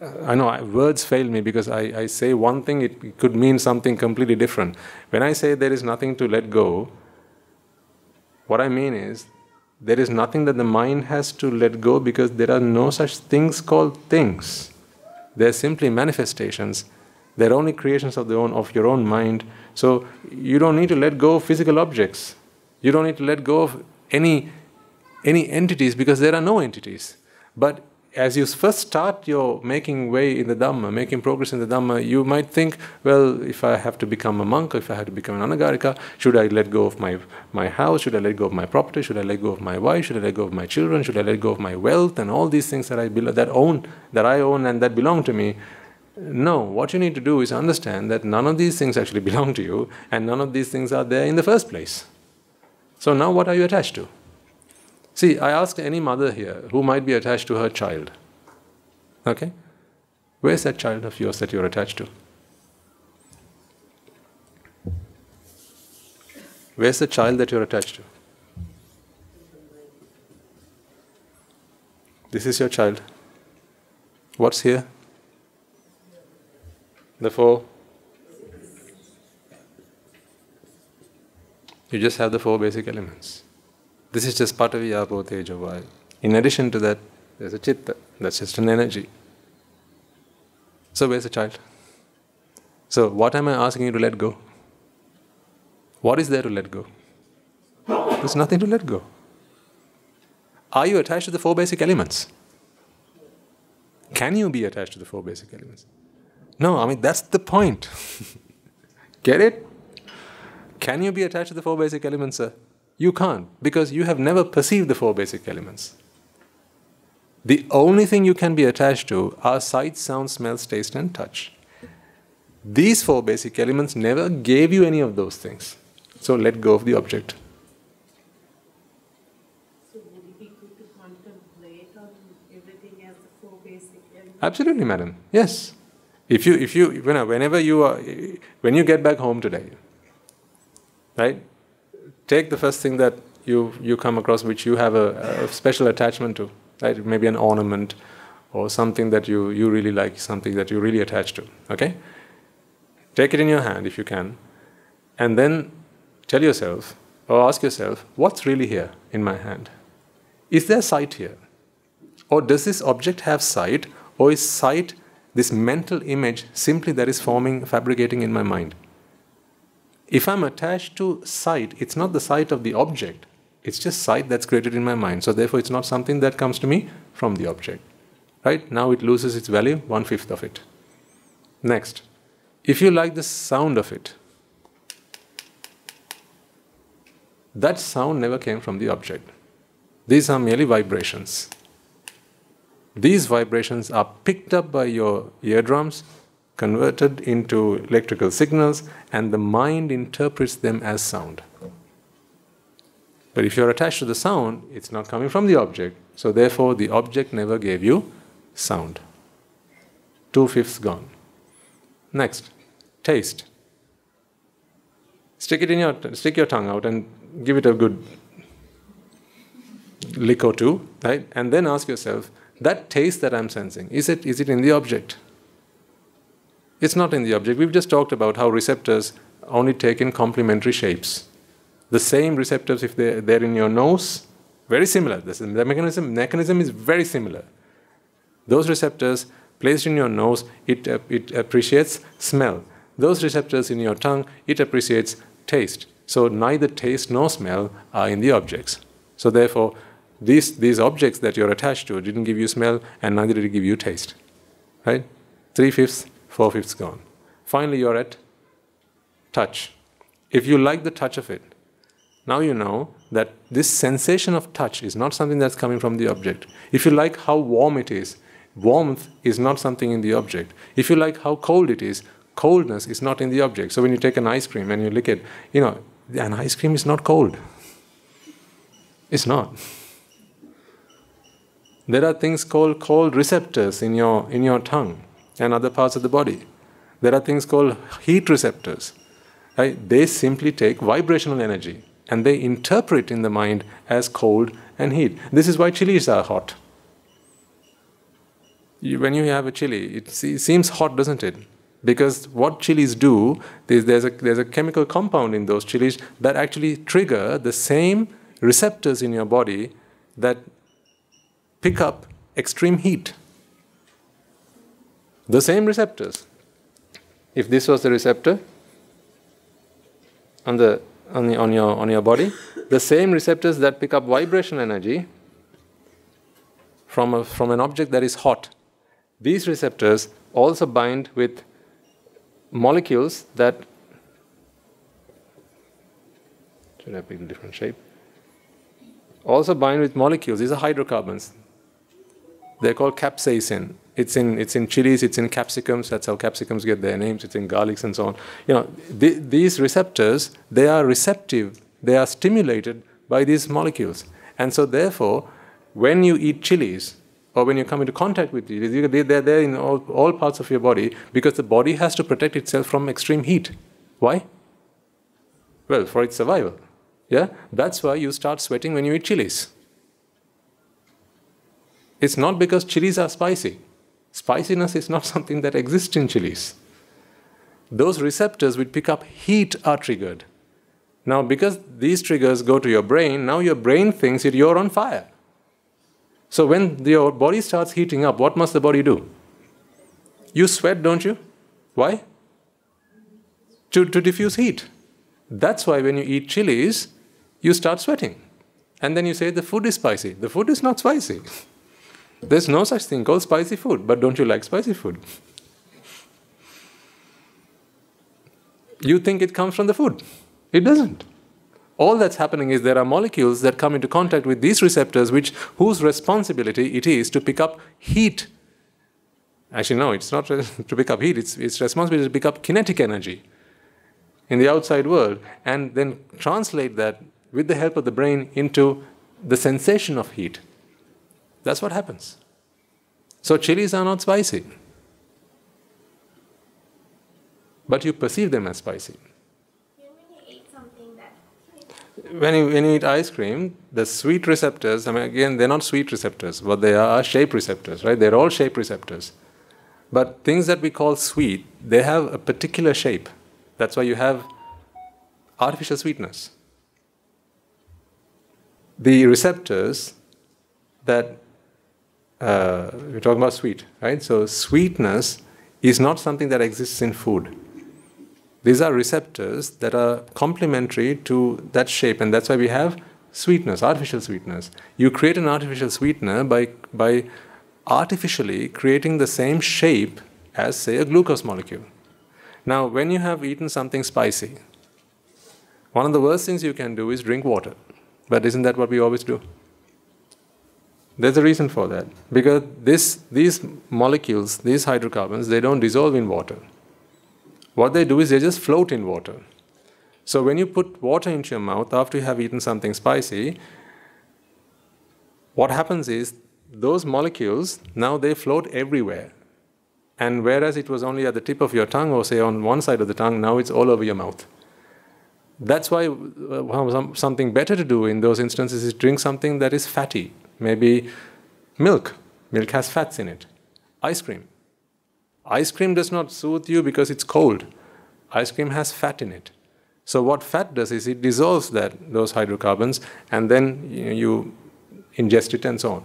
I know words fail me because I, I say one thing, it, it could mean something completely different. When I say there is nothing to let go, what I mean is there is nothing that the mind has to let go because there are no such things called things. They're simply manifestations. They're only creations of the own of your own mind. So you don't need to let go of physical objects. You don't need to let go of any any entities because there are no entities. But as you first start your making way in the Dhamma, making progress in the Dhamma, you might think, well, if I have to become a monk, if I have to become an anagarika, should I let go of my, my house? Should I let go of my property? Should I let go of my wife? Should I let go of my children? Should I let go of my wealth and all these things that I that own, that I own and that belong to me? No, what you need to do is understand that none of these things actually belong to you, and none of these things are there in the first place. So now, what are you attached to? See, I ask any mother here who might be attached to her child. Okay? Where's that child of yours that you're attached to? Where's the child that you're attached to? This is your child. What's here? The four. You just have the four basic elements. This is just Patavi, Apo, Tejo, Vayu. In addition to that, there's a chitta, that's just an energy. So, where's the child? So, what am I asking you to let go? What is there to let go? There's nothing to let go. Are you attached to the four basic elements? Can you be attached to the four basic elements? No, I mean, that's the point. Get it? Can you be attached to the four basic elements, sir? You can't because you have never perceived the four basic elements. The only thing you can be attached to are sight, sound, smell, taste, and touch. These four basic elements never gave you any of those things. So let go of the object. So would it be good to contemplate on everything as the four basic elements? Absolutely, madam. Yes. If you, if you, whenever you are, when you get back home today, right? Take the first thing that you, you come across which you have a, a special attachment to, right? Maybe an ornament or something that you, you really like, something that you really attach to, okay? Take it in your hand if you can, and then tell yourself or ask yourself, what's really here in my hand? Is there sight here? Or does this object have sight, or is sight this mental image simply that is forming, fabricating in my mind? If I'm attached to sight, it's not the sight of the object, it's just sight that's created in my mind. So, therefore, it's not something that comes to me from the object. Right? Now it loses its value, one fifth of it. Next, if you like the sound of it, that sound never came from the object. These are merely vibrations. These vibrations are picked up by your eardrums converted into electrical signals, and the mind interprets them as sound. But if you're attached to the sound, it's not coming from the object, so therefore the object never gave you sound. Two fifths gone. Next, taste. Stick it in your stick your tongue out and give it a good lick or two, right? And then ask yourself, that taste that I'm sensing, is it is it in the object? It's not in the object. We've just talked about how receptors only take in complementary shapes. The same receptors, if they're, they're in your nose, very similar. the mechanism, mechanism is very similar. Those receptors placed in your nose, it, it appreciates smell. Those receptors in your tongue, it appreciates taste. So neither taste nor smell are in the objects. So therefore, these, these objects that you're attached to didn't give you smell and neither did it give you taste. Right? Three fifths four fifths gone. Finally, you're at touch. If you like the touch of it, now you know that this sensation of touch is not something that's coming from the object. If you like how warm it is, warmth is not something in the object. If you like how cold it is, coldness is not in the object. So when you take an ice cream and you lick it, you know, an ice cream is not cold. It's not. There are things called cold receptors in your, in your tongue and other parts of the body. There are things called heat receptors. Right? They simply take vibrational energy and they interpret in the mind as cold and heat. This is why chilies are hot. You, when you have a chili, it, it seems hot, doesn't it? Because what chilies do, is there's, a, there's a chemical compound in those chilies that actually trigger the same receptors in your body that pick up extreme heat. The same receptors. If this was the receptor on, the, on, the, on, your, on your body, the same receptors that pick up vibration energy from, a, from an object that is hot, these receptors also bind with molecules that should I pick a different shape? Also bind with molecules. These are hydrocarbons. They're called capsaicin. It's in it's in chilies. It's in capsicums. That's how capsicums get their names. It's in garlics and so on. You know, th- these receptors they are receptive. They are stimulated by these molecules, and so therefore, when you eat chilies or when you come into contact with chilies, they're there in all, all parts of your body because the body has to protect itself from extreme heat. Why? Well, for its survival. Yeah, that's why you start sweating when you eat chilies. It's not because chilies are spicy. Spiciness is not something that exists in chilies. Those receptors which pick up heat are triggered. Now, because these triggers go to your brain, now your brain thinks that you're on fire. So, when your body starts heating up, what must the body do? You sweat, don't you? Why? To, to diffuse heat. That's why when you eat chilies, you start sweating. And then you say the food is spicy. The food is not spicy. There's no such thing called spicy food, but don't you like spicy food? You think it comes from the food. It doesn't. All that's happening is there are molecules that come into contact with these receptors, which whose responsibility it is to pick up heat. Actually, no, it's not to pick up heat, it's, it's responsibility to pick up kinetic energy in the outside world and then translate that with the help of the brain into the sensation of heat. That's what happens. So, chilies are not spicy, but you perceive them as spicy. When you, when you eat ice cream, the sweet receptors, I mean, again, they're not sweet receptors. What they are shape receptors, right? They're all shape receptors. But things that we call sweet, they have a particular shape. That's why you have artificial sweetness. The receptors that uh, we're talking about sweet, right? So, sweetness is not something that exists in food. These are receptors that are complementary to that shape, and that's why we have sweetness, artificial sweetness. You create an artificial sweetener by, by artificially creating the same shape as, say, a glucose molecule. Now, when you have eaten something spicy, one of the worst things you can do is drink water. But isn't that what we always do? There's a reason for that. Because this, these molecules, these hydrocarbons, they don't dissolve in water. What they do is they just float in water. So when you put water into your mouth after you have eaten something spicy, what happens is those molecules now they float everywhere. And whereas it was only at the tip of your tongue or say on one side of the tongue, now it's all over your mouth. That's why uh, something better to do in those instances is drink something that is fatty. Maybe milk. Milk has fats in it. Ice cream. Ice cream does not soothe you because it's cold. Ice cream has fat in it. So what fat does is it dissolves that those hydrocarbons and then you, ingest it and so on.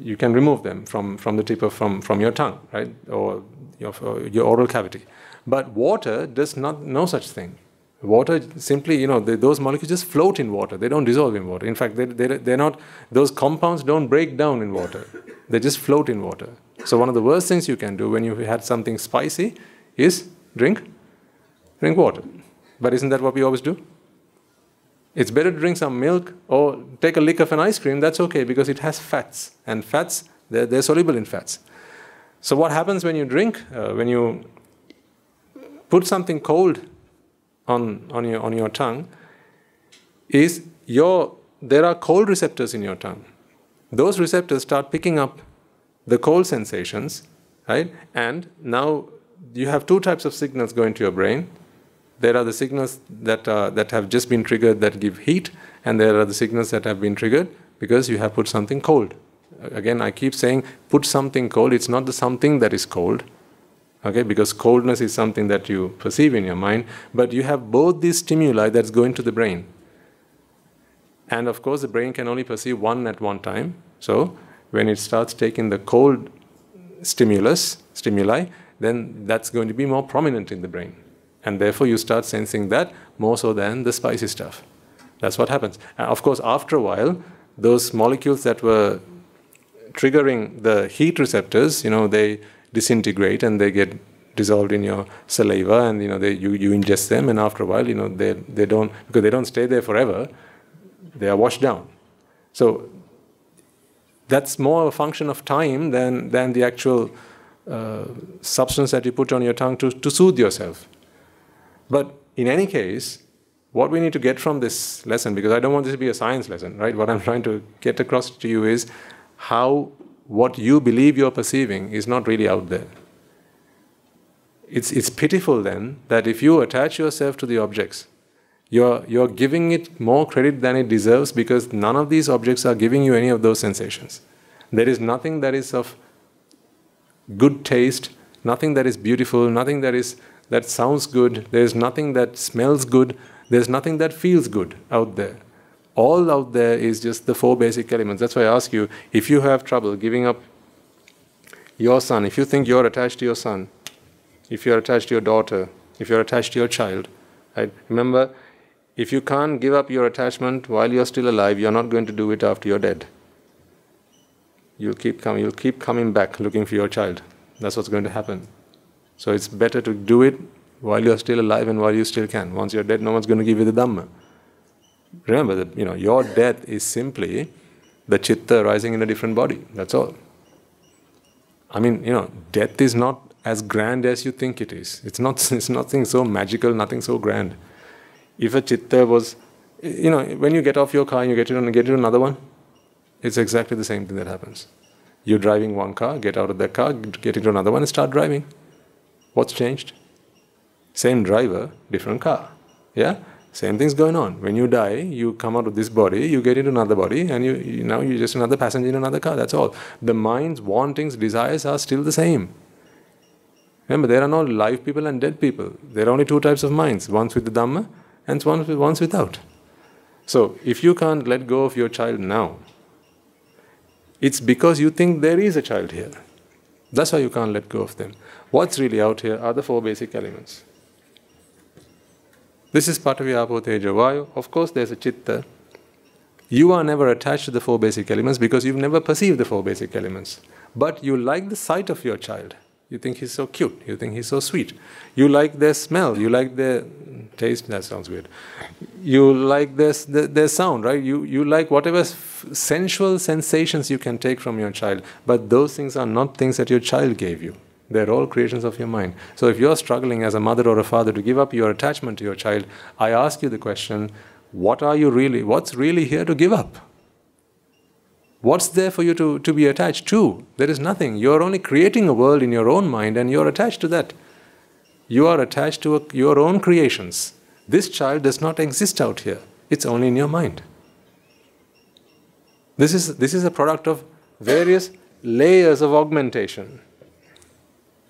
You can remove them from, from the tip of from, from your tongue, right, or your, your oral cavity. But water does not no such thing. Water simply, you know, they, those molecules just float in water. They don't dissolve in water. In fact, they, they, they're not, those compounds don't break down in water. They just float in water. So one of the worst things you can do when you had something spicy is drink Drink water. But isn't that what we always do? It's better to drink some milk or take a lick of an ice cream, that's okay because it has fats. And fats, they're, they're soluble in fats. So, what happens when you drink, uh, when you put something cold on, on, your, on your tongue, is your, there are cold receptors in your tongue. Those receptors start picking up the cold sensations, right? And now you have two types of signals going to your brain. There are the signals that, uh, that have just been triggered that give heat, and there are the signals that have been triggered because you have put something cold. Again, I keep saying put something cold. It's not the something that is cold, okay? Because coldness is something that you perceive in your mind, but you have both these stimuli that's going to the brain. And of course, the brain can only perceive one at one time. So when it starts taking the cold stimulus, stimuli, then that's going to be more prominent in the brain. And therefore, you start sensing that more so than the spicy stuff. That's what happens. And of course, after a while, those molecules that were triggering the heat receptors, you know, they disintegrate and they get dissolved in your saliva and you know they, you, you ingest them and after a while you know they, they don't because they don't stay there forever they are washed down so that's more a function of time than, than the actual uh, substance that you put on your tongue to, to soothe yourself. But in any case, what we need to get from this lesson, because I don't want this to be a science lesson, right? What I'm trying to get across to you is how what you believe you're perceiving is not really out there. It's, it's pitiful then that if you attach yourself to the objects, you're, you're giving it more credit than it deserves because none of these objects are giving you any of those sensations. There is nothing that is of good taste, nothing that is beautiful, nothing that is that sounds good, there's nothing that smells good, there's nothing that feels good out there. All out there is just the four basic elements. That's why I ask you if you have trouble giving up your son, if you think you're attached to your son, if you're attached to your daughter, if you're attached to your child, right? Remember, if you can't give up your attachment while you're still alive, you're not going to do it after you're dead. You'll keep coming, you'll keep coming back looking for your child. That's what's going to happen. So it's better to do it while you're still alive and while you still can. Once you're dead, no one's going to give you the Dhamma. Remember that you know your death is simply the chitta rising in a different body. That's all. I mean, you know, death is not as grand as you think it is. It's not. It's nothing so magical. Nothing so grand if a chitta was, you know, when you get off your car and you get into, get into another one, it's exactly the same thing that happens. You're driving one car, get out of that car, get into another one, and start driving. What's changed? Same driver, different car. Yeah? Same thing's going on. When you die, you come out of this body, you get into another body, and you, you now you're just another passenger in another car. That's all. The mind's wantings, desires are still the same. Remember, there are no live people and dead people. There are only two types of minds ones with the Dhamma and one's, one's without. So, if you can't let go of your child now, it's because you think there is a child here. That's why you can't let go of them. What's really out here are the four basic elements. This is Patavi, Apo, Teja, Vayu. Of course, there's a Chitta. You are never attached to the four basic elements because you've never perceived the four basic elements. But you like the sight of your child. You think he's so cute. You think he's so sweet. You like their smell. You like their taste. That sounds weird. You like their, their, their sound, right? You, you like whatever f- sensual sensations you can take from your child. But those things are not things that your child gave you. They're all creations of your mind. So if you're struggling as a mother or a father to give up your attachment to your child, I ask you the question what are you really, what's really here to give up? What's there for you to, to be attached to? There is nothing. You're only creating a world in your own mind and you're attached to that. You are attached to a, your own creations. This child does not exist out here, it's only in your mind. This is, this is a product of various layers of augmentation.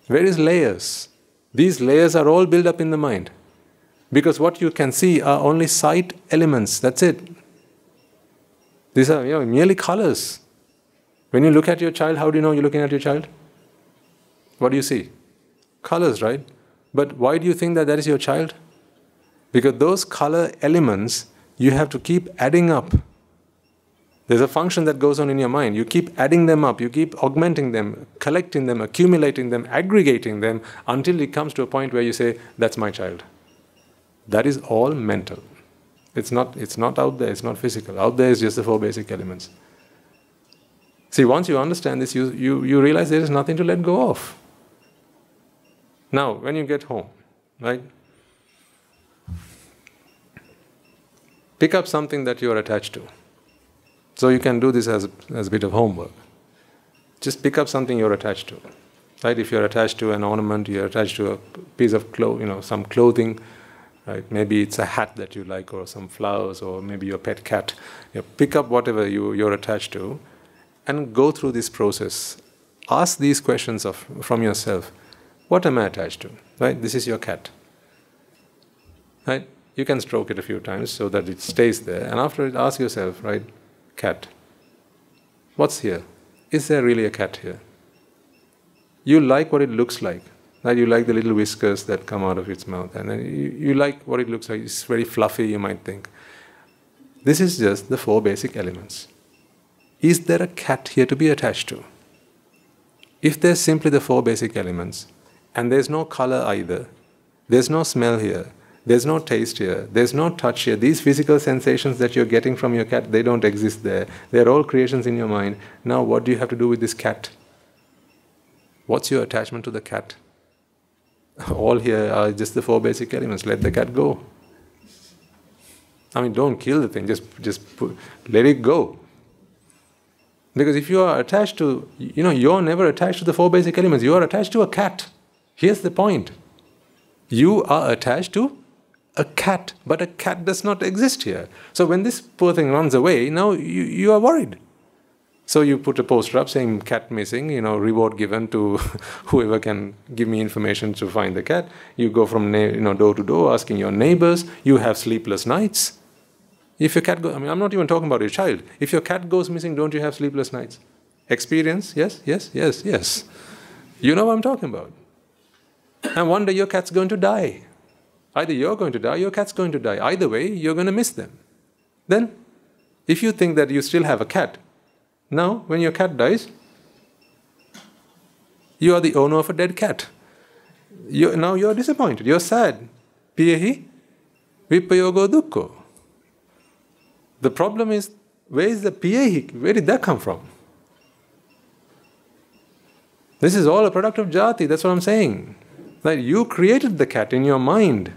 Various layers. These layers are all built up in the mind. Because what you can see are only sight elements, that's it. These are you know, merely colors. When you look at your child, how do you know you're looking at your child? What do you see? Colors, right? But why do you think that that is your child? Because those color elements you have to keep adding up. There's a function that goes on in your mind. You keep adding them up, you keep augmenting them, collecting them, accumulating them, aggregating them until it comes to a point where you say, That's my child. That is all mental. It's not, it's not out there, it's not physical. Out there is just the four basic elements. See, once you understand this, you, you, you realize there is nothing to let go of. Now, when you get home, right? Pick up something that you are attached to. So you can do this as, as a bit of homework. Just pick up something you're attached to. Right? If you're attached to an ornament, you're attached to a piece of cloth, you know, some clothing, right? Maybe it's a hat that you like, or some flowers, or maybe your pet cat. You pick up whatever you, you're attached to, and go through this process. Ask these questions of, from yourself. What am I attached to? Right? This is your cat. Right? You can stroke it a few times so that it stays there. And after it, ask yourself, right, cat, what's here? Is there really a cat here? You like what it looks like. Right? You like the little whiskers that come out of its mouth. And you, you like what it looks like. It's very fluffy, you might think. This is just the four basic elements. Is there a cat here to be attached to? If there's simply the four basic elements, and there's no color either, there's no smell here, there's no taste here, there's no touch here, these physical sensations that you're getting from your cat, they don't exist there. They're all creations in your mind. Now, what do you have to do with this cat? What's your attachment to the cat? All here are just the four basic elements. Let the cat go. I mean, don't kill the thing, just, just put, let it go. Because if you are attached to, you know, you're never attached to the four basic elements, you are attached to a cat. Here's the point you are attached to a cat, but a cat does not exist here. So when this poor thing runs away, now you, you are worried. So you put a poster up saying cat missing, you know, reward given to whoever can give me information to find the cat. You go from you know door to door asking your neighbors. You have sleepless nights. If your cat goes, I mean, I'm not even talking about your child. If your cat goes missing, don't you have sleepless nights? Experience? Yes, yes, yes, yes. You know what I'm talking about. And one day your cat's going to die. Either you're going to die, your cat's going to die. Either way, you're going to miss them. Then, if you think that you still have a cat, now when your cat dies, you are the owner of a dead cat. You, now you're disappointed, you're sad. Piyahi vipayogo. The problem is, where is the piyahi? Where did that come from? This is all a product of jati, that's what I'm saying. That you created the cat in your mind.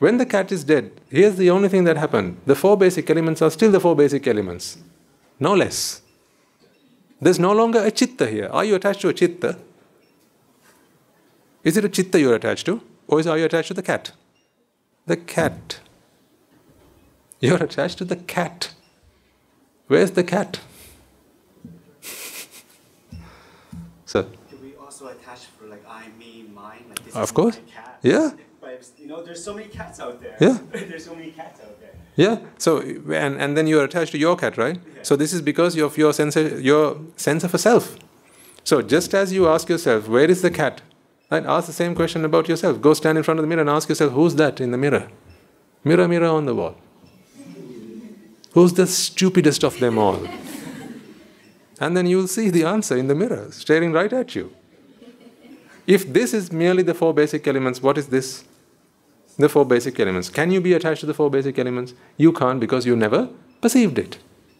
When the cat is dead, here's the only thing that happened. The four basic elements are still the four basic elements, no less. There's no longer a chitta here. Are you attached to a chitta? Is it a chitta you're attached to? Or is, are you attached to the cat? The cat. You're attached to the cat. Where's the cat? Sir? Do we also attach for like I, me, mine? Like this Of course. Yeah. You know, there's so many cats out there. Yeah. there's so many cats out there. Yeah. So and and then you're attached to your cat, right? So this is because of your sense your sense of a self. So just as you ask yourself, where is the cat? Right? Ask the same question about yourself. Go stand in front of the mirror and ask yourself, who's that in the mirror? Mirror, mirror on the wall. Who's the stupidest of them all? And then you'll see the answer in the mirror, staring right at you. If this is merely the four basic elements, what is this? The four basic elements. Can you be attached to the four basic elements? You can't because you never perceived it.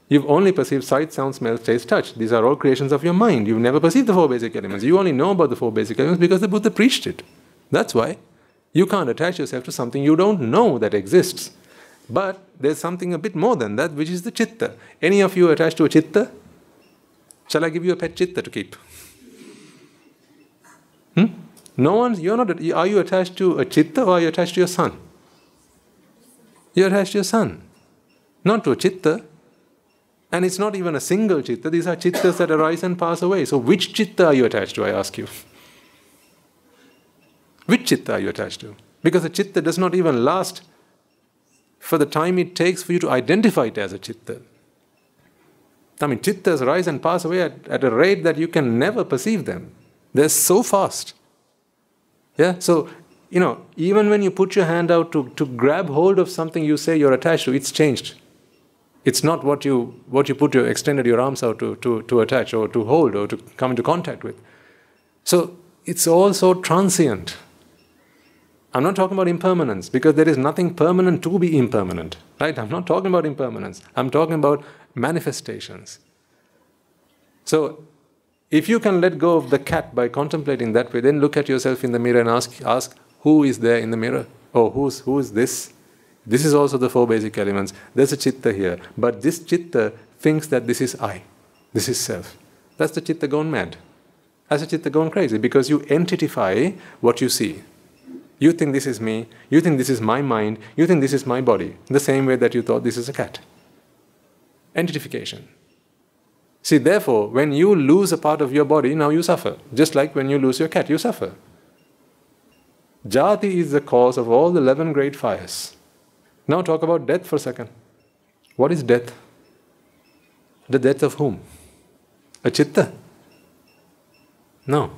You've only perceived sight, sound, smell, taste, touch. These are all creations of your mind. You've never perceived the four basic elements. You only know about the four basic elements because the Buddha preached it. That's why. You can't attach yourself to something you don't know that exists. But there's something a bit more than that, which is the chitta. Any of you attached to a chitta? Shall I give you a pet chitta to keep? Hmm? No one's, you're not, are you attached to a chitta or are you attached to your son? You're attached to your son, not to a chitta. And it's not even a single chitta, these are chittas that arise and pass away. So, which chitta are you attached to, I ask you? Which chitta are you attached to? Because a chitta does not even last for the time it takes for you to identify it as a chitta. I mean, chittas rise and pass away at, at a rate that you can never perceive them. They're so fast. Yeah, so, you know, even when you put your hand out to, to grab hold of something you say you're attached to, it's changed. It's not what you, what you put your extended your arms out to, to, to attach or to hold or to come into contact with. So it's all so transient. I'm not talking about impermanence because there is nothing permanent to be impermanent. Right? I'm not talking about impermanence. I'm talking about manifestations. So, if you can let go of the cat by contemplating that way, then look at yourself in the mirror and ask, ask who is there in the mirror? Oh, who's, who is this? This is also the four basic elements. There's a chitta here. But this chitta thinks that this is I, this is self. That's the chitta gone mad. That's the chitta gone crazy because you entitify what you see. You think this is me, you think this is my mind, you think this is my body, the same way that you thought this is a cat. Entitification. See, therefore, when you lose a part of your body, now you suffer. Just like when you lose your cat, you suffer. Jati is the cause of all the 11 great fires. Now, talk about death for a second. What is death? The death of whom? A chitta? No.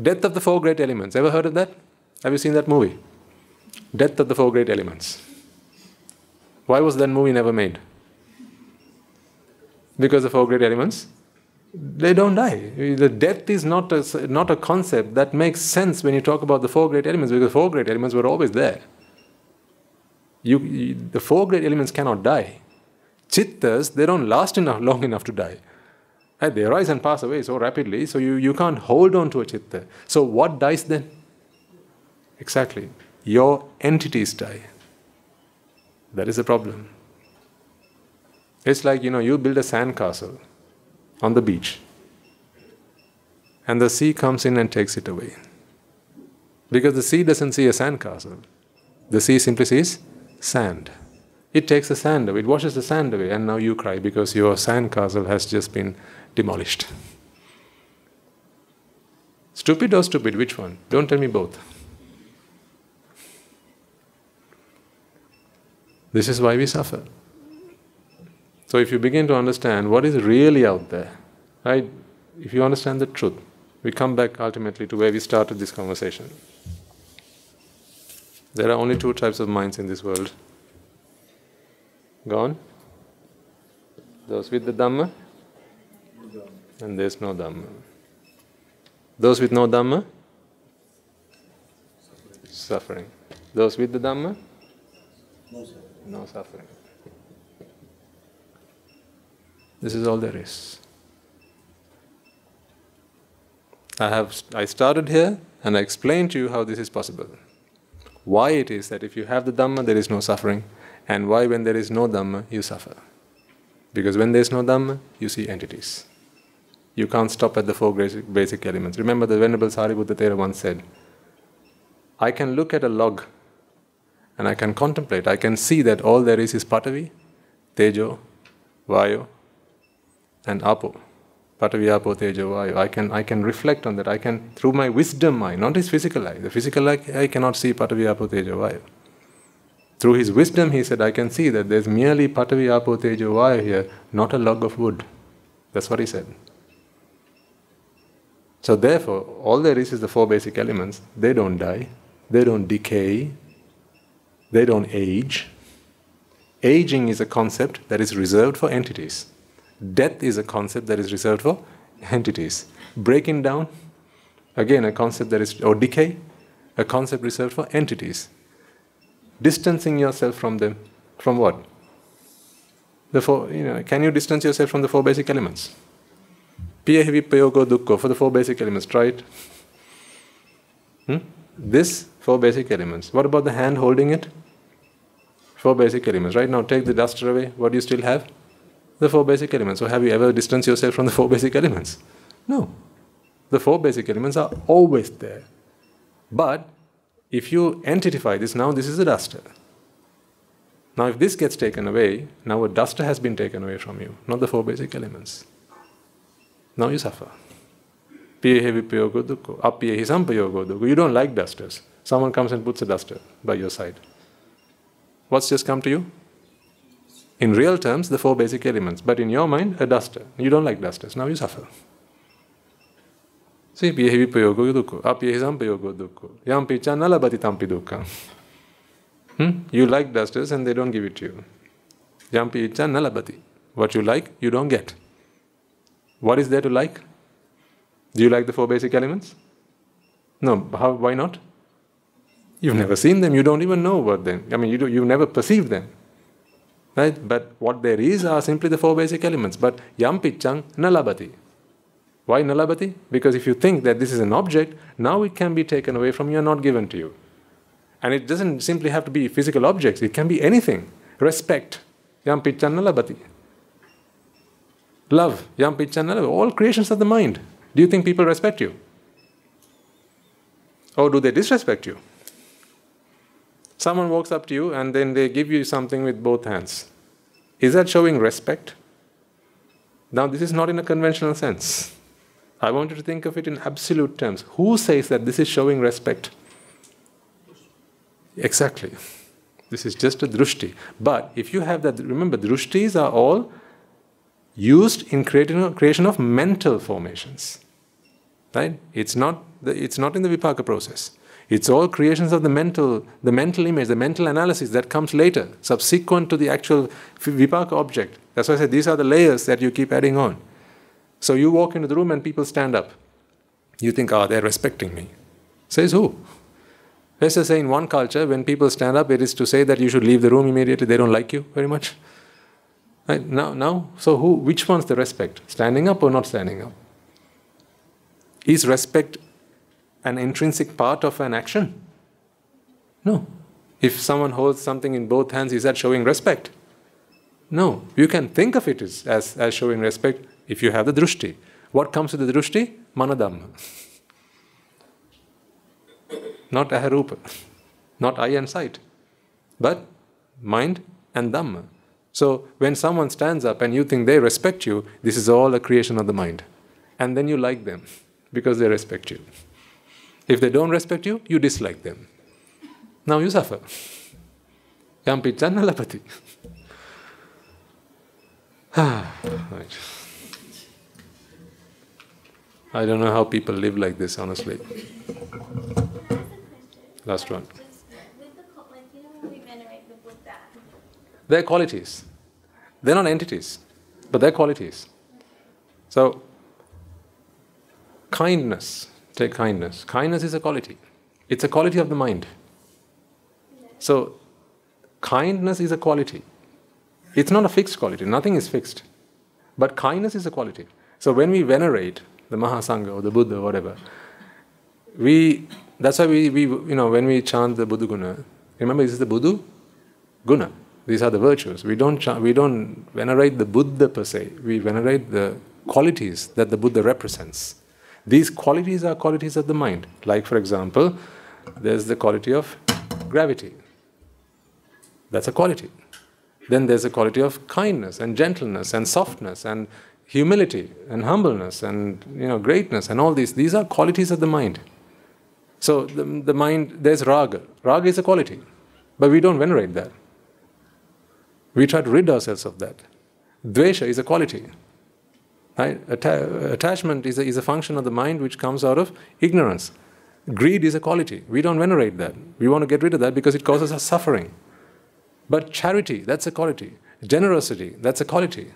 Death of the Four Great Elements. Ever heard of that? Have you seen that movie? Death of the Four Great Elements. Why was that movie never made? Because the four great elements, they don't die. The death is not a, not a concept that makes sense when you talk about the four great elements, because the four great elements were always there. You, you, the four great elements cannot die. Chittas, they don't last enough, long enough to die. They arise and pass away so rapidly, so you, you can't hold on to a chitta. So what dies then? Exactly. Your entities die. That is the problem. It's like, you know, you build a sandcastle on the beach, and the sea comes in and takes it away. Because the sea doesn't see a sandcastle, the sea simply sees sand. It takes the sand away, it washes the sand away, and now you cry because your sandcastle has just been demolished. Stupid or stupid? Which one? Don't tell me both. This is why we suffer. So, if you begin to understand what is really out there, right? If you understand the truth, we come back ultimately to where we started this conversation. There are only two types of minds in this world gone, those with the Dhamma, and there's no Dhamma. Those with no Dhamma, suffering. Those with the Dhamma, no suffering. This is all there is. I have I started here and I explained to you how this is possible. Why it is that if you have the Dhamma there is no suffering, and why when there is no Dhamma you suffer. Because when there is no Dhamma, you see entities. You can't stop at the four basic, elements. Remember the Venerable Sariputta Thera once said, I can look at a log and I can contemplate, I can see that all there is is Patavi, Tejo, Vayu, and Apo. Patavi, Apo, Tejo, Vayu. I can, I can reflect on that. I can, through my wisdom eye, not his physical eye. The physical eye, I cannot see Patavi, Apo, Tejo, Vayu. Through his wisdom, he said, I can see that there's merely Patavi, Apo, Tejo, here, not a log of wood. That's what he said. So, therefore, all there is is the four basic elements. They don't die, they don't decay, they don't age. Aging is a concept that is reserved for entities. Death is a concept that is reserved for entities. Breaking down, again, a concept that is, or decay, a concept reserved for entities. Distancing yourself from them, from what? The four, you know, can you distance yourself from the four basic elements? Dukkha, for the four basic elements, try it. Hmm? This, four basic elements. What about the hand holding it? Four basic elements. Right now, take the duster away. What do you still have? The four basic elements. So, have you ever distanced yourself from the four basic elements? No. The four basic elements are always there. But if you entitify this, now this is a duster. Now, if this gets taken away, now a duster has been taken away from you, not the four basic elements. Now you suffer. You don't like dusters. Someone comes and puts a duster by your side. What's just come to you? In real terms, the four basic elements. But in your mind, a duster. You don't like dusters. Now you suffer. See, piyehi vipayogo dukkho. Apiyehi sampayogo dukkho. Yam picha nalabati tampi dukkha. Hmm? You like dusters and they don't give it to you. Yam picha nalabati. What you like, you don't get. What is there to like? Do you like the four basic elements? No. How, why not? You've never seen them, you don't even know what them. I mean, you do, you've never perceived them. Right? But what there is are simply the four basic elements. But yam pichang nalabati. Why nalabati? Because if you think that this is an object, now it can be taken away from you and not given to you. And it doesn't simply have to be physical objects, it can be anything. Respect. Yam pichang nalabati. Love. Yam pichang nalabati. All creations of the mind. Do you think people respect you? Or do they disrespect you? Someone walks up to you and then they give you something with both hands. Is that showing respect? Now, this is not in a conventional sense. I want you to think of it in absolute terms. Who says that this is showing respect? Exactly. This is just a drushti. But if you have that, remember, drushtis are all used in creation of mental formations. Right? It's not, the, it's not in the vipaka process. It's all creations of the mental, the mental image, the mental analysis that comes later, subsequent to the actual vipaka object. That's why I said these are the layers that you keep adding on. So you walk into the room and people stand up. You think, ah, oh, they're respecting me. Says who? Let's just say in one culture, when people stand up, it is to say that you should leave the room immediately. They don't like you very much. Right? Now, now, so who? Which one's the respect? Standing up or not standing up? Is respect an intrinsic part of an action? No. If someone holds something in both hands, is that showing respect? No. You can think of it as, as, as showing respect if you have the drushti. What comes with the drushti? Manadhamma. not aharupa, not eye and sight, but mind and dhamma. So when someone stands up and you think they respect you, this is all a creation of the mind. And then you like them because they respect you. If they don't respect you, you dislike them. Now you suffer. Yam pichang nalabati. right. I don't know how people live like this, honestly. Last one. They're qualities. They're not entities, but they're qualities. So, kindness Take kindness. Kindness is a quality, it's a quality of the mind. So, kindness is a quality. It's not a fixed quality, nothing is fixed. But kindness is a quality. So, when we venerate the Mahasangha or the Buddha or whatever, we that's why we, we you know when we chant the Buddha Guna, remember this is the Buddha Guna. These are the virtues. We don't chant, we don't venerate the Buddha per se. We venerate the qualities that the Buddha represents. These qualities are qualities of the mind. Like, for example, there's the quality of gravity. That's a quality. Then there's a quality of kindness and gentleness and softness and humility and humbleness and you know greatness and all these. These are qualities of the mind. So the, the mind, there's raga. Raga is a quality, but we don't venerate that. We try to rid ourselves of that. Dvesha is a quality. Right? Atta- attachment is a, is a function of the mind which comes out of ignorance. Greed is a quality. We don't venerate that. We want to get rid of that because it causes us suffering. But charity, that's a quality. Generosity, that's a quality.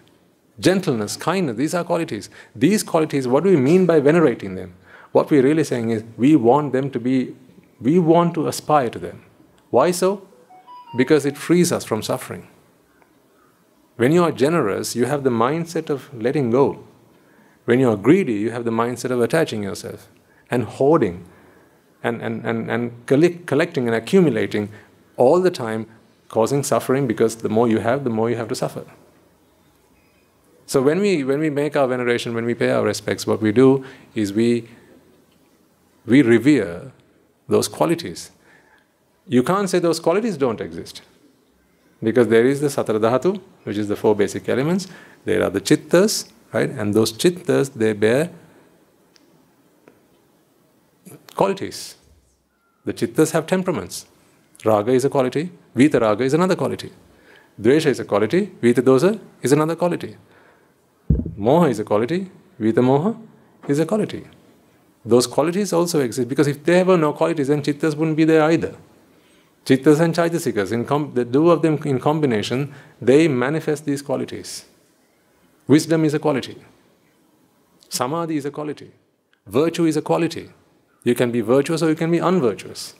Gentleness, kindness, these are qualities. These qualities, what do we mean by venerating them? What we're really saying is we want them to be, we want to aspire to them. Why so? Because it frees us from suffering. When you are generous, you have the mindset of letting go. When you are greedy, you have the mindset of attaching yourself and hoarding and, and, and, and collect, collecting and accumulating all the time, causing suffering because the more you have, the more you have to suffer. So when we, when we make our veneration, when we pay our respects, what we do is we, we revere those qualities. You can't say those qualities don't exist. Because there is the Satara which is the four basic elements. There are the Chittas, right? And those chittas, they bear qualities. The chittas have temperaments. Raga is a quality, Vita Raga is another quality. Dvesha is a quality, Vita Dosa is another quality. Moha is a quality, Vita Moha is a quality. Those qualities also exist because if there were no qualities, then chittas wouldn't be there either. Chittas and chaitasikas, in com- the two of them in combination, they manifest these qualities. Wisdom is a quality. Samadhi is a quality. Virtue is a quality. You can be virtuous or you can be unvirtuous.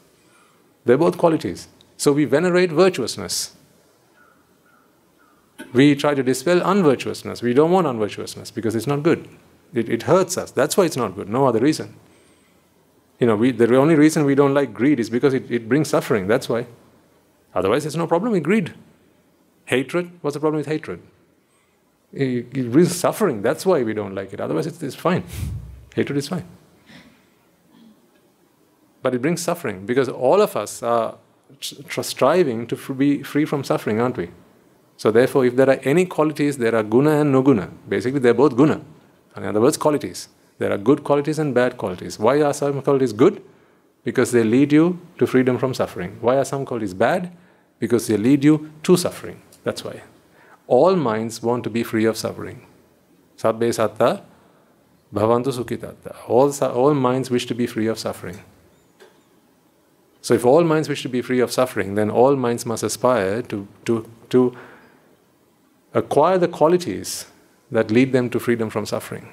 They're both qualities. So we venerate virtuousness. We try to dispel unvirtuousness. We don't want unvirtuousness because it's not good. It, it hurts us. That's why it's not good. No other reason. You know, we, the only reason we don't like greed is because it, it brings suffering. That's why. Otherwise, there's no problem with greed. Hatred, what's the problem with hatred? It, it brings suffering. That's why we don't like it. Otherwise, it's, it's fine. Hatred is fine. But it brings suffering because all of us are tr- striving to be free from suffering, aren't we? So, therefore, if there are any qualities, there are guna and no guna. Basically, they're both guna. In other words, qualities. There are good qualities and bad qualities. Why are some qualities good? Because they lead you to freedom from suffering. Why are some qualities bad? Because they lead you to suffering. That's why. All minds want to be free of suffering. Sabbe satta bhavantu sukhitatta. All, all minds wish to be free of suffering. So if all minds wish to be free of suffering, then all minds must aspire to, to, to acquire the qualities that lead them to freedom from suffering.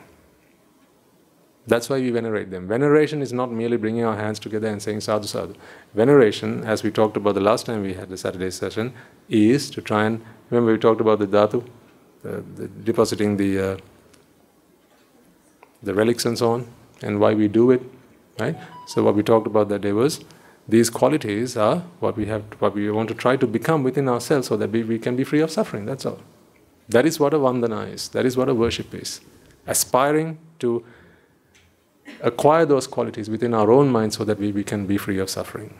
That's why we venerate them. Veneration is not merely bringing our hands together and saying sadhu sadhu. Veneration, as we talked about the last time we had the Saturday session, is to try and remember we talked about the dhatu, the, the depositing the uh, the relics and so on, and why we do it, right? So what we talked about that day was these qualities are what we have, what we want to try to become within ourselves, so that we, we can be free of suffering. That's all. That is what a vandana is. That is what a worship is. Aspiring to acquire those qualities within our own mind so that we, we can be free of suffering.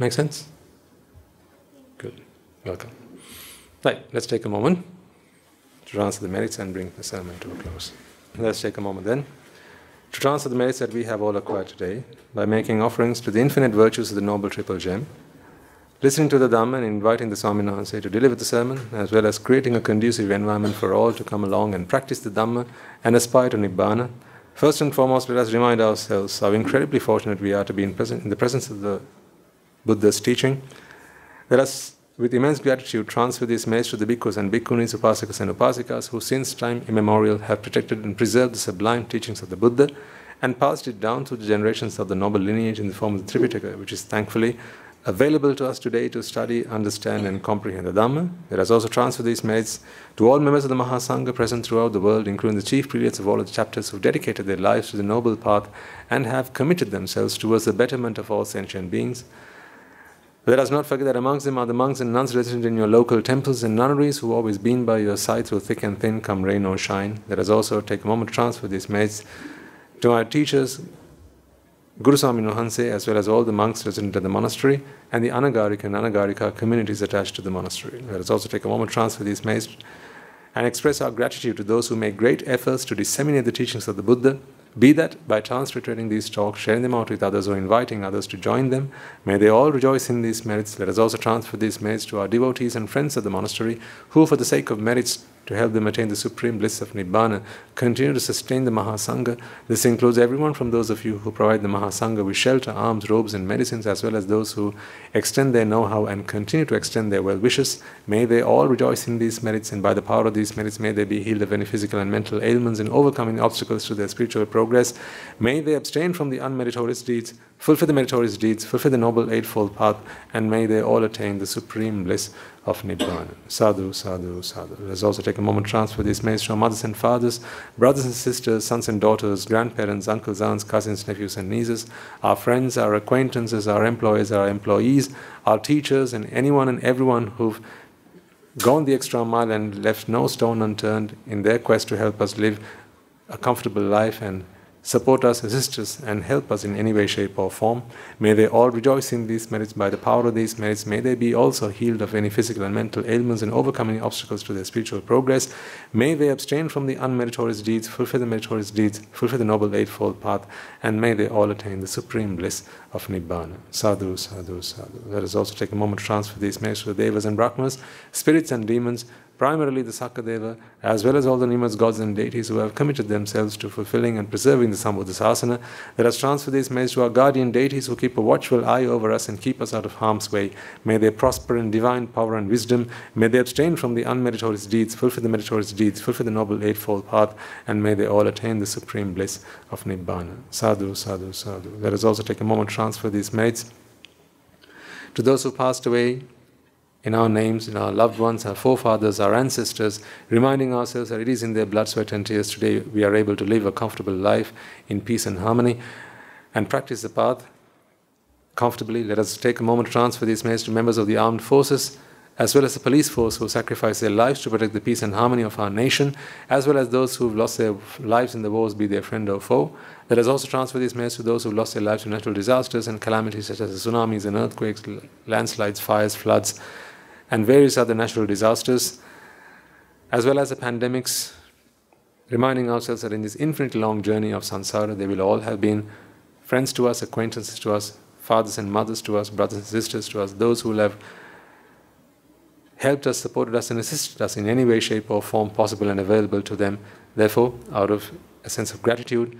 Make sense? Good. Welcome. Right, let's take a moment to transfer the merits and bring the sermon to a close. Let's take a moment then to transfer the merits that we have all acquired today by making offerings to the infinite virtues of the Noble Triple Gem, listening to the Dhamma and inviting the Swamin Wahanse to deliver the sermon, as well as creating a conducive environment for all to come along and practice the Dhamma and aspire to Nibbana First and foremost, let us remind ourselves how incredibly fortunate we are to be in, in the presence of the Buddha's teaching. Let us, with immense gratitude, transfer these messages to the bhikkhus and bhikkhunis, upasakas and upasikas, who since time immemorial have protected and preserved the sublime teachings of the Buddha and passed it down through the generations of the noble lineage in the form of the Tripitaka, which is thankfully available to us today to study, understand, and comprehend the Dhamma. Let us also transfer these merits to all members of the Mahasangha present throughout the world, including the chief prelates of all the chapters who have dedicated their lives to the noble path and have committed themselves towards the betterment of all sentient beings. Let us not forget that amongst them are the monks and nuns resident in your local temples and nunneries who have always been by your side through thick and thin, come rain or shine. Let us also take a moment to transfer these merits to our teachers, Guru Swamin Wahanse, as well as all the monks resident at the monastery, and the Anagarika and Anagarika communities attached to the monastery. Let us also take a moment to transfer these messages and express our gratitude to those who make great efforts to disseminate the teachings of the Buddha, be that by transliterating these talks, sharing them out with others, or inviting others to join them. May they all rejoice in these merits. Let us also transfer these merits to our devotees and friends of the monastery, who, for the sake of merits, to help them attain the supreme bliss of Nibbana, continue to sustain the Mahasangha. This includes everyone from those of you who provide the Mahasangha with shelter, arms, robes, and medicines, as well as those who extend their know how and continue to extend their well wishes. May they all rejoice in these merits, and by the power of these merits, may they be healed of any physical and mental ailments and overcoming obstacles to their spiritual progress. May they abstain from the unmeritorious deeds fulfill the meritorious deeds, fulfill the noble eightfold path, and may they all attain the supreme bliss of Nibbana. Sadhu, sadhu, sadhu. Let's also take a moment to transfer these messages to our mothers and fathers, brothers and sisters, sons and daughters, grandparents, uncles, aunts, cousins, nephews, and nieces, our friends, our acquaintances, our employees, our employees, our teachers, and anyone and everyone who've gone the extra mile and left no stone unturned in their quest to help us live a comfortable life and support us, assist us, and help us in any way, shape, or form. May they all rejoice in these merits by the power of these merits. May they be also healed of any physical and mental ailments and overcoming obstacles to their spiritual progress. May they abstain from the unmeritorious deeds, fulfill the meritorious deeds, fulfill the noble eightfold path, and may they all attain the supreme bliss of Nibbana. Sadhu, sadhu, sadhu. Let us also take a moment to transfer these merits to the Devas and Brahmas, spirits and demons, primarily the Sakadeva, as well as all the numerous gods and deities who have committed themselves to fulfilling and preserving the Sambuddhasasana. Let us transfer these messages to our guardian deities who keep a watchful eye over us and keep us out of harm's way. May they prosper in divine power and wisdom. May they abstain from the unmeritorious deeds, fulfill the meritorious deeds, fulfill the noble eightfold path, and may they all attain the supreme bliss of Nibbana. Sadhu, sadhu, sadhu. Let us also take a moment to transfer these merits to those who passed away in our names, in our loved ones, our forefathers, our ancestors, reminding ourselves that it is in their blood, sweat, and tears today we are able to live a comfortable life in peace and harmony and practice the path comfortably. Let us take a moment to transfer these messages to members of the armed forces as well as the police force who sacrifice their lives to protect the peace and harmony of our nation, as well as those who've lost their lives in the wars, be they friend or foe. Let us also transfer these messages to those who've lost their lives to natural disasters and calamities such as tsunamis and earthquakes, landslides, fires, floods, and various other natural disasters, as well as the pandemics, reminding ourselves that in this infinitely long journey of samsara, they will all have been friends to us, acquaintances to us, fathers and mothers to us, brothers and sisters to us, those who will have helped us, supported us, and assisted us in any way, shape, or form possible and available to them. Therefore, out of a sense of gratitude,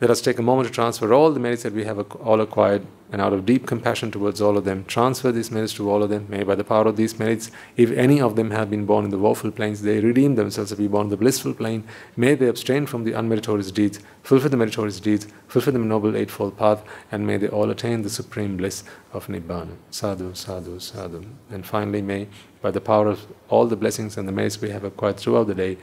let us take a moment to transfer all the merits that we have all acquired, and out of deep compassion towards all of them, transfer these merits to all of them. May by the power of these merits, if any of them have been born in the woeful planes, they redeem themselves to be born in the blissful plane. May they abstain from the unmeritorious deeds, fulfill the meritorious deeds, fulfill the noble eightfold path, and may they all attain the supreme bliss of Nibbana. Sadhu, sadhu, sadhu. And finally, may by the power of all the blessings and the merits we have acquired throughout the day,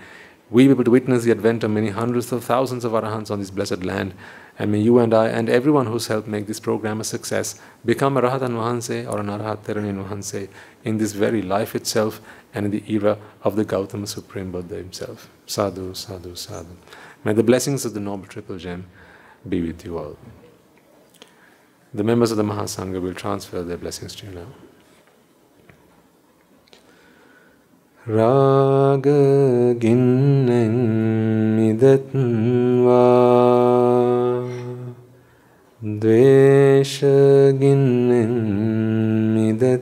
we will be able to witness the advent of many hundreds of thousands of arahants on this blessed land. And may you and I and everyone who's helped make this program a success become a Rahatan Vahanse or an Arahat Teranin Vahanse in this very life itself and in the era of the Gautama Supreme Buddha himself. Sadhu, sadhu, sadhu. May the blessings of the Noble Triple Gem be with you all. The members of the Mahasangha will transfer their blessings to you now. රාගගින්නෙන් මිදත්වා. දවේශගින්නෙන් මිදත්වා.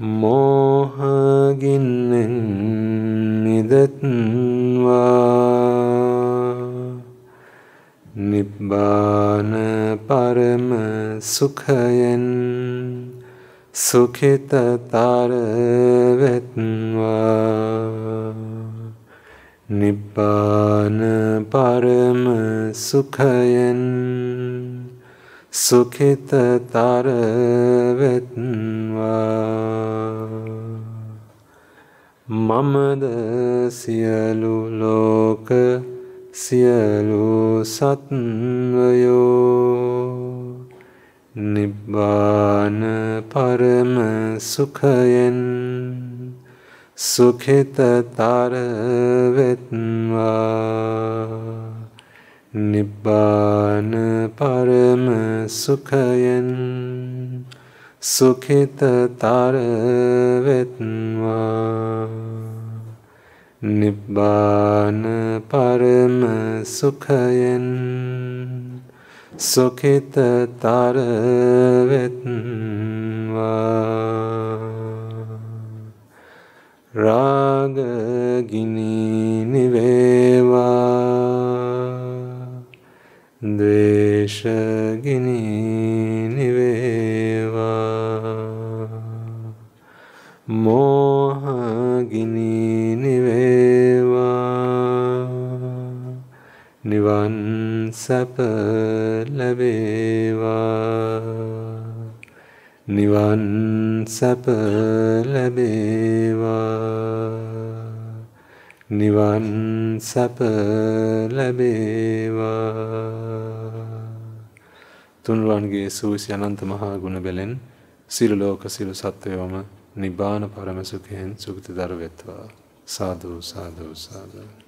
මෝහගින්නෙන් මිදත්වා. නිබ්බාන පරම සුඛයෙන් සුඛිතතර වෙත්වා නිබ්බාන පරම සුඛයෙන් සුඛිතතර වෙත්වා මමද සියලු ලෝක සියලු සත්වයෝ නිබ්බාන පරම සුඛයෙන් සුඛිතතර වෙත්වා නිබ්බාන පරම සුඛයෙන් සුඛිතතර වෙත්වා නිබ්බාන පරම සුඛයෙන් සුඛිතතර වෙත්වා රාගගිනි නිවේවා. ද්වේෂගිනි නිවේවා. මෝහගිනි නිවේවා. නිවන් සැප ලැබේවා නිවන් සැප ලැබේවා නිවන් සැප ලැබේවා තුන්වන්ගේ සූසි අනන්ත මහා ගුණ බැලෙන් සියලු ලෝක සියලු සත්වයෝම නිබ්බාන පරම සුඛයෙන් සුගතිතර වෙත්වා සාදු සාදු සාදු.